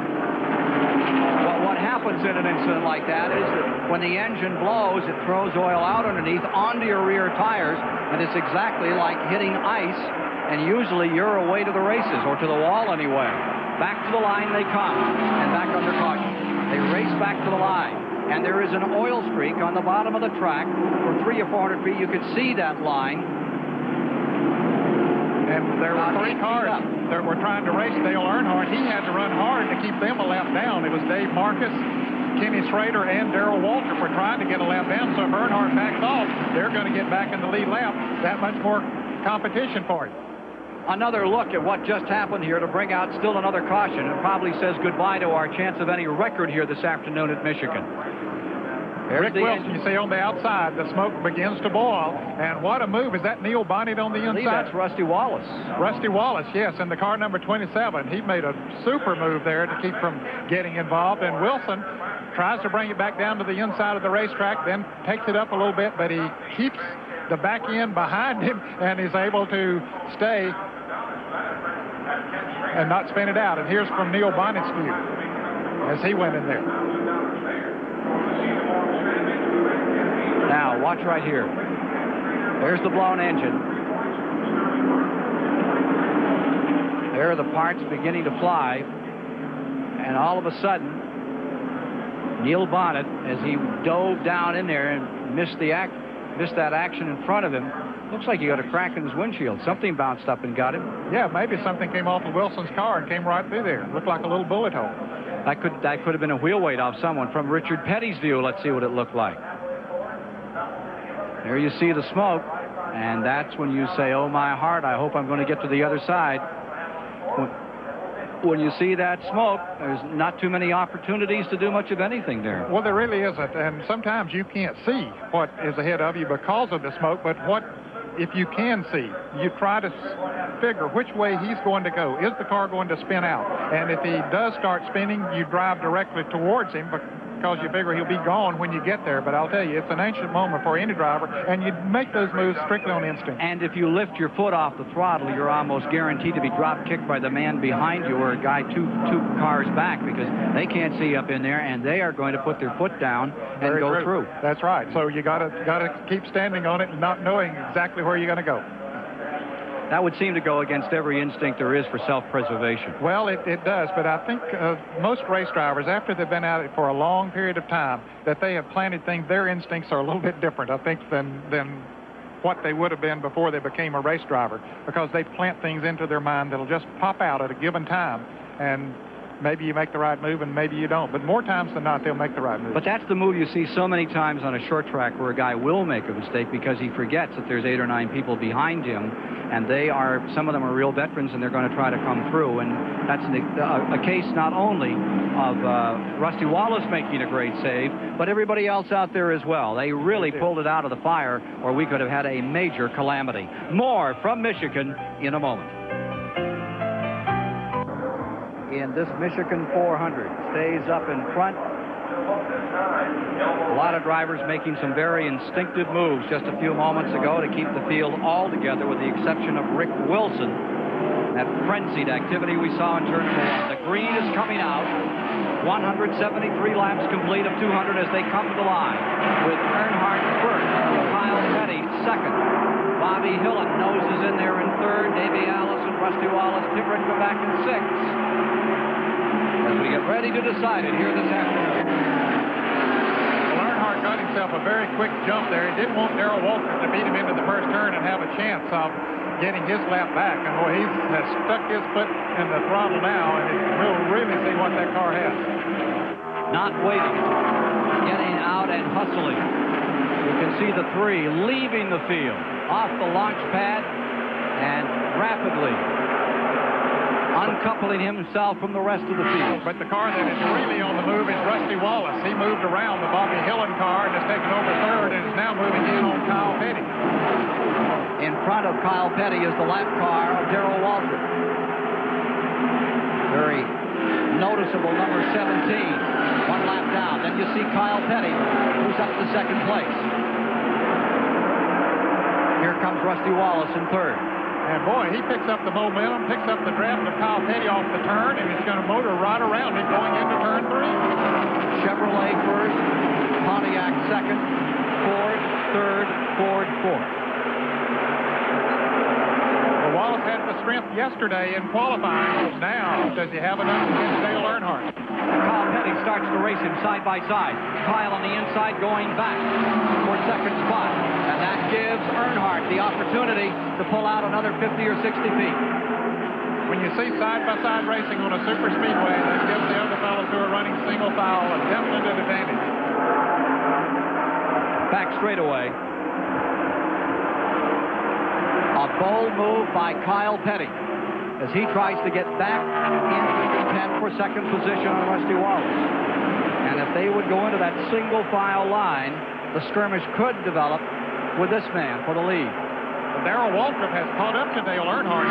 Well, what happens in an incident like that is that when the engine blows, it throws oil out underneath onto your rear tires, and it's exactly like hitting ice, and usually you're away to the races, or to the wall anyway. Back to the line they come, and back under caution. They race back to the line and there is an oil streak on the bottom of the track for three or four hundred feet. You could see that line. And there were three uh, cars that were trying to race Dale Earnhardt. He had to run hard to keep them a lap down. It was Dave Marcis, Kenny Schrader, and Darrell Waltrip for trying to get a lap down. So if Earnhardt backs off, they're going to get back in the lead lap. That much more competition for him. Another look at what just happened here to bring out still another caution. It probably says goodbye to our chance of any record here this afternoon at Michigan. There's Rick Wilson, you see on the outside, the smoke begins to boil. And what a move. Is that Neil Bonnett on the inside? that's Rusty Wallace. Rusty Wallace, yes, and the car number 27. He made a super move there to keep from getting involved. And Wilson tries to bring it back down to the inside of the racetrack, then takes it up a little bit, but he keeps the back end behind him and is able to stay and not spin it out. And here's from Neil Bonnett's view as he went in there. Now, watch right here. There's the blown engine. There are the parts beginning to fly. And all of a sudden, Neil Bonnett, as he dove down in there and missed the act, missed that action in front of him, looks like he got a crack in his windshield. Something bounced up and got him. Yeah, maybe something came off of Wilson's car and came right through there. Looked like a little bullet hole. That could that could have been a wheel weight off someone. From Richard Petty's view, let's see what it looked like. There you see the smoke, and that's when you say, "Oh my heart, I hope I'm going to get to the other side." When, you see that smoke, there's not too many opportunities to do much of anything there. Well, there really isn't, and sometimes you can't see what is ahead of you because of the smoke, but what if you can see, you try to figure which way he's going to go. Is the car going to spin out? And if he does start spinning, you drive directly towards him because you figure he'll be gone when you get there. But I'll tell you, it's an ancient moment for any driver, and you make those moves strictly on instinct. And if you lift your foot off the throttle, you're almost guaranteed to be drop kicked by the man behind you or a guy two two cars back because they can't see up in there, and they are going to put their foot down and Very go true. through. That's right. So you got to got to keep standing on it and not knowing exactly where you're going to go. That would seem to go against every instinct there is for self-preservation. Well, it, it does, but I think uh, most race drivers, after they've been at it for a long period of time, that they have planted things, their instincts are a little bit different, I think, than, than what they would have been before they became a race driver, because they plant things into their mind that'll just pop out at a given time. And maybe you make the right move and maybe you don't. But more times than not, they'll make the right move. But that's the move you see so many times on a short track where a guy will make a mistake because he forgets that there's eight or nine people behind him, and they are some of them are real veterans and they're going to try to come through. And that's an, a, a case not only of uh, Rusty Wallace making a great save, but everybody else out there as well. They really pulled it out of the fire, or we could have had a major calamity. More from Michigan in a moment in this Michigan 400. Stays up in front. A lot of drivers making some very instinctive moves just a few moments ago to keep the field all together with the exception of Rick Wilson. That frenzied activity we saw in turn one. The green is coming out. 173 laps complete of 200 as they come to the line with Earnhardt first, Kyle Petty second. Bobby Hillin noses in there in third. Davey Allison, Rusty Wallace, Tim Richmond back in six. as we get ready to decide it here this afternoon. Well, Earnhardt got himself a very quick jump there. He didn't want Darrell Waltrip to beat him into the first turn and have a chance of getting his lap back. And boy, he has stuck his foot in the throttle now, and we'll really see what that car has. Not waiting, getting out and hustling. You can see the three leaving the field off the launch pad and rapidly uncoupling himself from the rest of the field. But the car that is really on the move is Rusty Wallace. He moved around the Bobby Hillin car and has taken over third and is now moving in on Kyle Petty. In front of Kyle Petty is the lap car of Darrell Waltrip. Very noticeable number 17. One lap down. Then you see Kyle Petty, who's up to second place. Here comes Rusty Wallace in third. And boy, he picks up the momentum, picks up the draft of Kyle Petty off the turn, and he's going to motor right around it going into turn three. Chevrolet first, Pontiac second, Ford third, Ford fourth. Wallace had the strength yesterday in qualifying. Now, does he have enough against Dale Earnhardt? Kyle Petty starts to race him side by side. Kyle on the inside going back for second spot. And that gives Earnhardt the opportunity to pull out another 50 or 60 feet. When you see side-by-side racing on a super speedway, that gives the other fellows who are running single file a definite advantage. Back straightaway. A bold move by Kyle Petty as he tries to get back into the content for second position on Rusty Wallace. And if they would go into that single file line, the skirmish could develop with this man for the lead. Darrell Waltrip has caught up to Dale Earnhardt.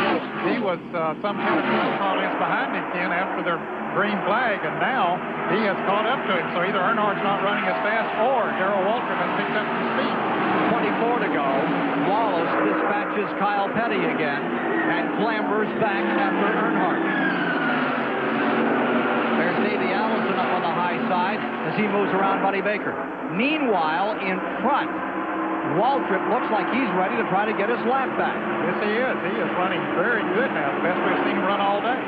He was uh, some 10 or 12 car behind him, Ken, after their green flag, and now he has caught up to him. So either Earnhardt's not running as fast or Darrell Waltrip has picked up some speed. 24 to go. Wallace dispatches Kyle Petty again and clambers back after Earnhardt. There's Davey Allison up on the high side as he moves around Buddy Baker. Meanwhile, in front, Waltrip looks like he's ready to try to get his lap back. Yes, he is. He is running very good now. The best we've seen him run all day.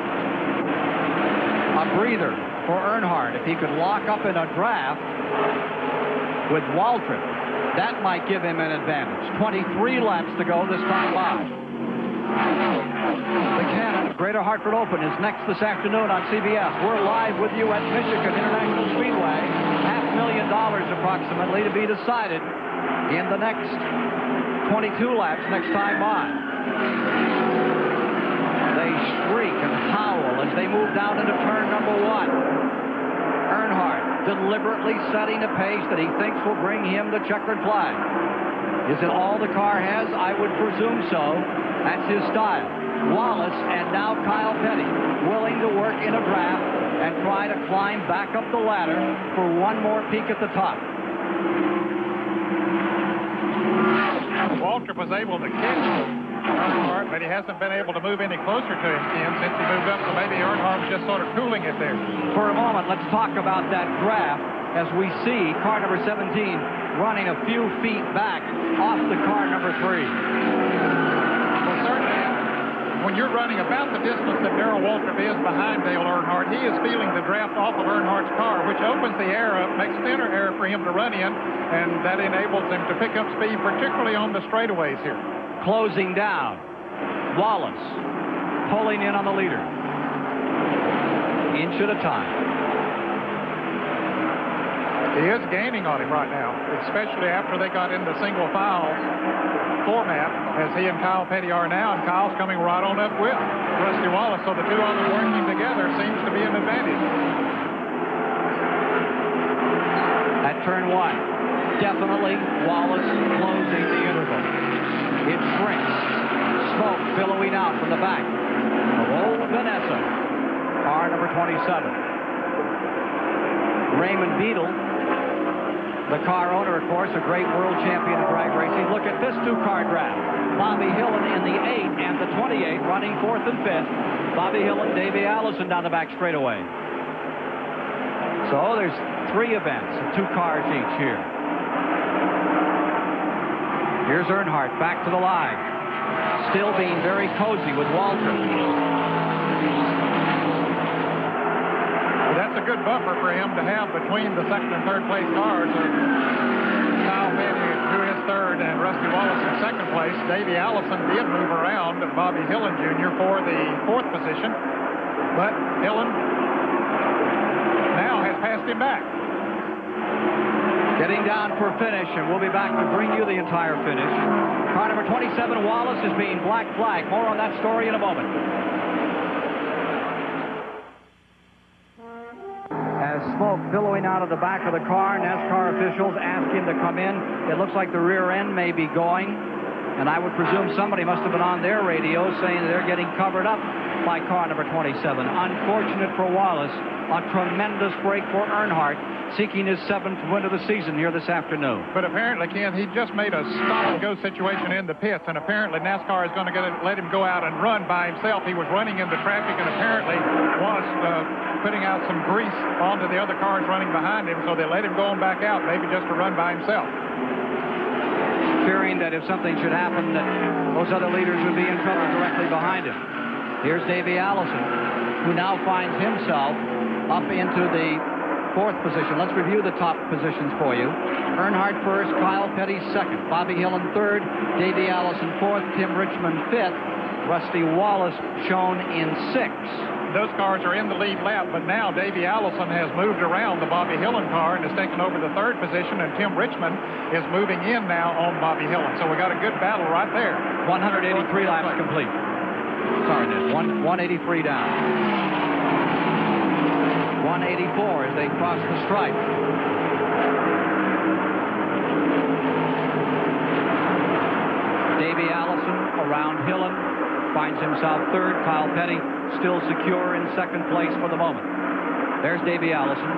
A breather for Earnhardt. If he could lock up in a draft with Waltrip, that might give him an advantage. 23 laps to go this time by. The Cannon Greater Hartford Open is next this afternoon on CBS. We're live with you at Michigan International Speedway. Half million dollars approximately to be decided in the next 22 laps next time by. They shriek and howl as they move down into turn number one. Earnhardt deliberately setting a pace that he thinks will bring him the checkered flag. Is it all the car has? I would presume so. That's his style. Wallace and now Kyle Petty willing to work in a draft and try to climb back up the ladder for one more peek at the top. Waltrip was able to catch Earnhardt, but he hasn't been able to move any closer to him, Ken, since he moved up. So maybe Earnhardt was just sort of cooling it there. For a moment, let's talk about that draft as we see car number 17 running a few feet back off the car number three. When you're running about the distance that Darrell Waltrip is behind Dale Earnhardt, he is feeling the draft off of Earnhardt's car, which opens the air up, makes thinner air for him to run in, and that enables him to pick up speed, particularly on the straightaways here. Closing down. Wallace pulling in on the leader. Inch at a time. He is gaining on him right now, especially after they got into single file format, as he and Kyle Petty are now, and Kyle's coming right on up with Rusty Wallace. So the two of them working together seems to be an advantage. At turn one, definitely Wallace closing the interval. It shrinks. Smoke billowing out from the back of old Vanessa, car number 27. Raymond Beadle, the car owner, of course, a great world champion of drag racing. Look at this two-car draft. Bobby Hillin in the 8 and the 28 running fourth and fifth. Bobby Hillin, Davey Allison down the back straightaway. So there's three events, two cars each here. Here's Earnhardt back to the line. Still being very cozy with Waltrip. That's a good buffer for him to have between the second and third place cars. Kyle Petty, who is third, and Rusty Wallace in second place. Davey Allison did move around Bobby Hillin Jr. for the fourth position, but Hillin now has passed him back. Getting down for finish, and we'll be back to bring you the entire finish. Car number 27, Wallace, is being black flagged. More on that story in a moment. Smoke billowing out of the back of the car, NASCAR officials ask him to come in. It looks like the rear end may be going, and I would presume somebody must have been on their radio saying they're getting covered up by car number 27. Unfortunate for Wallace, a tremendous break for Earnhardt, seeking his seventh win of the season here this afternoon. But apparently, Ken, he just made a stop-and-go situation in the pits, and apparently NASCAR is going to let him go out and run by himself. He was running into traffic and apparently was uh, putting out some grease onto the other cars running behind him, so they let him go on back out, maybe just to run by himself. Fearing that if something should happen, that those other leaders would be in trouble directly behind him. Here's Davey Allison, who now finds himself up into the fourth position. Let's review the top positions for you. Earnhardt first, Kyle Petty second, Bobby Hillin third, Davey Allison fourth, Tim Richmond fifth, Rusty Wallace shown in sixth. Those cars are in the lead lap, but now Davey Allison has moved around the Bobby Hillin car and has taken over the third position, and Tim Richmond is moving in now on Bobby Hillin. So we got a good battle right there. 183 laps complete. Sorry, Ned. One, 183 down. 184 as they cross the stripe. Davey Allison around Hillin finds himself third. Kyle Petty still secure in second place for the moment. There's Davey Allison.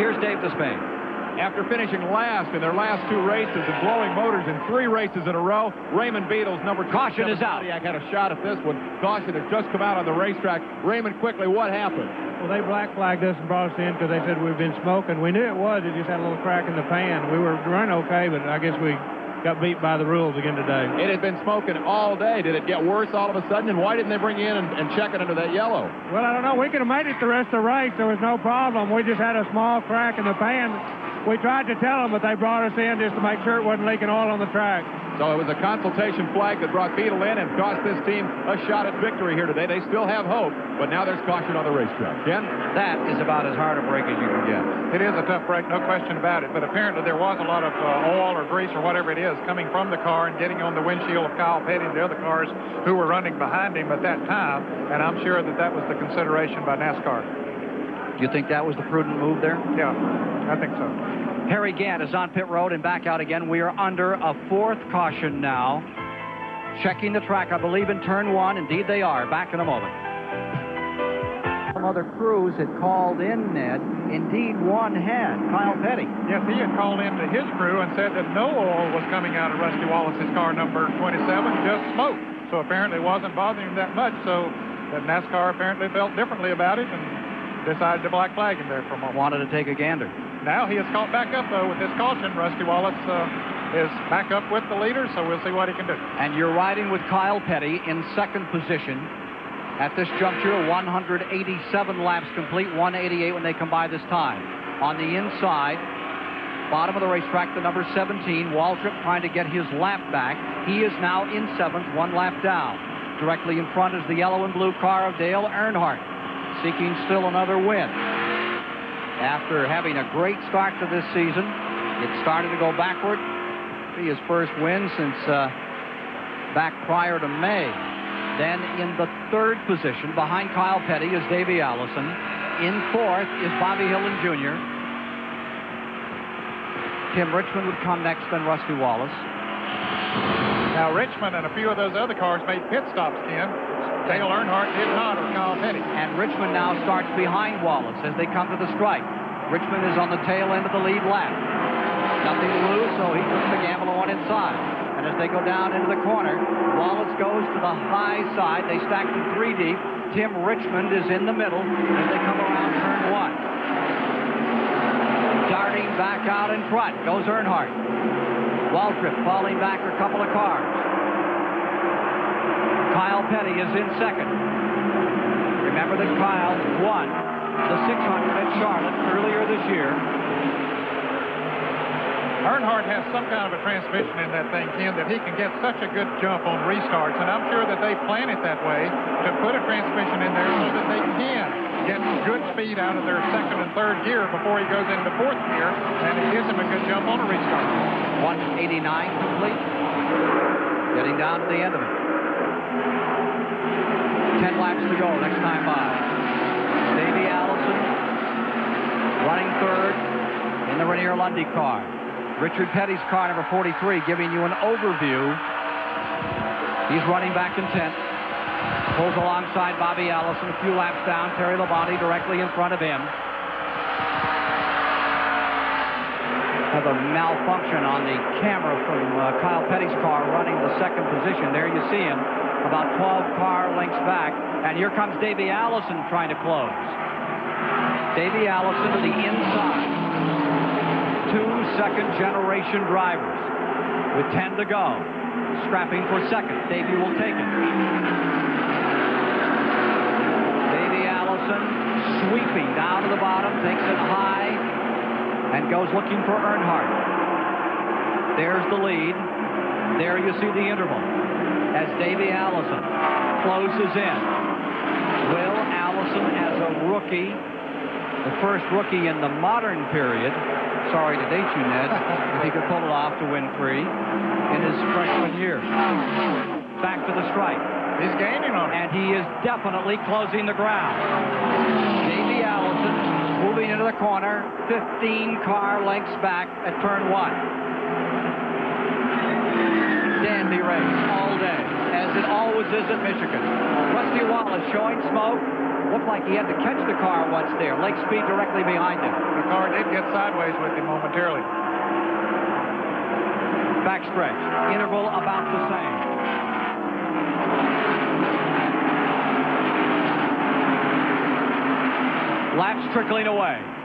Here's Dave Despain. After finishing last in their last two races and blowing motors in three races in a row, Raymond Beadle's, number Caution is out. Pontiac, had a shot at this one. Caution had just come out on the racetrack. Raymond, quickly, what happened? Well, they black flagged us and brought us in because they said we've been smoking. We knew it was. It just had a little crack in the pan. We were running okay, but I guess we got beat by the rules again today. It had been smoking all day. Did it get worse all of a sudden? And why didn't they bring you in and, and check it under that yellow? Well, I don't know. We could have made it the rest of the race. There was no problem. We just had a small crack in the pan. We tried to tell them, but they brought us in just to make sure it wasn't leaking oil on the track. So it was a consultation flag that brought Beadle in and cost this team a shot at victory here today. They still have hope, but now there's caution on the racetrack. Ken? That is about as hard a break as you can get. It is a tough break, no question about it. But apparently there was a lot of uh, oil or grease or whatever it is coming from the car and getting on the windshield of Kyle Petty and the other cars who were running behind him at that time. And I'm sure that that was the consideration by NASCAR. Do you think that was the prudent move there? Yeah, I think so. Harry Gant is on pit road and back out again. We are under a fourth caution now. Checking the track, I believe, in turn one. Indeed, they are. Back in a moment. Some other crews had called in, Ned. Indeed, one had. Kyle Petty. Yes, he had called in to his crew and said that no oil was coming out of Rusty Wallace's car number 27, just smoke. So apparently it wasn't bothering him that much. So that NASCAR apparently felt differently about it and decided to black flag him there for a moment. Wanted to take a gander. Now he is caught back up, though, with this caution. Rusty Wallace uh, is back up with the leader, so we'll see what he can do. And you're riding with Kyle Petty in second position. At this juncture, 187 laps complete, 188 when they come by this time. On the inside, bottom of the racetrack, the number 17, Waltrip trying to get his lap back. He is now in seventh, one lap down. Directly in front is the yellow and blue car of Dale Earnhardt, seeking still another win. After having a great start to this season, it started to go backward. Be his first win since uh, back prior to May. Then in the third position, behind Kyle Petty, is Davey Allison. In fourth is Bobby Hillin Jr. Tim Richmond would come next, then Rusty Wallace. Now Richmond and a few of those other cars made pit stops, Ken. Dale Earnhardt did not, or Kyle Petty. And Richmond now starts behind Wallace as they come to the stripe. Richmond is on the tail end of the lead lap. Nothing to lose, so he puts the gamble on inside. And as they go down into the corner, Wallace goes to the high side. They stack to three deep. Tim Richmond is in the middle as they come around turn one. Darting back out in front goes Earnhardt. Waltrip falling back a couple of cars. Kyle Petty is in second. Remember that Kyle won the 600 at Charlotte earlier this year. Earnhardt has some kind of a transmission in that thing, Ken, that he can get such a good jump on restarts, and I'm sure that they plan it that way to put a transmission in there so that they can get good speed out of their second and third gear before he goes into fourth gear, and it gives him a good jump on a restart. 189 complete. Getting down to the end of it. 10 laps to go next time by. Davey Allison running third in the Ranier Lundy car. Richard Petty's car, number 43, giving you an overview. He's running back in 10th. Pulls alongside Bobby Allison, a few laps down. Terry Labonte directly in front of him. Have a malfunction on the camera from uh, Kyle Petty's car running the second position. There you see him, about 12 car lengths back. And here comes Davey Allison trying to close. Davey Allison to the inside two second-generation drivers with 10 to go. Scrapping for second. Davey will take it. Davey Allison sweeping down to the bottom, takes it high, and goes looking for Earnhardt. There's the lead. There you see the interval as Davey Allison closes in. Will Allison as a rookie, the first rookie in the modern period, sorry to date you, Ned, if he could pull it off to win three in his freshman year. Back to the strike. He's gaining on it. And he is definitely closing the ground. Davey Allison moving into the corner, 15 car lengths back at turn one. Danby race. all day, as it always is at Michigan. Rusty Wallace showing smoke. Looked like he had to catch the car once there. Lake Speed directly behind him. The car did get sideways with him momentarily. Backstretch. Interval about the same. Laps trickling away.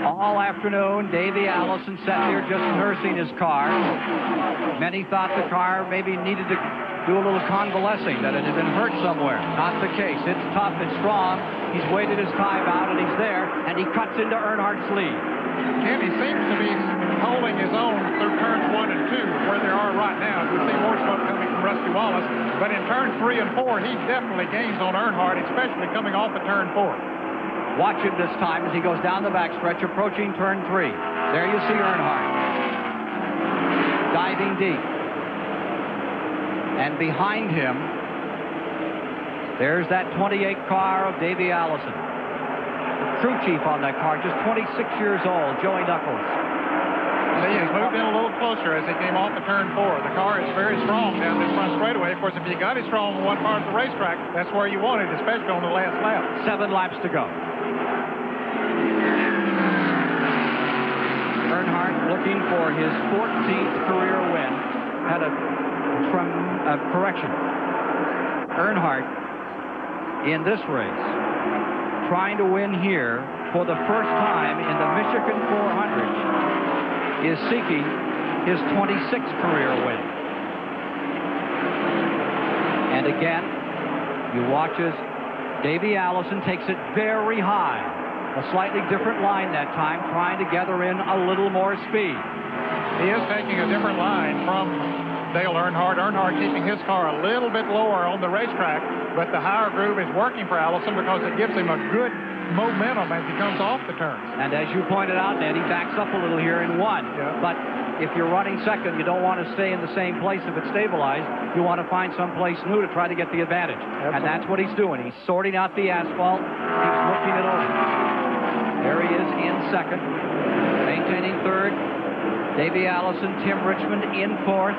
All afternoon, Davey Allison sat there just nursing his car. Many thought the car maybe needed to do a little convalescing, that it had been hurt somewhere. Not the case. It's tough, it's strong. He's waited his time out, and he's there, and he cuts into Earnhardt's lead. Jim, he seems to be holding his own through turns one and two, where they are right now. We see more smoke coming from Rusty Wallace, but in turn three and four, he definitely gains on Earnhardt, especially coming off of turn four. Watch him this time as he goes down the backstretch, approaching turn three. There you see Earnhardt. Diving deep. And behind him, there's that 28 car of Davey Allison. Crew chief on that car, just 26 years old, Joey Knuckles. See, he's moved in a little closer as he came off the turn four. The car is very strong down this front straightaway. Of course, if you got it strong on one part of the racetrack, that's where you want it, especially on the last lap. Seven laps to go. Earnhardt looking for his 14th career win. Had a from a correction. Earnhardt in this race trying to win here for the first time in the Michigan 400 is seeking his 26th career win. And again, you watch as Davey Allison takes it very high. A slightly different line that time, trying to gather in a little more speed. He is taking a different line from Dale Earnhardt. Earnhardt keeping his car a little bit lower on the racetrack, but the higher groove is working for Allison because it gives him a good momentum as he comes off the turn. And as you pointed out, Ned, he backs up a little here in one. Yeah. But if you're running second, you don't want to stay in the same place if it's stabilized. You want to find some place new to try to get the advantage. And that's what he's doing. He's sorting out the asphalt. He's looking it over. There he is in second. Maintaining third. Davey Allison, Tim Richmond in fourth.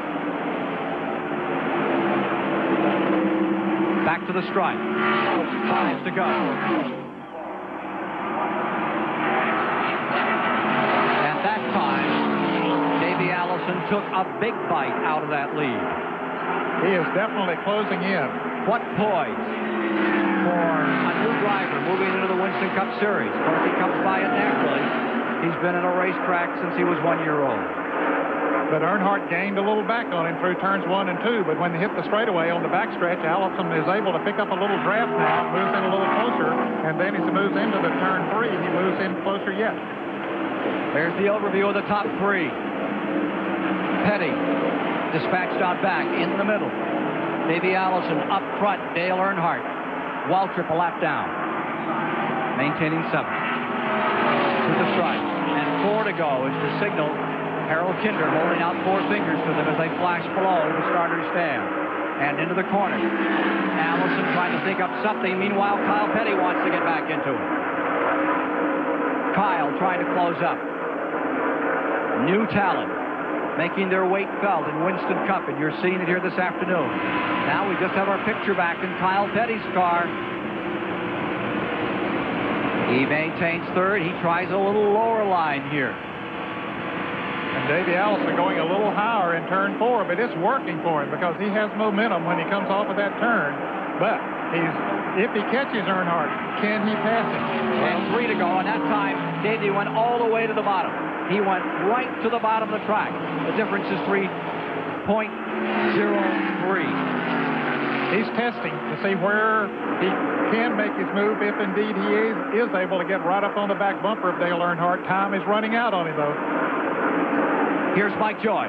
Back to the stripe. Five to go. At that time, Davey Allison took a big bite out of that lead. He is definitely closing in. What poise for a new driver moving into the Winston Cup Series. Of course, he comes by it naturally. He's been at a racetrack since he was one year old. But Earnhardt gained a little back on him through turns one and two. But when they hit the straightaway on the backstretch, Allison is able to pick up a little draft now, moves in a little closer, and then as he moves into the turn three, he moves in closer yet. There's the overview of the top three. Petty dispatched out back in the middle. Davey Allison up front. Dale Earnhardt. Waltrip a lap down. Maintaining seventh. To the stripe. And four to go is the signal. Harold Kinder holding out four fingers to them as they flash below the starter's stand. And into the corner. Allison trying to think up something. Meanwhile, Kyle Petty wants to get back into it. Kyle trying to close up. New talent making their weight felt in Winston Cup, and you're seeing it here this afternoon. Now we just have our picture back in Kyle Petty's car. He maintains third. He tries a little lower line here. And Davey Allison going a little higher in turn four, but it's working for him because he has momentum when he comes off of that turn. But he's if he catches Earnhardt, can he pass him? And three to go, and that time Davey went all the way to the bottom. He went right to the bottom of the track. The difference is 3.03. He's testing to see where he can make his move if indeed he is, is able to get right up on the back bumper of Dale Earnhardt. Time is running out on him, though. Here's Mike Joy.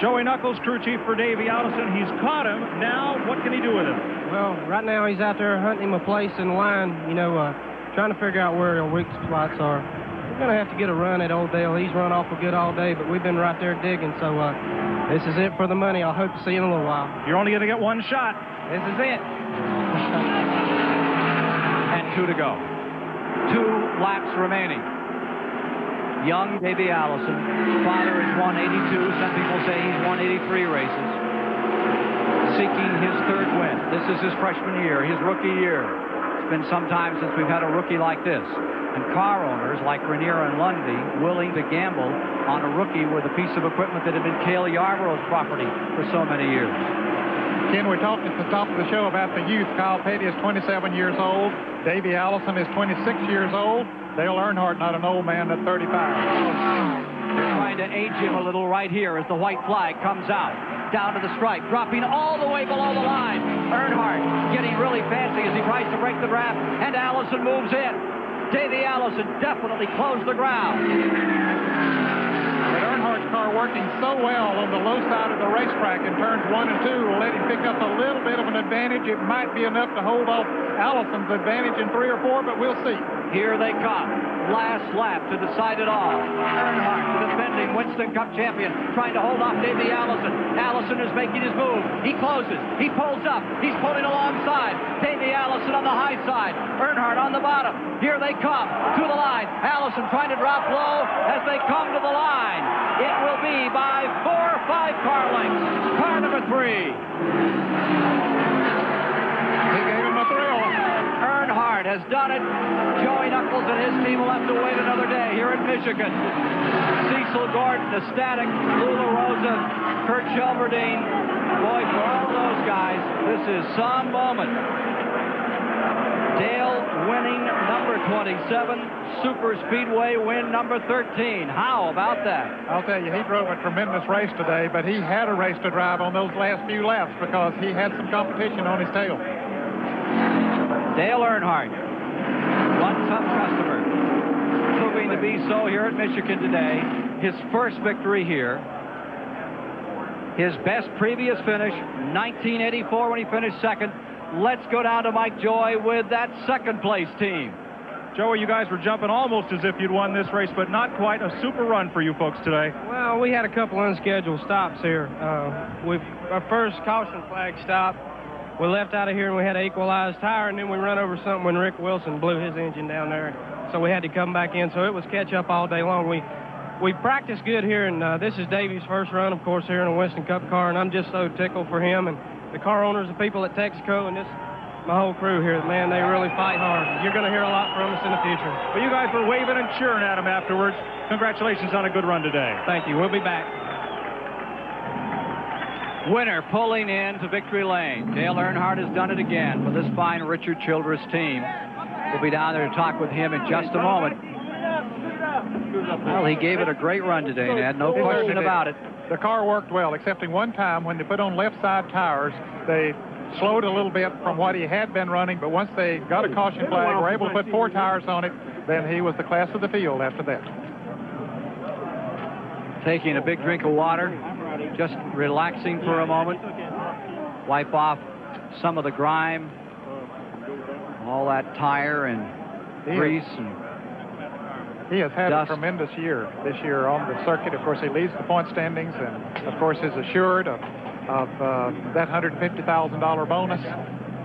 Joey Knuckles, crew chief for Davey Allison. He's caught him. Now, what can he do with him? Well, right now he's out there hunting him a place in line, you know, uh, trying to figure out where the weak spots are. We're going to have to get a run at Old Dale. He's run awful good all day, but we've been right there digging, so uh, this is it for the money. I hope to see you in a little while. You're only going to get one shot. This is it. and two to go. Two laps remaining. young Davey Allison. Father has won 82. Some people say he's won 83 races. Seeking his third win. This is his freshman year, his rookie year. Been some time since we've had a rookie like this. And car owners like Ranier and Lundy willing to gamble on a rookie with a piece of equipment that had been Cale Yarborough's property for so many years. Ken, we talked at the top of the show about the youth. Kyle Petty is 27 years old. Davey Allison is 26 years old. Dale Earnhardt, not an old man at 35. They're trying to age him a little right here as the white flag comes out. Down to the stripe, dropping all the way below the line. Earnhardt getting really fancy as he tries to break the draft, and Allison moves in. Davey Allison definitely closed the ground. But Earnhardt's car working so well on the low side of the racetrack in turns one and two will let him pick up a little bit of an advantage. It might be enough to hold off Allison's advantage in three or four, but we'll see. Here they come. Last lap to decide it all. Earnhardt, the defending Winston Cup champion, trying to hold off Davey Allison. Allison is making his move. He closes. He pulls up. He's pulling alongside. Davey Allison on the high side. Earnhardt on the bottom. Here they come to the line. Allison trying to drop low as they come to the line. It will be by four or five car lengths. Car number three. He gave him a thrill. Earnhardt has done it. Joey Knuckles and his team will have to wait another day here in Michigan. Cecil Gordon, ecstatic. Lou LaRosa, Kirk Shelmerdine. Boy, for all those guys, this is some moment. Dale winning number 27, Super Speedway win number 13. How about that? I'll tell you, he drove a tremendous race today, but he had a race to drive on those last few laps because he had some competition on his tail. Dale Earnhardt, one tough customer, proving to be so here at Michigan today. His first victory here. His best previous finish, 1984 when he finished second. Let's go down to Mike Joy with that second place team. Joey, you guys were jumping almost as if you'd won this race, but not quite a super run for you folks today. Well, we had a couple unscheduled stops here. Uh, we our first caution flag stop. We left out of here and we had an equalized tire, and then we run over something when Rick Wilson blew his engine down there. So we had to come back in. So it was catch up all day long. We we practiced good here, and uh, this is Davey's first run, of course, here in a Winston Cup car, and I'm just so tickled for him and the car owners, the people at Texaco, and this my whole crew here. Man, they really fight hard. You're going to hear a lot from us in the future. Well, you guys were waving and cheering at him afterwards. Congratulations on a good run today. Thank you. We'll be back. Winner pulling in to victory lane. Dale Earnhardt has done it again for this fine Richard Childress team. We'll be down there to talk with him in just a moment. Well, he gave it a great run today, Ned. No question about it. The car worked well, excepting one time when they put on left side tires, they slowed a little bit from what he had been running, but once they got a caution flag, were able to put four tires on it, then he was the class of the field after that. Taking a big drink of water, just relaxing for a moment. Wipe off some of the grime, all that tire and He grease and He has had Dust. a tremendous year this year on the circuit. Of course, he leads the point standings, and of course is assured of, of uh, that $150,000 bonus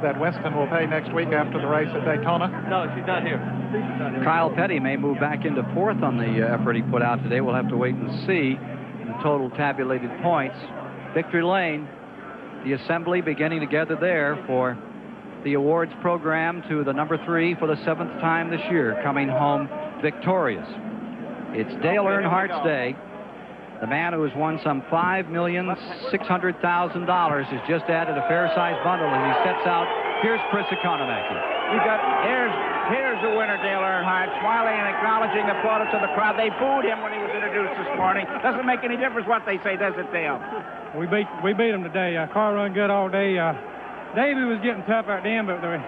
that Winston will pay next week after the race at Daytona. No, she's not here. Kyle Petty may move back into fourth on the uh, effort he put out today. We'll have to wait and see the total tabulated points. Victory Lane, the assembly beginning to gather there for the awards program to the number three for the seventh time this year, coming home victorious. It's Dale Earnhardt's day. The man who has won some $5,600,000 has just added a fair-sized bundle as he steps out. Here's Chris Economaki. We've got here's here's the winner, Dale Earnhardt, smiling and acknowledging the plaudits of the crowd. They booed him when he was introduced this morning. Doesn't make any difference what they say, does it, Dale? We beat we beat them today. Uh, car run good all day. Uh, Davey was getting tough at the end, but the,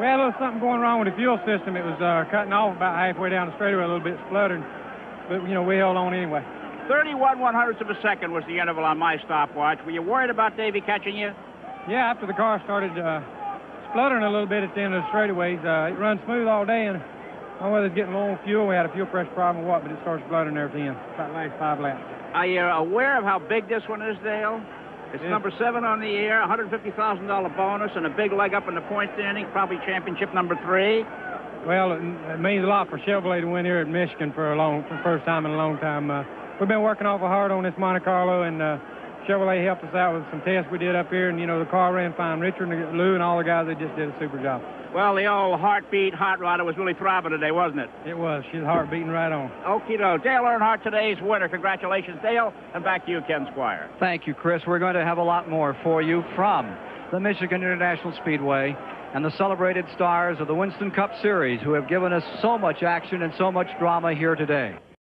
we had a little something going wrong with the fuel system. It was uh, cutting off about halfway down the straightaway, a little bit spluttering. But you know we held on anyway. 31 one hundredths of a second was the interval on my stopwatch. Were you worried about Davey catching you? Yeah, after the car started uh, spluttering a little bit at the end of the straightaways, uh, it runs smooth all day, and I whether it's getting low on fuel. We had a fuel pressure problem or what, but it starts spluttering there at the end. About the last five laps. Are you aware of how big this one is, Dale? It's number seven on the air, $150,000 bonus, and a big leg up in the point standing, probably championship number three. Well, it, it means a lot for Chevrolet to win here at Michigan for a long, for the first time in a long time. Uh, we've been working awful hard on this Monte Carlo, and uh, Chevrolet helped us out with some tests we did up here, and you know the car ran fine. Richard and Lou and all the guys they just did a super job. Well, the old heartbeat hot rodder was really throbbing today, wasn't it? It was. She's heart beating right on. Okie doke. Dale Earnhardt, today's winner. Congratulations, Dale. And back to you, Ken Squier. Thank you, Chris. We're going to have a lot more for you from the Michigan International Speedway and the celebrated stars of the Winston Cup Series who have given us so much action and so much drama here today.